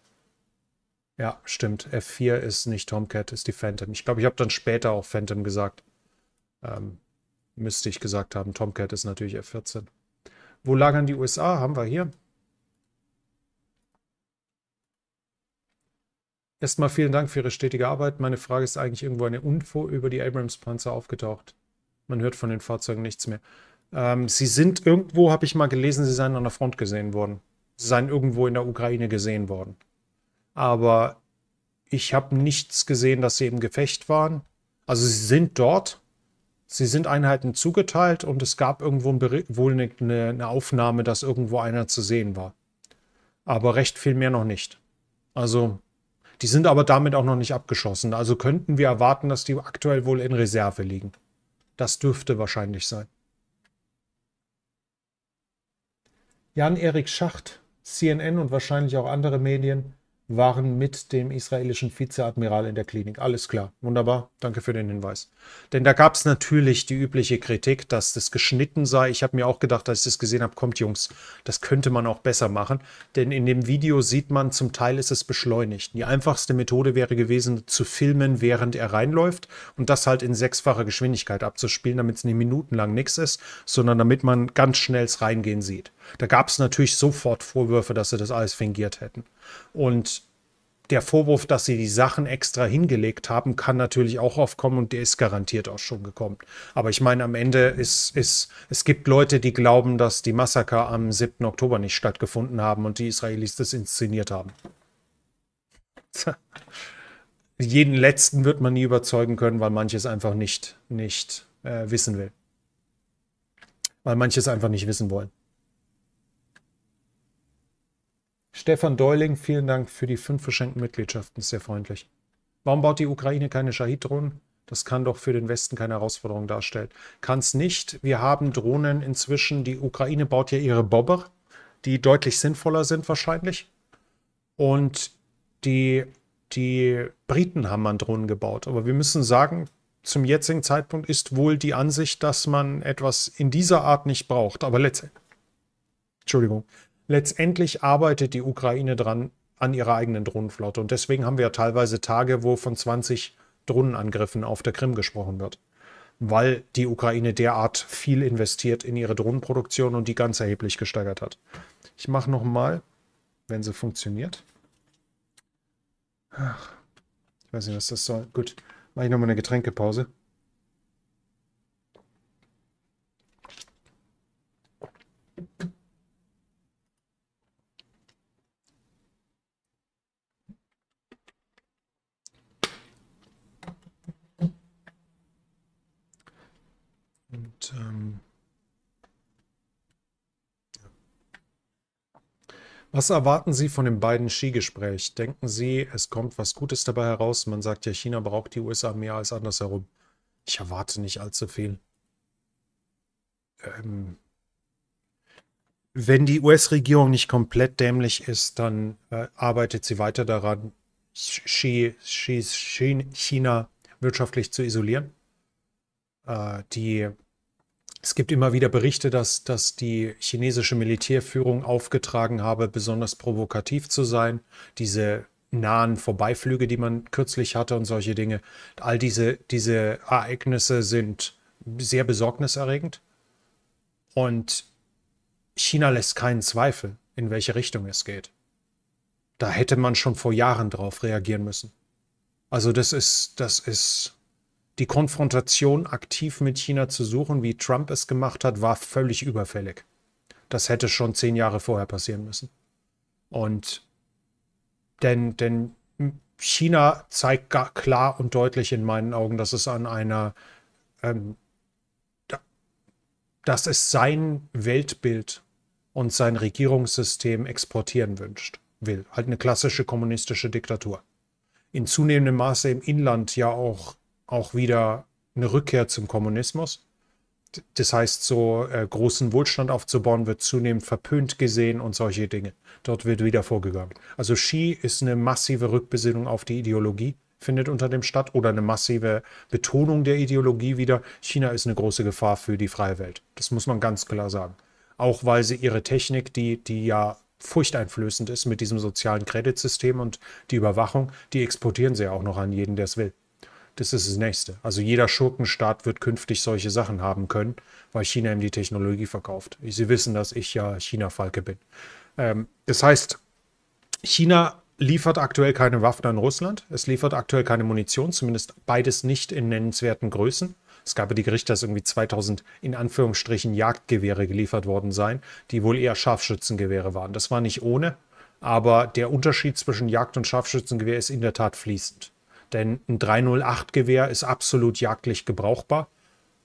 Ja, stimmt. F4 ist nicht Tomcat, ist die Phantom. Ich glaube, ich habe dann später auch Phantom gesagt. Ähm, müsste ich gesagt haben. Tomcat ist natürlich F14. Wo lagern die USA? Haben wir hier. Erstmal vielen Dank für Ihre stetige Arbeit. Meine Frage ist eigentlich irgendwo eine Info über die Abrams-Panzer aufgetaucht. Man hört von den Fahrzeugen nichts mehr. Ähm, sie sind irgendwo, habe ich mal gelesen, sie seien an der Front gesehen worden. Sie seien irgendwo in der Ukraine gesehen worden aber ich habe nichts gesehen, dass sie im Gefecht waren. Also sie sind dort, sie sind Einheiten zugeteilt und es gab irgendwo ein wohl eine, eine, Aufnahme, dass irgendwo einer zu sehen war. Aber recht viel mehr noch nicht. Also die sind aber damit auch noch nicht abgeschossen. Also könnten wir erwarten, dass die aktuell wohl in Reserve liegen. Das dürfte wahrscheinlich sein. Jan-Erik Schacht, CNN und wahrscheinlich auch andere Medien waren mit dem israelischen Vizeadmiral in der Klinik. Alles klar, wunderbar, danke für den Hinweis. Denn da gab es natürlich die übliche Kritik, dass das geschnitten sei. Ich habe mir auch gedacht, als ich das gesehen habe, kommt Jungs, das könnte man auch besser machen. Denn in dem Video sieht man, zum Teil ist es beschleunigt. Die einfachste Methode wäre gewesen, zu filmen, während er reinläuft und das halt in sechsfacher Geschwindigkeit abzuspielen, damit es nicht minutenlang nichts ist, sondern damit man ganz schnell Reingehen sieht. Da gab es natürlich sofort Vorwürfe, dass sie das alles fingiert hätten. Und der Vorwurf, dass sie die Sachen extra hingelegt haben, kann natürlich auch aufkommen und der ist garantiert auch schon gekommen. Aber ich meine, am Ende ist, ist, es gibt Leute, die glauben, dass die Massaker am 7. Oktober nicht stattgefunden haben und die Israelis das inszeniert haben. Jeden letzten wird man nie überzeugen können, weil manches einfach nicht, nicht äh, wissen will. Weil manches einfach nicht wissen wollen. Stefan Deuling, vielen Dank für die fünf verschenkten Mitgliedschaften, sehr freundlich. Warum baut die Ukraine keine Shahid-Drohnen? Das kann doch für den Westen keine Herausforderung darstellen. Kann es nicht. Wir haben Drohnen inzwischen. Die Ukraine baut ja ihre Bobber, die deutlich sinnvoller sind wahrscheinlich. Und die, die Briten haben an Drohnen gebaut. Aber wir müssen sagen, zum jetzigen Zeitpunkt ist wohl die Ansicht, dass man etwas in dieser Art nicht braucht. Aber letztendlich, Entschuldigung, letztendlich arbeitet die Ukraine dran an ihrer eigenen Drohnenflotte. Und deswegen haben wir ja teilweise Tage, wo von 20 Drohnenangriffen auf der Krim gesprochen wird. Weil die Ukraine derart viel investiert in ihre Drohnenproduktion und die ganz erheblich gesteigert hat. Ich mache nochmal, wenn sie funktioniert. Ach, ich weiß nicht, was das soll. Gut, mache ich nochmal eine Getränkepause. Und ähm, was erwarten Sie von dem beiden Skigespräch? Denken Sie, es kommt was Gutes dabei heraus? Man sagt ja, China braucht die USA mehr als andersherum. Ich erwarte nicht allzu viel. Ähm, wenn die US-Regierung nicht komplett dämlich ist, dann äh, arbeitet sie weiter daran, China wirtschaftlich zu isolieren. Äh, die es gibt immer wieder Berichte, dass, dass die chinesische Militärführung aufgetragen habe, besonders provokativ zu sein. Diese nahen Vorbeiflüge, die man kürzlich hatte und solche Dinge. All diese, diese Ereignisse sind sehr besorgniserregend. Und China lässt keinen Zweifel, in welche Richtung es geht. Da hätte man schon vor Jahren drauf reagieren müssen. Also das ist, das ist die Konfrontation aktiv mit China zu suchen, wie Trump es gemacht hat, war völlig überfällig. Das hätte schon zehn Jahre vorher passieren müssen. Und denn, denn China zeigt klar und deutlich in meinen Augen, dass es an einer, ähm, dass es sein Weltbild und sein Regierungssystem exportieren wünscht, will. Halt eine klassische kommunistische Diktatur. In zunehmendem Maße im Inland ja auch, auch wieder eine Rückkehr zum Kommunismus. Das heißt, so äh, großen Wohlstand aufzubauen, wird zunehmend verpönt gesehen und solche Dinge. Dort wird wieder vorgegangen. Also Xi ist eine massive Rückbesinnung auf die Ideologie, findet unter dem statt, oder eine massive Betonung der Ideologie wieder. China ist eine große Gefahr für die freie Welt. Das muss man ganz klar sagen. Auch weil sie ihre Technik, die, die ja furchteinflößend ist mit diesem sozialen Kreditsystem und die Überwachung, die exportieren sie ja auch noch an jeden, der es will. Das ist das Nächste. Also jeder Schurkenstaat wird künftig solche Sachen haben können, weil China ihm die Technologie verkauft. Sie wissen, dass ich ja China-Falke bin. Ähm, das heißt, China liefert aktuell keine Waffen an Russland. Es liefert aktuell keine Munition, zumindest beides nicht in nennenswerten Größen. Es gab ja die Gerichte, dass irgendwie 2000 in Anführungsstrichen Jagdgewehre geliefert worden seien, die wohl eher Scharfschützengewehre waren. Das war nicht ohne, aber der Unterschied zwischen Jagd- und Scharfschützengewehr ist in der Tat fließend. Denn ein 308-Gewehr ist absolut jagdlich gebrauchbar.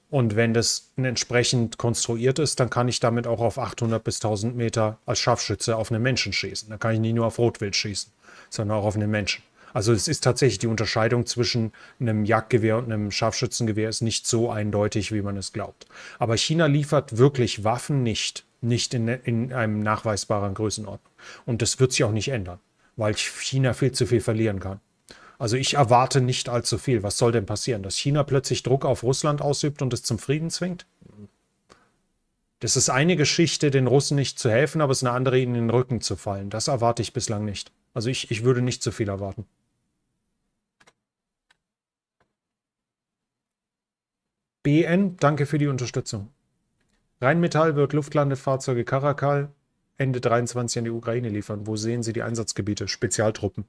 Und wenn das entsprechend konstruiert ist, dann kann ich damit auch auf 800 bis 1000 Meter als Scharfschütze auf einen Menschen schießen. Da kann ich nicht nur auf Rotwild schießen, sondern auch auf einen Menschen. Also es ist tatsächlich die Unterscheidung zwischen einem Jagdgewehr und einem Scharfschützengewehr ist nicht so eindeutig, wie man es glaubt. Aber China liefert wirklich Waffen nicht, nicht in, in einem nachweisbaren Größenordnung. Und das wird sich auch nicht ändern, weil China viel zu viel verlieren kann. Also ich erwarte nicht allzu viel. Was soll denn passieren? Dass China plötzlich Druck auf Russland ausübt und es zum Frieden zwingt? Das ist eine Geschichte, den Russen nicht zu helfen, aber es ist eine andere, ihnen in den Rücken zu fallen. Das erwarte ich bislang nicht. Also ich, ich würde nicht zu viel erwarten. BN, danke für die Unterstützung. Rheinmetall wird Luftlandefahrzeuge Karakal Ende 23 an die Ukraine liefern. Wo sehen Sie die Einsatzgebiete? Spezialtruppen.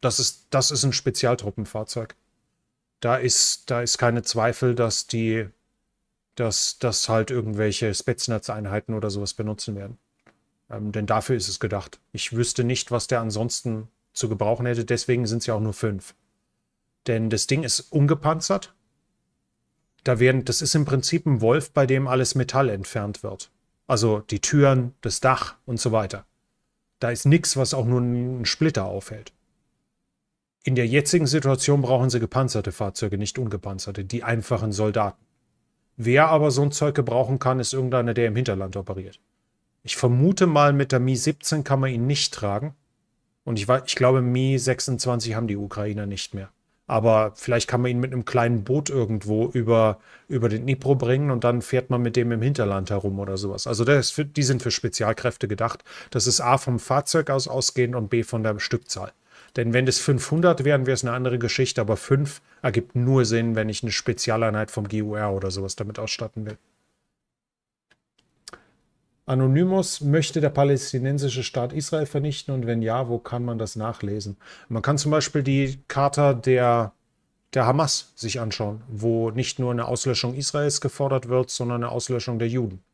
Das ist, das ist ein Spezialtruppenfahrzeug. Da ist, da ist keine Zweifel, dass die, dass, dass halt irgendwelche Spetsnaz-Einheiten oder sowas benutzen werden. Ähm, denn dafür ist es gedacht. Ich wüsste nicht, was der ansonsten zu gebrauchen hätte. Deswegen sind es ja auch nur fünf. Denn das Ding ist ungepanzert. Da werden, das ist im Prinzip ein Wolf, bei dem alles Metall entfernt wird. Also die Türen, das Dach und so weiter. Da ist nichts, was auch nur einen Splitter aufhält. In der jetzigen Situation brauchen sie gepanzerte Fahrzeuge, nicht ungepanzerte, die einfachen Soldaten. Wer aber so ein Zeug gebrauchen kann, ist irgendeiner, der im Hinterland operiert. Ich vermute mal, mit der Mi-17 kann man ihn nicht tragen. Und ich, ich glaube, Mi-26 haben die Ukrainer nicht mehr. Aber vielleicht kann man ihn mit einem kleinen Boot irgendwo über, über den Dnipro bringen und dann fährt man mit dem im Hinterland herum oder sowas. Also für, die sind für Spezialkräfte gedacht. Das ist A vom Fahrzeug aus ausgehend und B von der Stückzahl. Denn wenn das 500 wären, wäre es eine andere Geschichte, aber 5 ergibt nur Sinn, wenn ich eine Spezialeinheit vom GUR oder sowas damit ausstatten will. Anonymous möchte der palästinensische Staat Israel vernichten und wenn ja, wo kann man das nachlesen? Man kann zum Beispiel die Charta der, der Hamas sich anschauen, wo nicht nur eine Auslöschung Israels gefordert wird, sondern eine Auslöschung der Juden.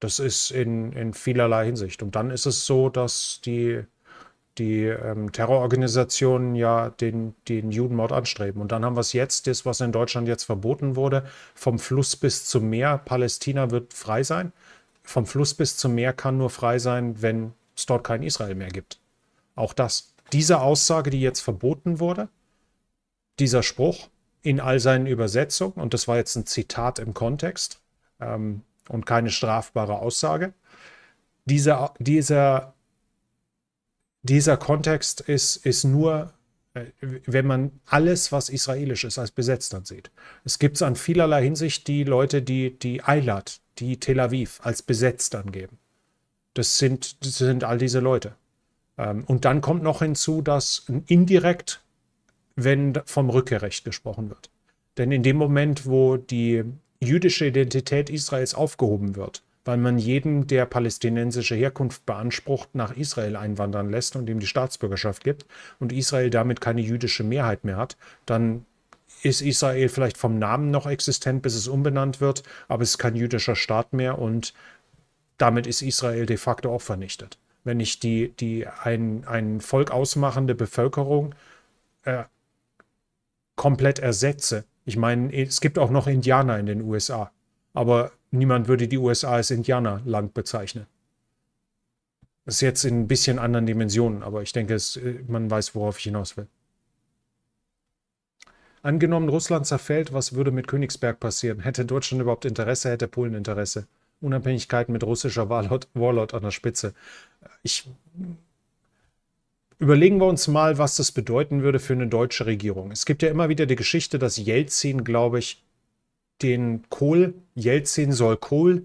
Das ist in, in vielerlei Hinsicht. Und dann ist es so, dass die die ähm, Terrororganisationen ja den, den Judenmord anstreben. Und dann haben wir es jetzt, das, was in Deutschland jetzt verboten wurde, vom Fluss bis zum Meer. Palästina wird frei sein. Vom Fluss bis zum Meer kann nur frei sein, wenn es dort kein Israel mehr gibt. Auch das. Diese Aussage, die jetzt verboten wurde, dieser Spruch in all seinen Übersetzungen, und das war jetzt ein Zitat im Kontext ähm, und keine strafbare Aussage, dieser, dieser dieser Kontext ist, ist nur, äh, wenn man alles, was israelisch ist, als besetzt ansieht. Es gibt an vielerlei Hinsicht die Leute, die, die Eilat, die Tel Aviv als besetzt angeben. Das sind, das sind all diese Leute. Ähm, und dann kommt noch hinzu, dass indirekt, wenn vom Rückkehrrecht gesprochen wird. Denn in dem Moment, wo die jüdische Identität Israels aufgehoben wird, weil man jeden, der palästinensische Herkunft beansprucht, nach Israel einwandern lässt und ihm die Staatsbürgerschaft gibt und Israel damit keine jüdische Mehrheit mehr hat, dann ist Israel vielleicht vom Namen noch existent, bis es umbenannt wird, aber es ist kein jüdischer Staat mehr und damit ist Israel de facto auch vernichtet. Wenn ich die, die ein, ein Volk ausmachende Bevölkerung äh, komplett ersetze. Ich meine, es gibt auch noch Indianer in den USA, aber niemand würde die USA als Indianerland bezeichnen. Das ist jetzt in ein bisschen anderen Dimensionen, aber ich denke, es, äh, man weiß, worauf ich hinaus will. Angenommen, Russland zerfällt, was würde mit Königsberg passieren? Hätte Deutschland überhaupt Interesse, hätte Polen Interesse? Unabhängigkeit mit russischer Warlord, Warlord an der Spitze. Ich Überlegen wir uns mal, was das bedeuten würde für eine deutsche Regierung. Es gibt ja immer wieder die Geschichte, dass Jelzin, glaube ich, den Kohl, Jelzin soll Kohl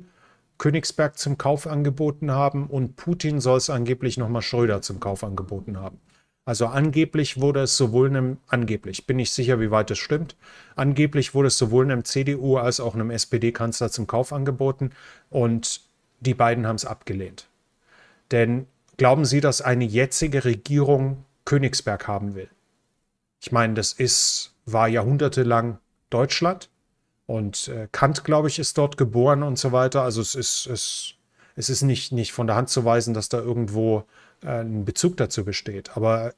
Königsberg zum Kauf angeboten haben und Putin soll es angeblich nochmal Schröder zum Kauf angeboten haben. Also angeblich wurde es sowohl einem, angeblich, bin ich sicher, wie weit es stimmt, angeblich wurde es sowohl einem CDU als auch einem SPD-Kanzler zum Kauf angeboten und die beiden haben es abgelehnt. Denn glauben Sie, dass eine jetzige Regierung Königsberg haben will? Ich meine, das ist, war jahrhundertelang Deutschland und äh, Kant, glaube ich, ist dort geboren und so weiter. Also es ist, es, es ist nicht, nicht von der Hand zu weisen, dass da irgendwo äh, ein Bezug dazu besteht. Aber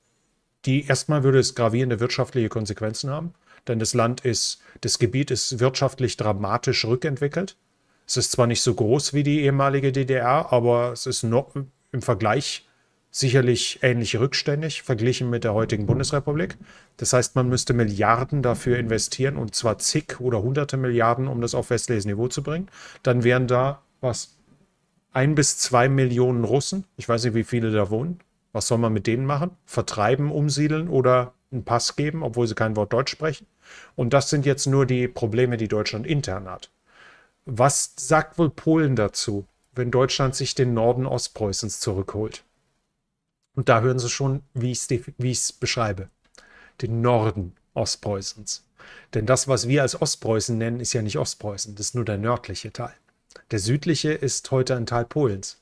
die erstmal würde es gravierende wirtschaftliche Konsequenzen haben, denn das Land ist, das Gebiet ist wirtschaftlich dramatisch rückentwickelt. Es ist zwar nicht so groß wie die ehemalige DDR, aber es ist noch im Vergleich sicherlich ähnlich rückständig verglichen mit der heutigen Bundesrepublik. Das heißt, man müsste Milliarden dafür investieren und zwar zig oder hunderte Milliarden, um das auf westliches Niveau zu bringen. Dann wären da was ein bis zwei Millionen Russen. Ich weiß nicht, wie viele da wohnen. Was soll man mit denen machen? Vertreiben, umsiedeln oder einen Pass geben, obwohl sie kein Wort Deutsch sprechen? Und das sind jetzt nur die Probleme, die Deutschland intern hat. Was sagt wohl Polen dazu, wenn Deutschland sich den Norden Ostpreußens zurückholt? Und da hören Sie schon, wie ich es beschreibe. Den Norden Ostpreußens. Denn das, was wir als Ostpreußen nennen, ist ja nicht Ostpreußen, das ist nur der nördliche Teil. Der südliche ist heute ein Teil Polens.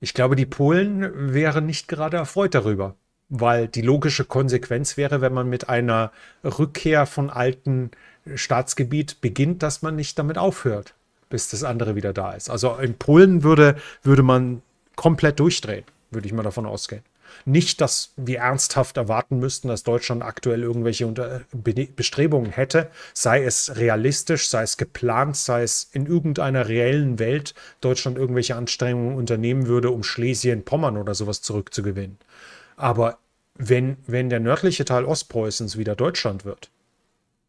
Ich glaube, die Polen wären nicht gerade erfreut darüber, weil die logische Konsequenz wäre, wenn man mit einer Rückkehr von alten Staatsgebiet beginnt, dass man nicht damit aufhört, bis das andere wieder da ist. Also in Polen würde, würde man komplett durchdrehen, würde ich mal davon ausgehen. Nicht, dass wir ernsthaft erwarten müssten, dass Deutschland aktuell irgendwelche Bestrebungen hätte, sei es realistisch, sei es geplant, sei es in irgendeiner reellen Welt Deutschland irgendwelche Anstrengungen unternehmen würde, um Schlesien, Pommern oder sowas zurückzugewinnen. Aber wenn, wenn der nördliche Teil Ostpreußens wieder Deutschland wird,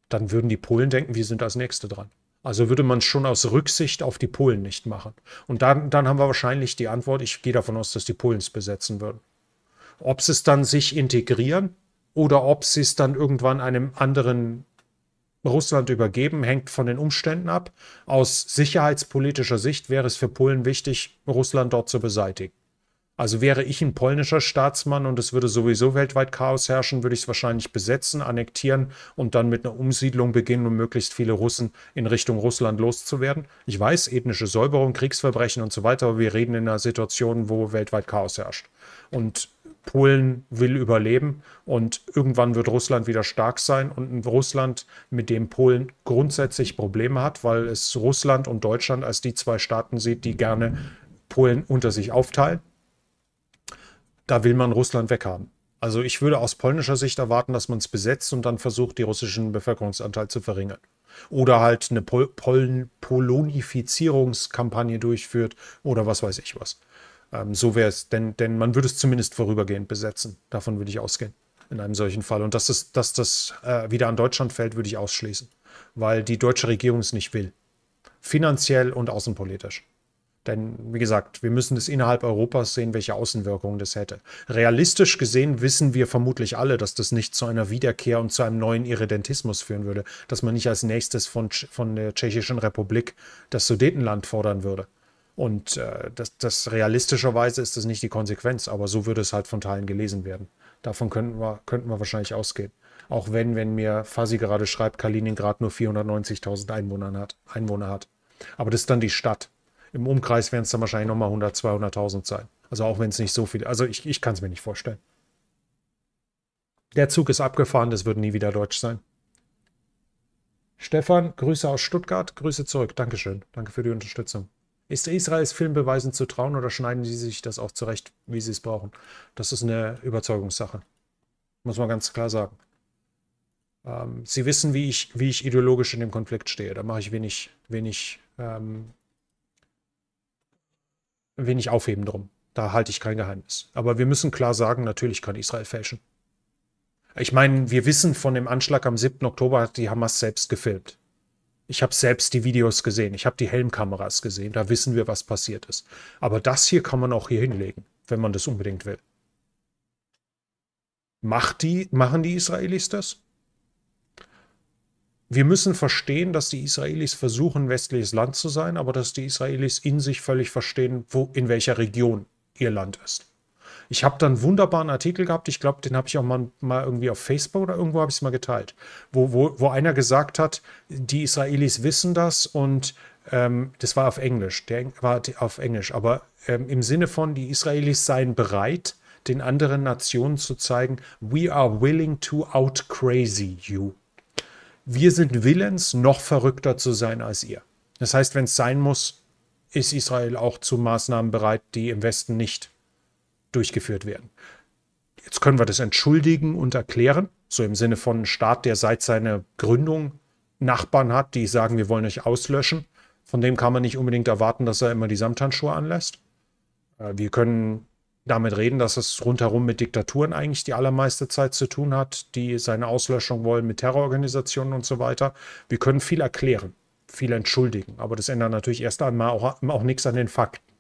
dann würden die Polen denken, wir sind als Nächste dran. Also würde man es schon aus Rücksicht auf die Polen nicht machen. Und dann, dann haben wir wahrscheinlich die Antwort, ich gehe davon aus, dass die Polen es besetzen würden. Ob sie es dann sich integrieren oder ob sie es dann irgendwann einem anderen Russland übergeben, hängt von den Umständen ab. Aus sicherheitspolitischer Sicht wäre es für Polen wichtig, Russland dort zu beseitigen. Also wäre ich ein polnischer Staatsmann und es würde sowieso weltweit Chaos herrschen, würde ich es wahrscheinlich besetzen, annektieren und dann mit einer Umsiedlung beginnen, um möglichst viele Russen in Richtung Russland loszuwerden. Ich weiß, ethnische Säuberung, Kriegsverbrechen und so weiter, aber wir reden in einer Situation, wo weltweit Chaos herrscht. Und Polen will überleben und irgendwann wird Russland wieder stark sein und ein Russland, mit dem Polen grundsätzlich Probleme hat, weil es Russland und Deutschland als die zwei Staaten sieht, die gerne Polen unter sich aufteilen. Da will man Russland weghaben. Also ich würde aus polnischer Sicht erwarten, dass man es besetzt und dann versucht, die russischen Bevölkerungsanteil zu verringern. Oder halt eine Pol Pol Polonifizierungskampagne durchführt oder was weiß ich was. Ähm, so wäre es, denn, denn man würde es zumindest vorübergehend besetzen. Davon würde ich ausgehen in einem solchen Fall. Und dass, es, dass das äh, wieder an Deutschland fällt, würde ich ausschließen, weil die deutsche Regierung es nicht will. Finanziell und außenpolitisch. Denn, wie gesagt, wir müssen es innerhalb Europas sehen, welche Auswirkungen das hätte. Realistisch gesehen wissen wir vermutlich alle, dass das nicht zu einer Wiederkehr und zu einem neuen Irredentismus führen würde, dass man nicht als nächstes von, von der Tschechischen Republik das Sudetenland fordern würde. Und äh, das, das realistischerweise ist das nicht die Konsequenz, aber so würde es halt von Teilen gelesen werden. Davon könnten wir, könnten wir wahrscheinlich ausgehen. Auch wenn, wenn mir Fasi gerade schreibt, Kaliningrad nur 490.000 Einwohner hat, Einwohner hat. Aber das ist dann die Stadt. Im Umkreis werden es dann wahrscheinlich nochmal 100, 200.000 sein. Also auch wenn es nicht so viel, also ich, ich kann es mir nicht vorstellen. Der Zug ist abgefahren, das wird nie wieder deutsch sein. Stefan, Grüße aus Stuttgart, Grüße zurück. Dankeschön. Danke für die Unterstützung. Ist Israels Filmbeweisen zu trauen oder schneiden sie sich das auch zurecht, wie sie es brauchen? Das ist eine Überzeugungssache. Muss man ganz klar sagen. Ähm, sie wissen, wie ich, wie ich ideologisch in dem Konflikt stehe. Da mache ich wenig, wenig, ähm, wenig Aufheben drum. Da halte ich kein Geheimnis. Aber wir müssen klar sagen, natürlich kann Israel fälschen. Ich meine, wir wissen von dem Anschlag am 7. Oktober hat die Hamas selbst gefilmt. Ich habe selbst die Videos gesehen. Ich habe die Helmkameras gesehen. Da wissen wir, was passiert ist. Aber das hier kann man auch hier hinlegen, wenn man das unbedingt will. Macht die, machen die Israelis das? Wir müssen verstehen, dass die Israelis versuchen, westliches Land zu sein, aber dass die Israelis in sich völlig verstehen, wo, in welcher Region ihr Land ist. Ich habe dann einen wunderbaren Artikel gehabt, ich glaube, den habe ich auch mal, mal irgendwie auf Facebook oder irgendwo habe ich es mal geteilt, wo, wo, wo einer gesagt hat, die Israelis wissen das und ähm, das war auf Englisch, der war auf Englisch, aber ähm, im Sinne von, die Israelis seien bereit, den anderen Nationen zu zeigen, we are willing to out crazy you. Wir sind willens, noch verrückter zu sein als ihr. Das heißt, wenn es sein muss, ist Israel auch zu Maßnahmen bereit, die im Westen nicht durchgeführt werden. Jetzt können wir das entschuldigen und erklären, so im Sinne von einem Staat, der seit seiner Gründung Nachbarn hat, die sagen, wir wollen euch auslöschen. Von dem kann man nicht unbedingt erwarten, dass er immer die Samthandschuhe anlässt. Äh, wir können damit reden, dass es rundherum mit Diktaturen eigentlich die allermeiste Zeit zu tun hat, die seine Auslöschung wollen mit Terrororganisationen und so weiter. Wir können viel erklären, viel entschuldigen, aber das ändert natürlich erst einmal auch, auch nichts an den Fakten.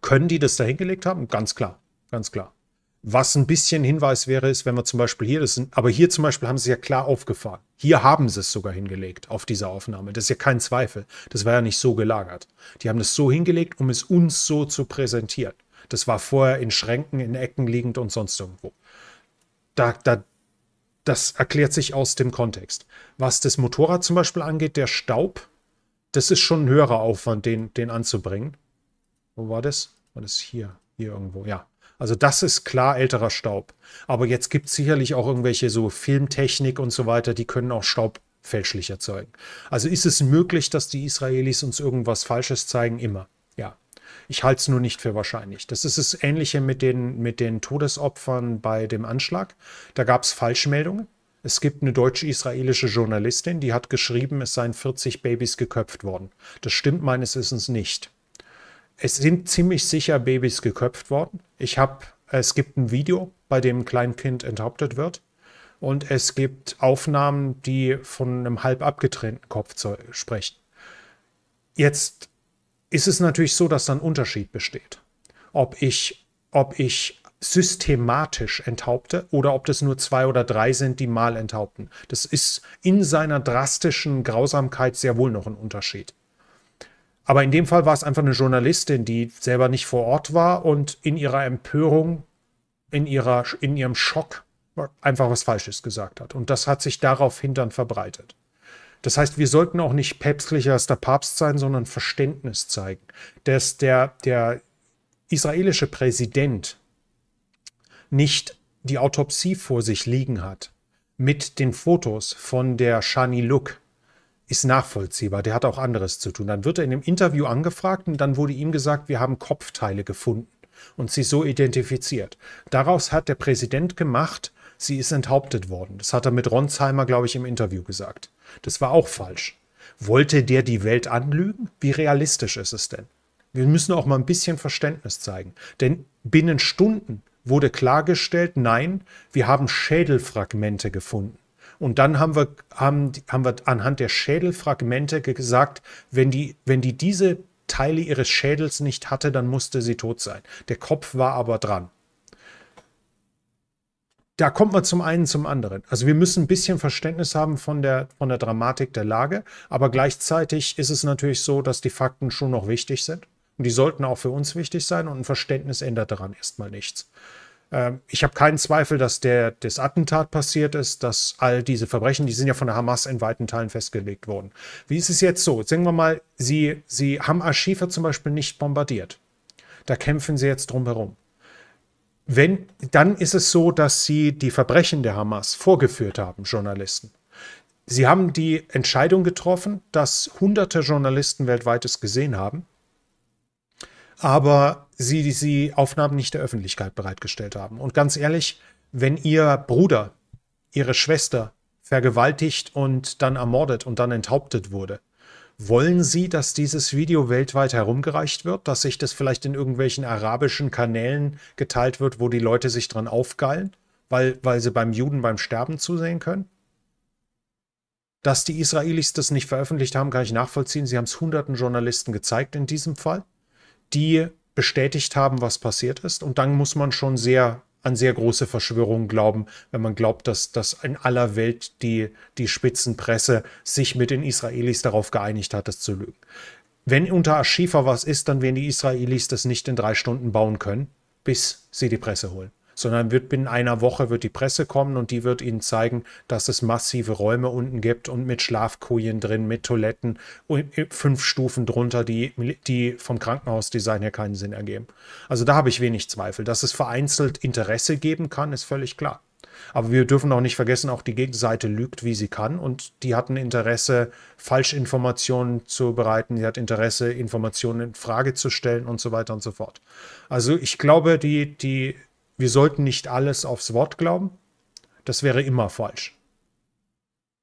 Können die das da hingelegt haben? Ganz klar, ganz klar. Was ein bisschen Hinweis wäre, ist, wenn wir zum Beispiel hier, das sind, aber hier zum Beispiel haben sie ja klar aufgefahren. Hier haben sie es sogar hingelegt auf dieser Aufnahme. Das ist ja kein Zweifel. Das war ja nicht so gelagert. Die haben das so hingelegt, um es uns so zu präsentieren. Das war vorher in Schränken, in Ecken liegend und sonst irgendwo. Da, da, das erklärt sich aus dem Kontext. Was das Motorrad zum Beispiel angeht, der Staub, das ist schon ein höherer Aufwand, den, den anzubringen. Wo war das? War das hier? Hier irgendwo, ja. Also das ist klar älterer Staub. Aber jetzt gibt es sicherlich auch irgendwelche so Filmtechnik und so weiter, die können auch Staub fälschlich erzeugen. Also ist es möglich, dass die Israelis uns irgendwas Falsches zeigen? Immer. Ja. Ich halte es nur nicht für wahrscheinlich. Das ist das Ähnliche mit den, mit den Todesopfern bei dem Anschlag. Da gab es Falschmeldungen. Es gibt eine deutsch-israelische Journalistin, die hat geschrieben, es seien 40 Babys geköpft worden. Das stimmt meines Wissens nicht es sind ziemlich sicher Babys geköpft worden. Ich habe, es gibt ein Video, bei dem ein Kleinkind enthauptet wird. Und es gibt Aufnahmen, die von einem halb abgetrennten Kopf sprechen. Jetzt ist es natürlich so, dass da ein Unterschied besteht. Ob ich, ob ich systematisch enthaupte oder ob das nur zwei oder drei sind, die mal enthaupten. Das ist in seiner drastischen Grausamkeit sehr wohl noch ein Unterschied. Aber in dem Fall war es einfach eine Journalistin, die selber nicht vor Ort war und in ihrer Empörung, in, ihrer, in ihrem Schock einfach was Falsches gesagt hat. Und das hat sich daraufhin dann verbreitet. Das heißt, wir sollten auch nicht päpstlicher als der Papst sein, sondern Verständnis zeigen. Dass der, der israelische Präsident nicht die Autopsie vor sich liegen hat mit den Fotos von der Shani Luk, ist nachvollziehbar. Der hat auch anderes zu tun. Dann wird er in dem Interview angefragt und dann wurde ihm gesagt, wir haben Kopfteile gefunden und sie so identifiziert. Daraus hat der Präsident gemacht, sie ist enthauptet worden. Das hat er mit Ronsheimer, glaube ich, im Interview gesagt. Das war auch falsch. Wollte der die Welt anlügen? Wie realistisch ist es denn? Wir müssen auch mal ein bisschen Verständnis zeigen. Denn binnen Stunden wurde klargestellt, nein, wir haben Schädelfragmente gefunden. Und dann haben wir, haben, haben wir anhand der Schädelfragmente gesagt, wenn die, wenn die diese Teile ihres Schädels nicht hatte, dann musste sie tot sein. Der Kopf war aber dran. Da kommt man zum einen zum anderen. Also wir müssen ein bisschen Verständnis haben von der, von der Dramatik der Lage, aber gleichzeitig ist es natürlich so, dass die Fakten schon noch wichtig sind. Und die sollten auch für uns wichtig sein und ein Verständnis ändert daran erstmal nichts. Ähm, ich habe keinen Zweifel, dass der, das Attentat passiert ist, dass all diese Verbrechen, die sind ja von der Hamas in weiten Teilen festgelegt worden. Wie ist es jetzt so? Sagen wir mal, Sie, Sie haben Aschifa zum Beispiel nicht bombardiert. Da kämpfen Sie jetzt drum herum. Wenn, dann ist es so, dass Sie die Verbrechen der Hamas vorgeführt haben, Journalisten. Sie haben die Entscheidung getroffen, dass hunderte Journalisten weltweit es gesehen haben aber sie die Aufnahmen nicht der Öffentlichkeit bereitgestellt haben. Und ganz ehrlich, wenn ihr Bruder, ihre Schwester vergewaltigt und dann ermordet und dann enthauptet wurde, wollen Sie, dass dieses Video weltweit herumgereicht wird, dass sich das vielleicht in irgendwelchen arabischen Kanälen geteilt wird, wo die Leute sich dran aufgeilen, weil, weil sie beim Juden beim Sterben zusehen können? Dass die Israelis das nicht veröffentlicht haben, kann ich nachvollziehen. Sie haben es hunderten Journalisten gezeigt in diesem Fall die bestätigt haben, was passiert ist. Und dann muss man schon sehr an sehr große Verschwörungen glauben, wenn man glaubt, dass, dass in aller Welt die, die Spitzenpresse sich mit den Israelis darauf geeinigt hat, das zu lügen. Wenn unter Aschifa was ist, dann werden die Israelis das nicht in drei Stunden bauen können, bis sie die Presse holen sondern wird binnen einer Woche wird die Presse kommen und die wird ihnen zeigen, dass es massive Räume unten gibt und mit Schlafkojen drin, mit Toiletten und fünf Stufen drunter, die, die vom Krankenhausdesign her keinen Sinn ergeben. Also da habe ich wenig Zweifel. Dass es vereinzelt Interesse geben kann, ist völlig klar. Aber wir dürfen auch nicht vergessen, auch die Gegenseite lügt, wie sie kann. Und die hatten Interesse, Falschinformationen zu bereiten. Die hat Interesse, Informationen in Frage zu stellen und so weiter und so fort. Also ich glaube, die, die wir sollten nicht alles aufs Wort glauben. Das wäre immer falsch.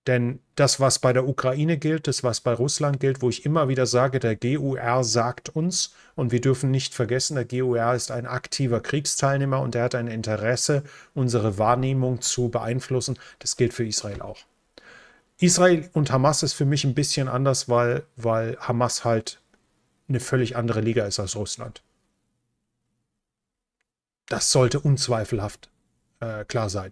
Denn das, was bei der Ukraine gilt, das, was bei Russland gilt, wo ich immer wieder sage, der GUR sagt uns, und wir dürfen nicht vergessen, der GUR ist ein aktiver Kriegsteilnehmer und er hat ein Interesse, unsere Wahrnehmung zu beeinflussen. Das gilt für Israel auch. Israel und Hamas ist für mich ein bisschen anders, weil, weil Hamas halt eine völlig andere Liga ist als Russland. Das sollte unzweifelhaft äh, klar sein.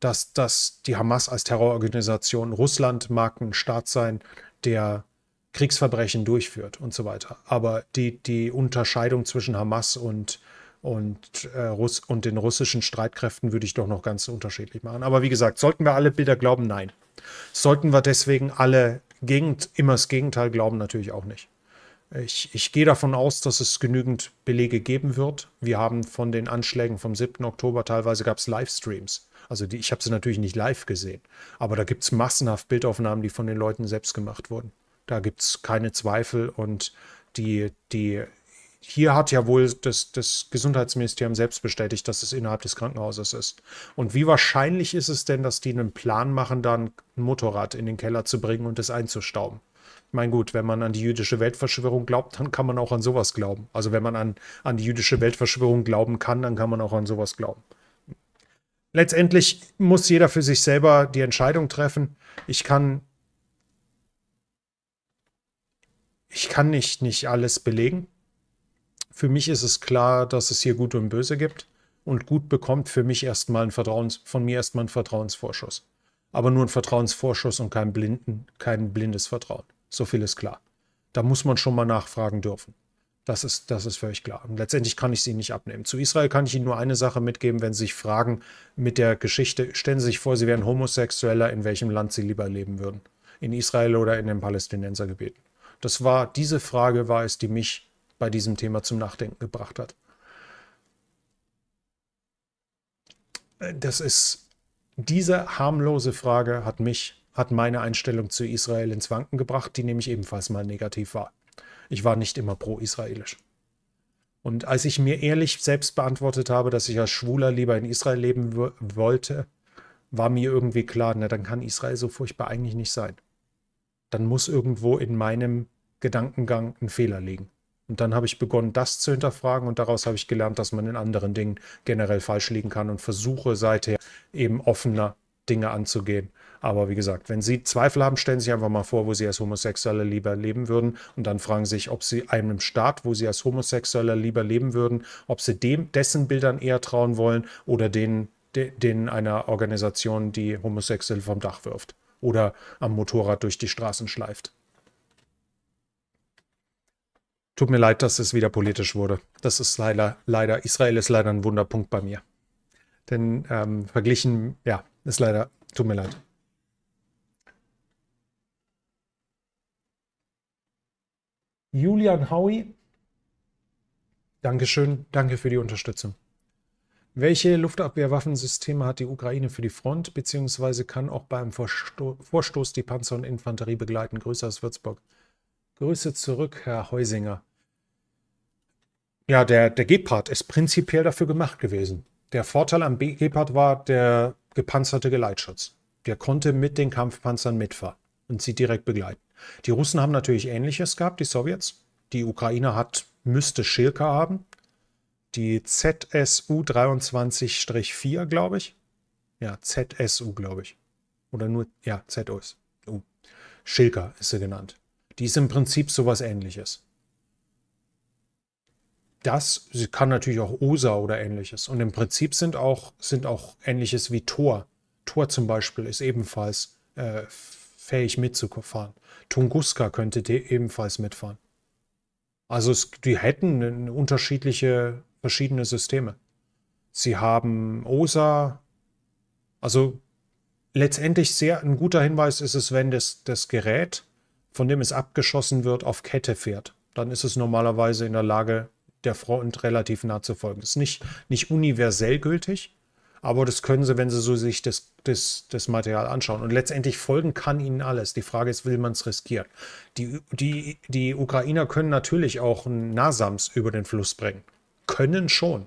Dass, dass die Hamas als Terrororganisation Russland mag ein Staat sein, der Kriegsverbrechen durchführt und so weiter. Aber die, die Unterscheidung zwischen Hamas und, und, äh, Russ und den russischen Streitkräften würde ich doch noch ganz unterschiedlich machen. Aber wie gesagt, sollten wir alle Bilder glauben? Nein. Sollten wir deswegen alle Gegend, immer das Gegenteil glauben? Natürlich auch nicht. Ich, ich, gehe davon aus, dass es genügend Belege geben wird. Wir haben von den Anschlägen vom 7. Oktober teilweise gab es Livestreams. Also die, ich habe sie natürlich nicht live gesehen, aber da gibt es massenhaft Bildaufnahmen, die von den Leuten selbst gemacht wurden. Da gibt es keine Zweifel und die, die, hier hat ja wohl das, das Gesundheitsministerium selbst bestätigt, dass es innerhalb des Krankenhauses ist. Und wie wahrscheinlich ist es denn, dass die einen Plan machen, dann ein Motorrad in den Keller zu bringen und es einzustauben? Mein gut, wenn man an die jüdische Weltverschwörung glaubt, dann kann man auch an sowas glauben. Also wenn man an, an die jüdische Weltverschwörung glauben kann, dann kann man auch an sowas glauben. Letztendlich muss jeder für sich selber die Entscheidung treffen. Ich kann, ich kann nicht, nicht alles belegen. Für mich ist es klar, dass es hier Gut und Böse gibt. Und Gut bekommt für mich erstmal ein Vertrauens, von mir erstmal einen Vertrauensvorschuss. Aber nur ein Vertrauensvorschuss und kein, blinden, kein blindes Vertrauen. So viel ist klar. Da muss man schon mal nachfragen dürfen. Das ist, das ist völlig klar. Und letztendlich kann ich sie nicht abnehmen. Zu Israel kann ich Ihnen nur eine Sache mitgeben, wenn Sie sich fragen mit der Geschichte, stellen Sie sich vor, Sie wären Homosexueller, in welchem Land Sie lieber leben würden. In Israel oder in den Palästinensergebieten. Das war, diese Frage war es, die mich bei diesem Thema zum Nachdenken gebracht hat. Das ist, diese harmlose Frage hat mich hat meine Einstellung zu Israel ins Wanken gebracht, die nämlich ebenfalls mal negativ war. Ich war nicht immer pro-israelisch. Und als ich mir ehrlich selbst beantwortet habe, dass ich als Schwuler lieber in Israel leben wollte, war mir irgendwie klar, na dann kann Israel so furchtbar eigentlich nicht sein. Dann muss irgendwo in meinem Gedankengang ein Fehler liegen. Und dann habe ich begonnen, das zu hinterfragen und daraus habe ich gelernt, dass man in anderen Dingen generell falsch liegen kann und versuche seither eben offener Dinge anzugehen aber wie gesagt, wenn Sie Zweifel haben, stellen Sie sich einfach mal vor, wo Sie als Homosexuelle lieber leben würden und dann fragen Sie sich, ob Sie einem Staat, wo Sie als Homosexueller lieber leben würden, ob Sie dem, dessen Bildern eher trauen wollen oder denen, denen einer Organisation, die Homosexuelle vom Dach wirft oder am Motorrad durch die Straßen schleift. Tut mir leid, dass es wieder politisch wurde. Das ist leider, leider, Israel ist leider ein Wunderpunkt bei mir. Denn ähm, verglichen, ja, ist leider, tut mir leid. Julian Howie, Dankeschön, danke für die Unterstützung. Welche Luftabwehrwaffensysteme hat die Ukraine für die Front, beziehungsweise kann auch beim Vorsto Vorstoß die Panzer und Infanterie begleiten? Grüße aus Würzburg. Grüße zurück, Herr Heusinger. Ja, der, der Gepard ist prinzipiell dafür gemacht gewesen. Der Vorteil am Gepard war der gepanzerte Geleitschutz. Der konnte mit den Kampfpanzern mitfahren und sie direkt begleiten. Die Russen haben natürlich Ähnliches gehabt, die Sowjets. Die Ukraine hat, müsste Schilka haben. Die ZSU 23-4, glaube ich. Ja, ZSU, glaube ich. Oder nur, ja, ZSU. Schilka ist sie genannt. Die ist im Prinzip sowas ähnliches. Das sie kann natürlich auch OSA oder ähnliches. Und im Prinzip sind auch, sind auch ähnliches wie Tor. Tor zum Beispiel ist ebenfalls äh, fähig mitzufahren. Tunguska könnte ebenfalls mitfahren. Also es, die hätten unterschiedliche, verschiedene Systeme. Sie haben OSA, also letztendlich sehr ein guter Hinweis ist es, wenn das, das Gerät, von dem es abgeschossen wird, auf Kette fährt. Dann ist es normalerweise in der Lage, der Front relativ nah zu folgen. Das ist nicht, nicht universell gültig, aber das können sie, wenn sie so sich das, das, das Material anschauen. Und letztendlich folgen kann ihnen alles. Die Frage ist, will man es riskieren? Die, die, die Ukrainer können natürlich auch Nasams über den Fluss bringen. Können schon.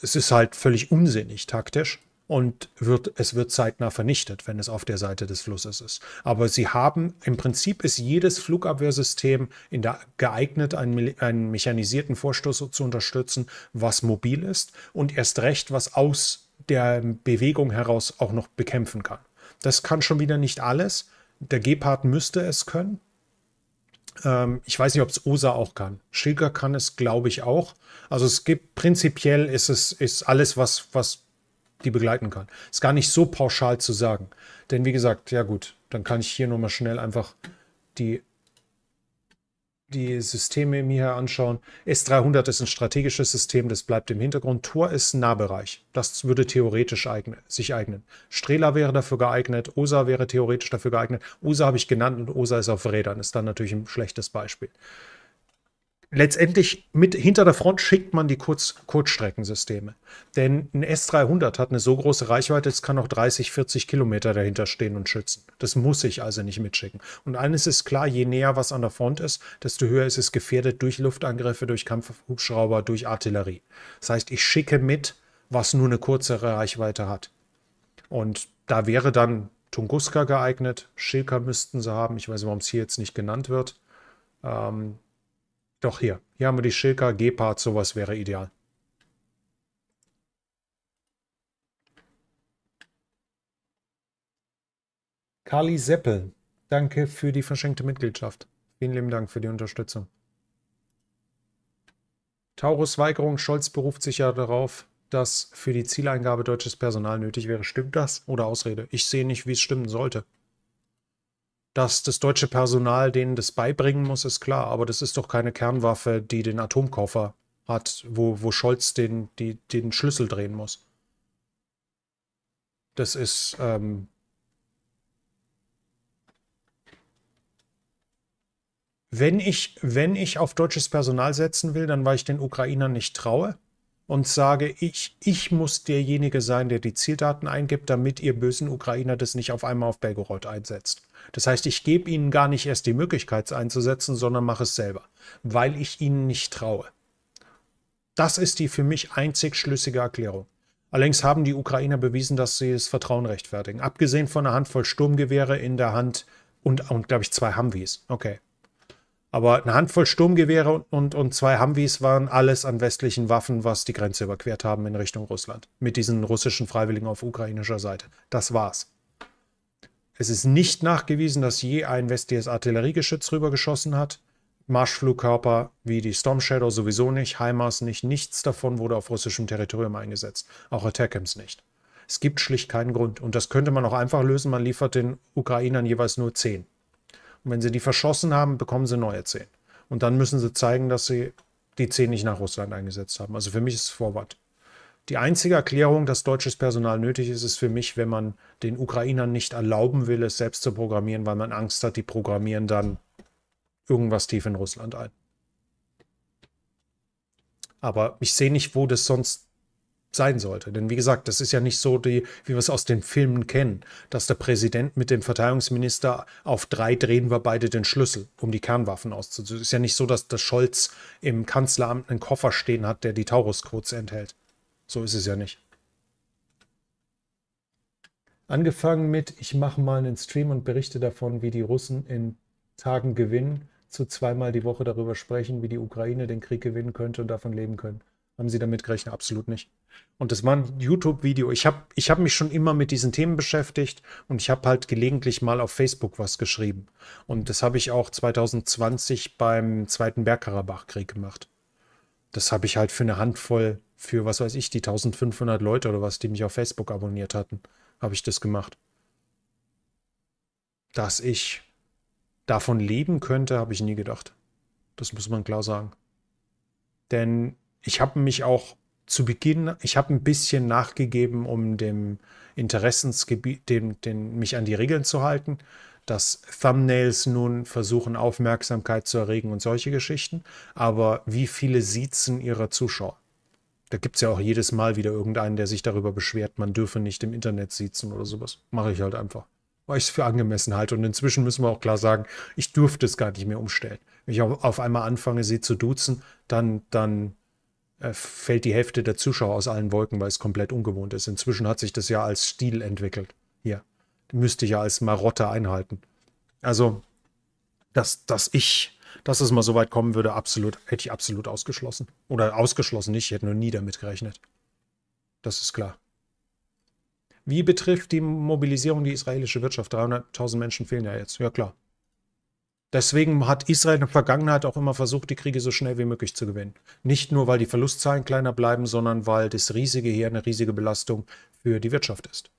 Es ist halt völlig unsinnig taktisch und wird, es wird zeitnah vernichtet, wenn es auf der Seite des Flusses ist. Aber sie haben, im Prinzip ist jedes Flugabwehrsystem in der, geeignet, einen, einen mechanisierten Vorstoß zu unterstützen, was mobil ist und erst recht, was aus der Bewegung heraus auch noch bekämpfen kann. Das kann schon wieder nicht alles. Der Gepard müsste es können. Ähm, ich weiß nicht, ob es OSA auch kann. Schilger kann es, glaube ich, auch. Also es gibt prinzipiell ist es ist alles, was, was die begleiten kann. Ist gar nicht so pauschal zu sagen. Denn wie gesagt, ja gut, dann kann ich hier nochmal schnell einfach die, die Systeme mir anschauen. S300 ist ein strategisches System, das bleibt im Hintergrund. Tor ist Nahbereich. Das würde theoretisch eigne, sich eignen. Strela wäre dafür geeignet, OSA wäre theoretisch dafür geeignet. OSA habe ich genannt und OSA ist auf Rädern, ist dann natürlich ein schlechtes Beispiel letztendlich mit hinter der Front schickt man die Kurz Kurzstreckensysteme. Denn ein S300 hat eine so große Reichweite, es kann auch 30, 40 Kilometer dahinter stehen und schützen. Das muss ich also nicht mitschicken. Und eines ist klar, je näher was an der Front ist, desto höher ist es gefährdet durch Luftangriffe, durch Kampfhubschrauber, durch Artillerie. Das heißt, ich schicke mit, was nur eine kurze Reichweite hat. Und da wäre dann Tunguska geeignet, Schilka müssten sie haben. Ich weiß warum es hier jetzt nicht genannt wird. Ähm, doch hier. Hier haben wir die Schilker, Gepard, sowas wäre ideal. Kali Seppel, danke für die verschenkte Mitgliedschaft. Vielen lieben Dank für die Unterstützung. Taurus Weigerung, Scholz beruft sich ja darauf, dass für die Zieleingabe deutsches Personal nötig wäre. Stimmt das? Oder Ausrede? Ich sehe nicht, wie es stimmen sollte. Dass das deutsche Personal denen das beibringen muss, ist klar, aber das ist doch keine Kernwaffe, die den Atomkoffer hat, wo, wo Scholz den, die, den Schlüssel drehen muss. Das ist. Ähm wenn, ich, wenn ich auf deutsches Personal setzen will, dann weil ich den Ukrainern nicht traue, und sage, ich, ich muss derjenige sein, der die Zieldaten eingibt, damit ihr bösen Ukrainer das nicht auf einmal auf Belgorod einsetzt. Das heißt, ich gebe ihnen gar nicht erst die Möglichkeit einzusetzen, sondern mache es selber, weil ich ihnen nicht traue. Das ist die für mich einzig schlüssige Erklärung. Allerdings haben die Ukrainer bewiesen, dass sie das Vertrauen rechtfertigen. Abgesehen von einer Handvoll Sturmgewehre in der Hand und, und glaube ich, zwei Humvees. Okay. Aber eine Handvoll Sturmgewehre und, und zwei Humvees waren alles an westlichen Waffen, was die Grenze überquert haben in Richtung Russland. Mit diesen russischen Freiwilligen auf ukrainischer Seite. Das war's. Es ist nicht nachgewiesen, dass je ein westliches Artilleriegeschütz rübergeschossen hat. Marschflugkörper wie die Storm Shadow sowieso nicht, HIMARS nicht, nichts davon wurde auf russischem Territorium eingesetzt. Auch Attackams nicht. Es gibt schlicht keinen Grund. Und das könnte man auch einfach lösen. Man liefert den Ukrainern jeweils nur zehn. Und wenn sie die verschossen haben, bekommen sie neue 10. Und dann müssen sie zeigen, dass sie die 10 nicht nach Russland eingesetzt haben. Also für mich ist es Vorwand. Die einzige Erklärung, dass deutsches Personal nötig ist, ist für mich, wenn man den Ukrainern nicht erlauben will, es selbst zu programmieren, weil man Angst hat, die programmieren dann irgendwas tief in Russland ein. Aber ich sehe nicht, wo das sonst sein sollte. Denn wie gesagt, das ist ja nicht so, die, wie wir es aus den Filmen kennen, dass der Präsident mit dem Verteidigungsminister auf drei drehen wir beide den Schlüssel, um die Kernwaffen auszuzusetzen. Es ist ja nicht so, dass der Scholz im Kanzleramt einen Koffer stehen hat, der die Taurus-Codes enthält. So ist es ja nicht. Angefangen mit, ich mache mal einen Stream und berichte davon, wie die Russen in Tagen gewinnen, zu zweimal die Woche darüber sprechen, wie die Ukraine den Krieg gewinnen könnte und davon leben können. Haben Sie damit gerechnet? Absolut nicht. Und das war ein YouTube-Video. Ich habe ich hab mich schon immer mit diesen Themen beschäftigt und ich habe halt gelegentlich mal auf Facebook was geschrieben. Und das habe ich auch 2020 beim Zweiten Bergkarabach-Krieg gemacht. Das habe ich halt für eine Handvoll, für was weiß ich, die 1500 Leute oder was, die mich auf Facebook abonniert hatten, habe ich das gemacht. Dass ich davon leben könnte, habe ich nie gedacht. Das muss man klar sagen. Denn ich habe mich auch zu Beginn, ich habe ein bisschen nachgegeben, um dem Interessensgebiet, den, den, mich an die Regeln zu halten, dass Thumbnails nun versuchen, Aufmerksamkeit zu erregen und solche Geschichten. Aber wie viele siezen ihrer Zuschauer? Da gibt es ja auch jedes Mal wieder irgendeinen, der sich darüber beschwert, man dürfe nicht im Internet siezen oder sowas. Mache ich halt einfach. Weil ich es für angemessen halte. Und inzwischen müssen wir auch klar sagen, ich dürfte es gar nicht mehr umstellen. Wenn ich auf einmal anfange, sie zu duzen, dann, dann äh, fällt die Hälfte der Zuschauer aus allen Wolken, weil es komplett ungewohnt ist. Inzwischen hat sich das ja als Stil entwickelt. Hier. Müsste ich ja als Marotte einhalten. Also, dass, dass ich, dass es mal so weit kommen würde, absolut, hätte ich absolut ausgeschlossen. Oder ausgeschlossen nicht, ich hätte nur nie damit gerechnet. Das ist klar. Wie betrifft die Mobilisierung die israelische Wirtschaft? 300.000 Menschen fehlen ja jetzt. Ja, klar. Deswegen hat Israel in der Vergangenheit auch immer versucht, die Kriege so schnell wie möglich zu gewinnen. Nicht nur, weil die Verlustzahlen kleiner bleiben, sondern weil das riesige hier eine riesige Belastung für die Wirtschaft ist.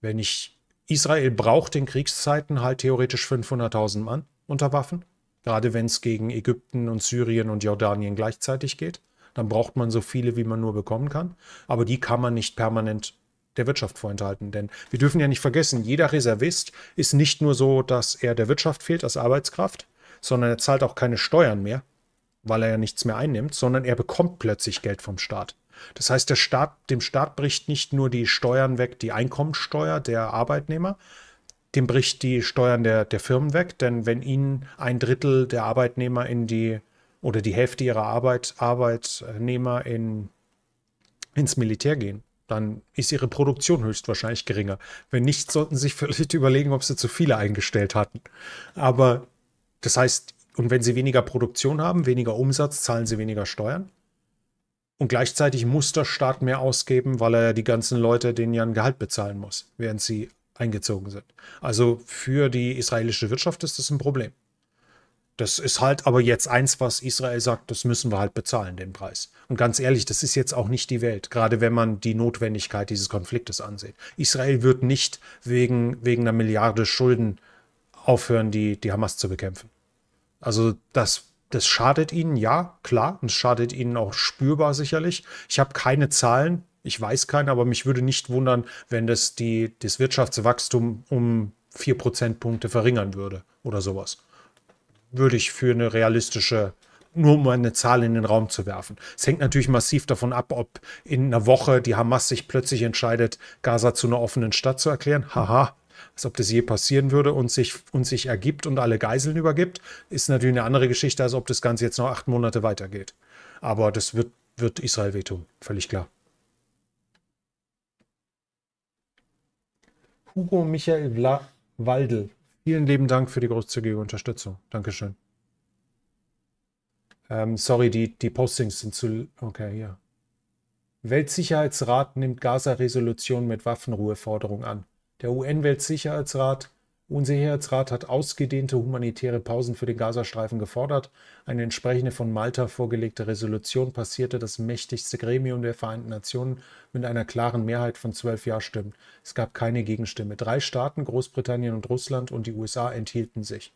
Wenn ich Israel braucht in Kriegszeiten halt theoretisch 500.000 Mann unter Waffen, gerade wenn es gegen Ägypten und Syrien und Jordanien gleichzeitig geht, dann braucht man so viele, wie man nur bekommen kann. Aber die kann man nicht permanent der Wirtschaft vorenthalten. Denn wir dürfen ja nicht vergessen, jeder Reservist ist nicht nur so, dass er der Wirtschaft fehlt als Arbeitskraft, sondern er zahlt auch keine Steuern mehr, weil er ja nichts mehr einnimmt, sondern er bekommt plötzlich Geld vom Staat. Das heißt, Staat, dem Staat bricht nicht nur die Steuern weg, die Einkommensteuer der Arbeitnehmer, dem bricht die Steuern der, der Firmen weg, denn wenn ihnen ein Drittel der Arbeitnehmer in die oder die Hälfte ihrer Arbeit, Arbeitnehmer in, ins Militär gehen, dann ist ihre Produktion höchstwahrscheinlich geringer. Wenn nicht, sollten sie sich vielleicht überlegen, ob sie zu viele eingestellt hatten. Aber das heißt, und wenn sie weniger Produktion haben, weniger Umsatz, zahlen sie weniger Steuern. Und gleichzeitig muss der Staat mehr ausgeben, weil er die ganzen Leute denen ja ein Gehalt bezahlen muss, während sie eingezogen sind. Also für die israelische Wirtschaft ist das ein Problem. Das ist halt aber jetzt eins, was Israel sagt, das müssen wir halt bezahlen, den Preis. Und ganz ehrlich, das ist jetzt auch nicht die Welt, gerade wenn man die Notwendigkeit dieses Konfliktes ansieht. Israel wird nicht wegen, wegen einer Milliarde Schulden aufhören, die, die Hamas zu bekämpfen. Also das, das schadet ihnen, ja, klar, und es schadet ihnen auch spürbar sicherlich. Ich habe keine Zahlen, ich weiß keine, aber mich würde nicht wundern, wenn das die, das Wirtschaftswachstum um vier Prozentpunkte verringern würde oder sowas würde ich für eine realistische, nur um eine Zahl in den Raum zu werfen. Es hängt natürlich massiv davon ab, ob in einer Woche die Hamas sich plötzlich entscheidet, Gaza zu einer offenen Stadt zu erklären. Haha, als ob das je passieren würde und sich, und sich ergibt und alle Geiseln übergibt, ist natürlich eine andere Geschichte, als ob das Ganze jetzt noch acht Monate weitergeht. Aber das wird, wird Israel wehtun, völlig klar. Hugo Michael Vla Waldel Vielen lieben Dank für die großzügige Unterstützung. Dankeschön. Ähm, sorry, die, die Postings sind zu. Okay, ja. Weltsicherheitsrat nimmt Gaza-Resolution mit Waffenruheforderung an. Der UN-Weltsicherheitsrat Unsicherheitsrat hat ausgedehnte humanitäre Pausen für den Gazastreifen gefordert. Eine entsprechende von Malta vorgelegte Resolution passierte das mächtigste Gremium der Vereinten Nationen mit einer klaren Mehrheit von zwölf Ja-Stimmen. Es gab keine Gegenstimme. Drei Staaten, Großbritannien und Russland und die USA, enthielten sich.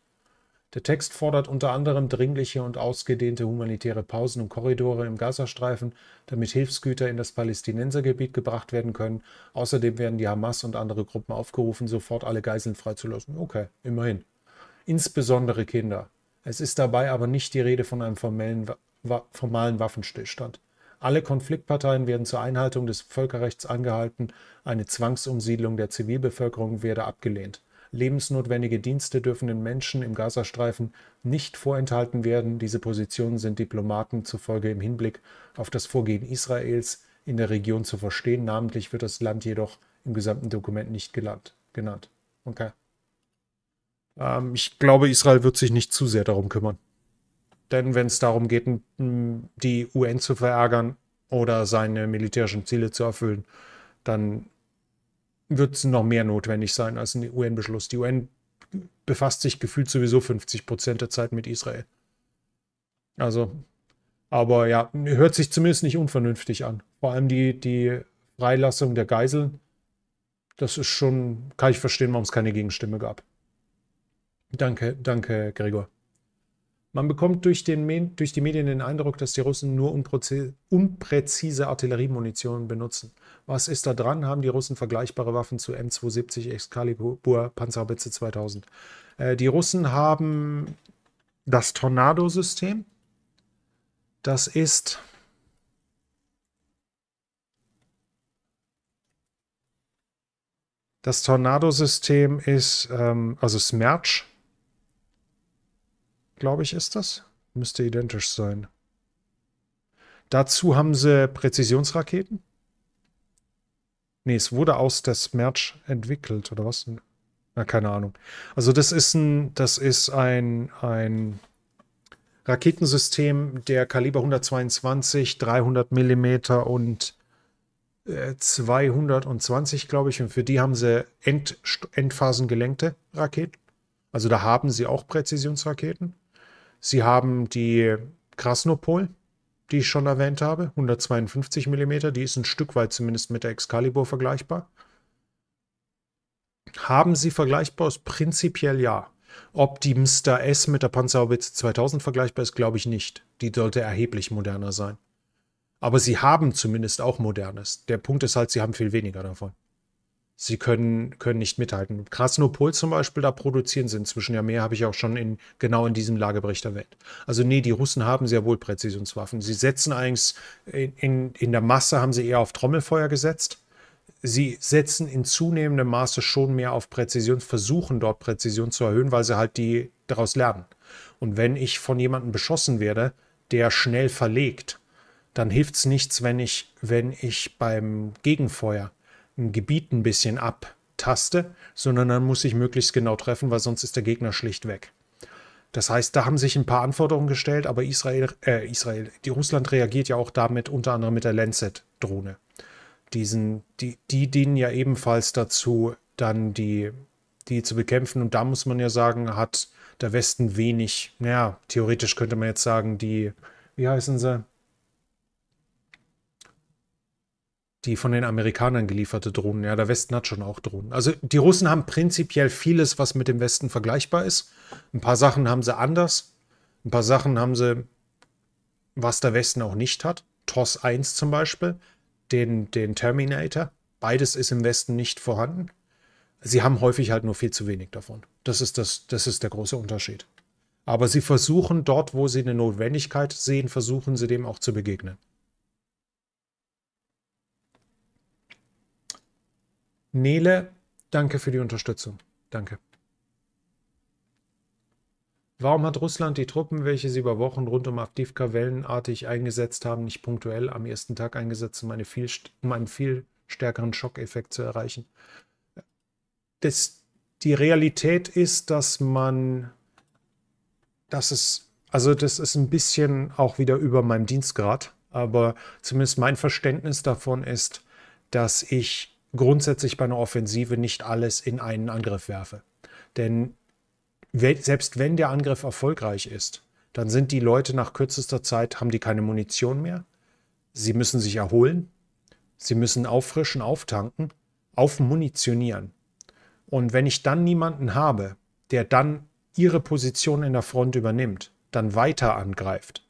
Der Text fordert unter anderem dringliche und ausgedehnte humanitäre Pausen und Korridore im Gazastreifen, damit Hilfsgüter in das Palästinensergebiet gebracht werden können. Außerdem werden die Hamas und andere Gruppen aufgerufen, sofort alle Geiseln freizulassen. Okay, immerhin. Insbesondere Kinder. Es ist dabei aber nicht die Rede von einem formellen, formalen Waffenstillstand. Alle Konfliktparteien werden zur Einhaltung des Völkerrechts angehalten. Eine Zwangsumsiedlung der Zivilbevölkerung werde abgelehnt. Lebensnotwendige Dienste dürfen den Menschen im Gazastreifen nicht vorenthalten werden. Diese Positionen sind Diplomaten zufolge im Hinblick auf das Vorgehen Israels in der Region zu verstehen. Namentlich wird das Land jedoch im gesamten Dokument nicht gelandt, genannt. Okay. Ähm, ich glaube, Israel wird sich nicht zu sehr darum kümmern. Denn wenn es darum geht, die UN zu verärgern oder seine militärischen Ziele zu erfüllen, dann wird es noch mehr notwendig sein als ein UN-Beschluss. Die UN befasst sich gefühlt sowieso 50 Prozent der Zeit mit Israel. Also, aber ja, hört sich zumindest nicht unvernünftig an. Vor allem die, die Freilassung der Geiseln, das ist schon, kann ich verstehen, warum es keine Gegenstimme gab. Danke, danke, Gregor. Man bekommt durch, den, durch, die Medien den Eindruck, dass die Russen nur unpräzise Artilleriemunition benutzen. Was ist da dran? Haben die Russen vergleichbare Waffen zu M270 Excalibur Panzerhaubitze 2000? Äh, die Russen haben das Tornado-System. Das ist Das Tornado-System ist, ähm, also Smerch, glaube ich, ist das. Müsste identisch sein. Dazu haben sie Präzisionsraketen. Nee, es wurde aus der Smerch entwickelt, oder was? Na, keine Ahnung. Also das ist ein, das ist ein, ein Raketensystem der Kaliber 122, 300 Millimeter und äh, 220, glaube ich. Und für die haben sie End, endphasengelenkte Raketen. Also da haben sie auch Präzisionsraketen. Sie haben die Krasnopol, die ich schon erwähnt habe, 152 mm, die ist ein Stück weit zumindest mit der Excalibur vergleichbar. Haben sie vergleichbar? Ist prinzipiell ja. Ob die Mr. S mit der Panzerhaubitze 2000 vergleichbar ist, glaube ich nicht. Die sollte erheblich moderner sein. Aber sie haben zumindest auch modernes. Der Punkt ist halt, sie haben viel weniger davon. Sie können, können nicht mithalten. Krasnopol zum Beispiel, da produzieren sie inzwischen ja mehr, habe ich auch schon in, genau in diesem Lagebericht erwähnt. Also nee, die Russen haben sehr wohl Präzisionswaffen. Sie setzen eigentlich, in, in, in der Masse haben sie eher auf Trommelfeuer gesetzt. Sie setzen in zunehmendem Maße schon mehr auf Präzision, versuchen dort Präzision zu erhöhen, weil sie halt die daraus lernen. Und wenn ich von jemandem beschossen werde, der schnell verlegt, dann hilft es nichts, wenn ich, wenn ich beim Gegenfeuer ein Gebiet ein bisschen abtaste, sondern dann muss ich möglichst genau treffen, weil sonst ist der Gegner schlicht weg. Das heißt, da haben sich ein paar Anforderungen gestellt, aber Israel, äh, Israel, die Russland reagiert ja auch damit unter anderem mit der Lancet-Drohne. Diesen, die, die dienen ja ebenfalls dazu, dann die, die zu bekämpfen. Und da muss man ja sagen, hat der Westen wenig, naja, theoretisch könnte man jetzt sagen, die, wie heißen sie? Die von den Amerikanern gelieferte Drohnen. Ja, der Westen hat schon auch Drohnen. Also die Russen haben prinzipiell vieles, was mit dem Westen vergleichbar ist. Ein paar Sachen haben sie anders. Ein paar Sachen haben sie, was der Westen auch nicht hat. TOS 1 zum Beispiel, den, den Terminator. Beides ist im Westen nicht vorhanden. Sie haben häufig halt nur viel zu wenig davon. Das ist, das, das ist der große Unterschied. Aber sie versuchen dort, wo sie eine Notwendigkeit sehen, versuchen sie dem auch zu begegnen. Nele, danke für die Unterstützung. Danke. Warum hat Russland die Truppen, welche sie über Wochen rund um Avdivka wellenartig eingesetzt haben, nicht punktuell am ersten Tag eingesetzt, um, eine viel, um einen viel stärkeren Schockeffekt zu erreichen? Das, die Realität ist, dass man, dass es, also das ist ein bisschen auch wieder über meinem Dienstgrad, aber zumindest mein Verständnis davon ist, dass ich grundsätzlich bei einer Offensive nicht alles in einen Angriff werfe. Denn selbst wenn der Angriff erfolgreich ist, dann sind die Leute nach kürzester Zeit, haben die keine Munition mehr. Sie müssen sich erholen. Sie müssen auffrischen, auftanken, aufmunitionieren. Und wenn ich dann niemanden habe, der dann ihre Position in der Front übernimmt, dann weiter angreift,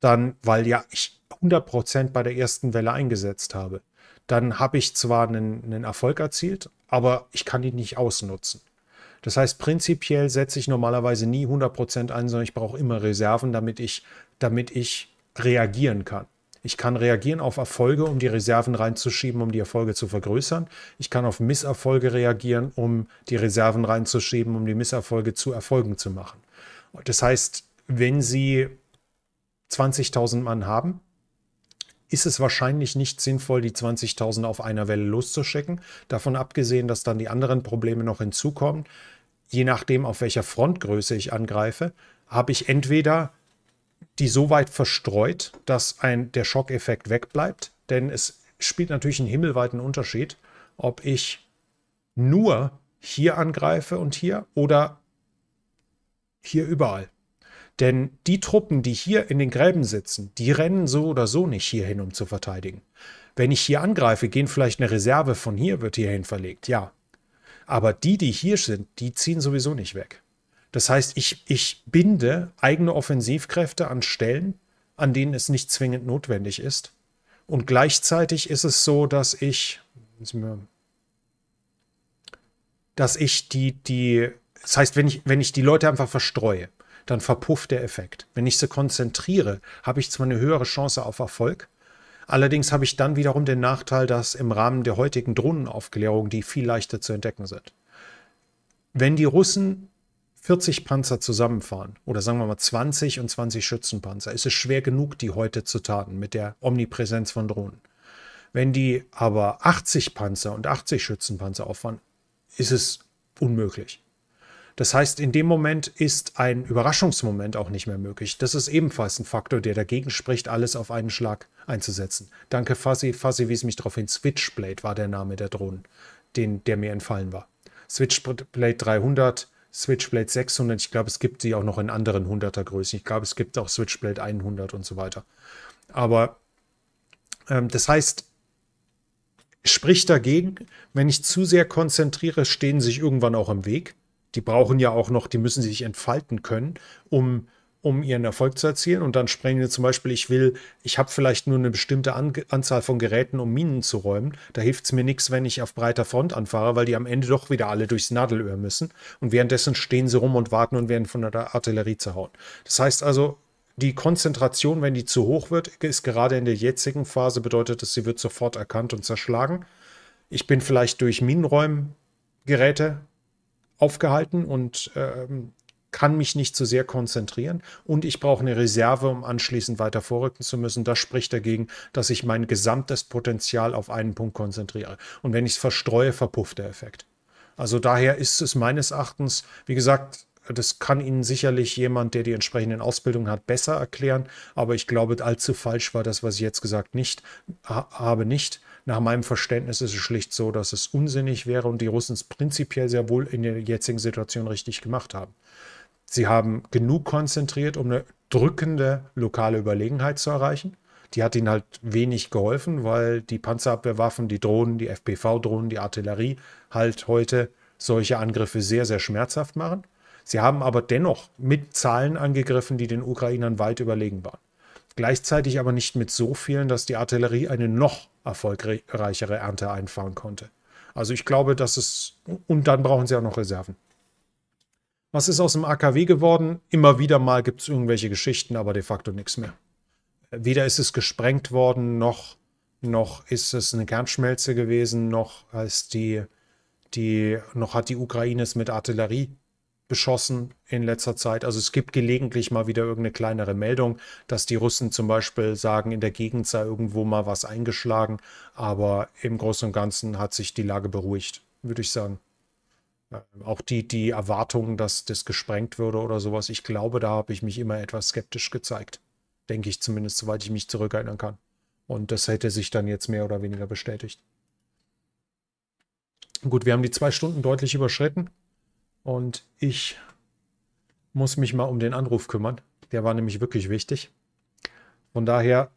dann, weil ja ich 100% bei der ersten Welle eingesetzt habe, dann habe ich zwar einen, einen Erfolg erzielt, aber ich kann ihn nicht ausnutzen. Das heißt, prinzipiell setze ich normalerweise nie 100% ein, sondern ich brauche immer Reserven, damit ich, damit ich reagieren kann. Ich kann reagieren auf Erfolge, um die Reserven reinzuschieben, um die Erfolge zu vergrößern. Ich kann auf Misserfolge reagieren, um die Reserven reinzuschieben, um die Misserfolge zu Erfolgen zu machen. Das heißt, wenn Sie 20.000 Mann haben, ist es wahrscheinlich nicht sinnvoll, die 20.000 auf einer Welle loszuschicken. Davon abgesehen, dass dann die anderen Probleme noch hinzukommen. Je nachdem, auf welcher Frontgröße ich angreife, habe ich entweder die so weit verstreut, dass ein, der Schockeffekt wegbleibt. Denn es spielt natürlich einen himmelweiten Unterschied, ob ich nur hier angreife und hier oder hier überall. Denn die Truppen, die hier in den Gräben sitzen, die rennen so oder so nicht hierhin, um zu verteidigen. Wenn ich hier angreife, gehen vielleicht eine Reserve von hier, wird hierhin verlegt, ja. Aber die, die hier sind, die ziehen sowieso nicht weg. Das heißt, ich, ich binde eigene Offensivkräfte an Stellen, an denen es nicht zwingend notwendig ist. Und gleichzeitig ist es so, dass ich, dass ich die, die, das heißt, wenn ich, wenn ich die Leute einfach verstreue, dann verpufft der Effekt. Wenn ich sie konzentriere, habe ich zwar eine höhere Chance auf Erfolg, allerdings habe ich dann wiederum den Nachteil, dass im Rahmen der heutigen Drohnenaufklärung die viel leichter zu entdecken sind. Wenn die Russen 40 Panzer zusammenfahren, oder sagen wir mal 20 und 20 Schützenpanzer, ist es schwer genug, die heute zu taten mit der Omnipräsenz von Drohnen. Wenn die aber 80 Panzer und 80 Schützenpanzer auffahren, ist es unmöglich. Das heißt, in dem Moment ist ein Überraschungsmoment auch nicht mehr möglich. Das ist ebenfalls ein Faktor, der dagegen spricht, alles auf einen Schlag einzusetzen. Danke, Fuzzy. Fuzzy wies mich darauf hin. Switchblade war der Name der Drohnen, den, der mir entfallen war. Switchblade 300, Switchblade 600. Ich glaube, es gibt sie auch noch in anderen 100er Größen. Ich glaube, es gibt auch Switchblade 100 und so weiter. Aber ähm, das heißt, spricht dagegen, wenn ich zu sehr konzentriere, stehen sich irgendwann auch im Weg die brauchen ja auch noch, die müssen sich entfalten können, um, um ihren Erfolg zu erzielen. Und dann sprechen wir zum Beispiel, ich will, ich habe vielleicht nur eine bestimmte An Anzahl von Geräten, um Minen zu räumen. Da hilft es mir nichts, wenn ich auf breiter Front anfahre, weil die am Ende doch wieder alle durchs Nadelöhr müssen. Und währenddessen stehen sie rum und warten und werden von der Artillerie zerhauen. Das heißt also, die Konzentration, wenn die zu hoch wird, ist gerade in der jetzigen Phase, bedeutet es, sie wird sofort erkannt und zerschlagen. Ich bin vielleicht durch Minenräumgeräte aufgehalten und ähm, kann mich nicht zu sehr konzentrieren und ich brauche eine Reserve, um anschließend weiter vorrücken zu müssen. Das spricht dagegen, dass ich mein gesamtes Potenzial auf einen Punkt konzentriere. Und wenn ich es verstreue, verpufft der Effekt. Also daher ist es meines Erachtens, wie gesagt, das kann Ihnen sicherlich jemand, der die entsprechenden Ausbildungen hat, besser erklären. Aber ich glaube, allzu falsch war das, was ich jetzt gesagt nicht ha habe, nicht. Nach meinem Verständnis ist es schlicht so, dass es unsinnig wäre und die Russen es prinzipiell sehr wohl in der jetzigen Situation richtig gemacht haben. Sie haben genug konzentriert, um eine drückende lokale Überlegenheit zu erreichen. Die hat ihnen halt wenig geholfen, weil die Panzerabwehrwaffen, die Drohnen, die FPV-Drohnen, die Artillerie halt heute solche Angriffe sehr, sehr schmerzhaft machen. Sie haben aber dennoch mit Zahlen angegriffen, die den Ukrainern weit überlegen waren. Gleichzeitig aber nicht mit so vielen, dass die Artillerie eine noch erfolgreichere Ernte einfahren konnte. Also ich glaube, dass es. Und dann brauchen sie auch noch Reserven. Was ist aus dem AKW geworden? Immer wieder mal gibt es irgendwelche Geschichten, aber de facto nichts mehr. Weder ist es gesprengt worden, noch, noch ist es eine Kernschmelze gewesen, noch, die, die, noch hat die Ukraine es mit Artillerie beschossen in letzter Zeit. Also es gibt gelegentlich mal wieder irgendeine kleinere Meldung, dass die Russen zum Beispiel sagen, in der Gegend sei irgendwo mal was eingeschlagen. Aber im Großen und Ganzen hat sich die Lage beruhigt, würde ich sagen. Auch die, die Erwartung, dass das gesprengt würde oder sowas, ich glaube, da habe ich mich immer etwas skeptisch gezeigt. Denke ich zumindest, soweit ich mich zurückerinnern kann. Und das hätte sich dann jetzt mehr oder weniger bestätigt. Gut, wir haben die zwei Stunden deutlich überschritten. Und ich muss mich mal um den Anruf kümmern. Der war nämlich wirklich wichtig. Von daher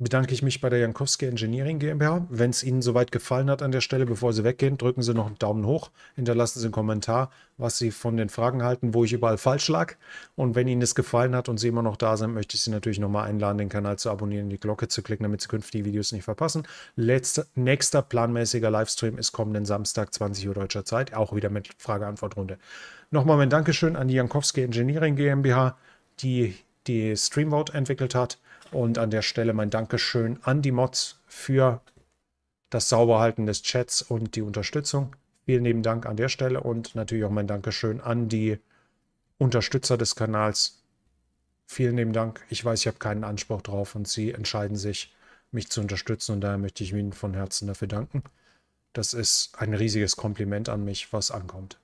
bedanke ich mich bei der Jankowski Engineering GmbH. Wenn es Ihnen soweit gefallen hat an der Stelle, bevor Sie weggehen, drücken Sie noch einen Daumen hoch, hinterlassen Sie einen Kommentar, was Sie von den Fragen halten, wo ich überall falsch lag. Und wenn Ihnen es gefallen hat und Sie immer noch da sind, möchte ich Sie natürlich nochmal einladen, den Kanal zu abonnieren, die Glocke zu klicken, damit Sie künftige Videos nicht verpassen. Letzter, nächster planmäßiger Livestream ist kommenden Samstag, 20 Uhr deutscher Zeit, auch wieder mit Frage-Antwort-Runde. Nochmal mein Dankeschön an die Jankowski Engineering GmbH, die die Streamvote entwickelt hat und an der Stelle mein Dankeschön an die Mods für das Sauberhalten des Chats und die Unterstützung. Vielen lieben Dank an der Stelle und natürlich auch mein Dankeschön an die Unterstützer des Kanals. Vielen lieben Dank. Ich weiß, ich habe keinen Anspruch drauf und Sie entscheiden sich, mich zu unterstützen und daher möchte ich Ihnen von Herzen dafür danken. Das ist ein riesiges Kompliment an mich, was ankommt.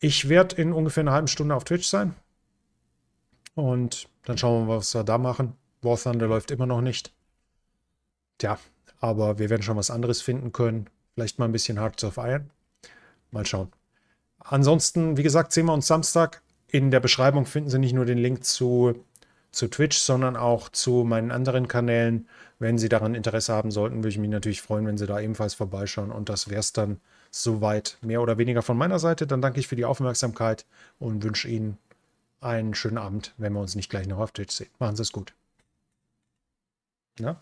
Ich werde in ungefähr einer halben Stunde auf Twitch sein. Und dann schauen wir mal, was wir da machen. War Thunder läuft immer noch nicht. Tja, aber wir werden schon was anderes finden können. Vielleicht mal ein bisschen Hearts of Iron. Mal schauen. Ansonsten, wie gesagt, sehen wir uns Samstag. In der Beschreibung finden Sie nicht nur den Link zu, zu Twitch, sondern auch zu meinen anderen Kanälen. Wenn Sie daran Interesse haben sollten, würde ich mich natürlich freuen, wenn Sie da ebenfalls vorbeischauen. Und das wäre es dann soweit mehr oder weniger von meiner Seite. Dann danke ich für die Aufmerksamkeit und wünsche Ihnen einen schönen Abend, wenn wir uns nicht gleich noch auf Twitch sehen. Machen Sie es gut. Ja?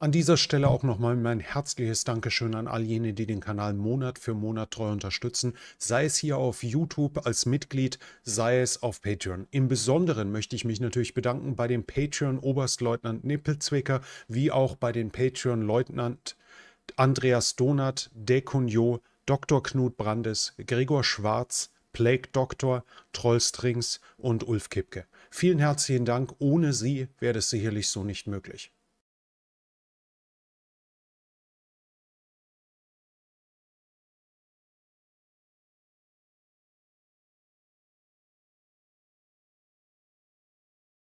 An dieser Stelle auch nochmal mein herzliches Dankeschön an all jene, die den Kanal Monat für Monat treu unterstützen, sei es hier auf YouTube als Mitglied, sei es auf Patreon. Im Besonderen möchte ich mich natürlich bedanken bei dem Patreon Oberstleutnant Nippelzwicker, wie auch bei den Patreon Leutnant Andreas Donat, Dekunjo, Dr. Knut Brandes, Gregor Schwarz, Plague Doctor, Trollstrings und Ulf Kipke. Vielen herzlichen Dank. Ohne Sie wäre es sicherlich so nicht möglich.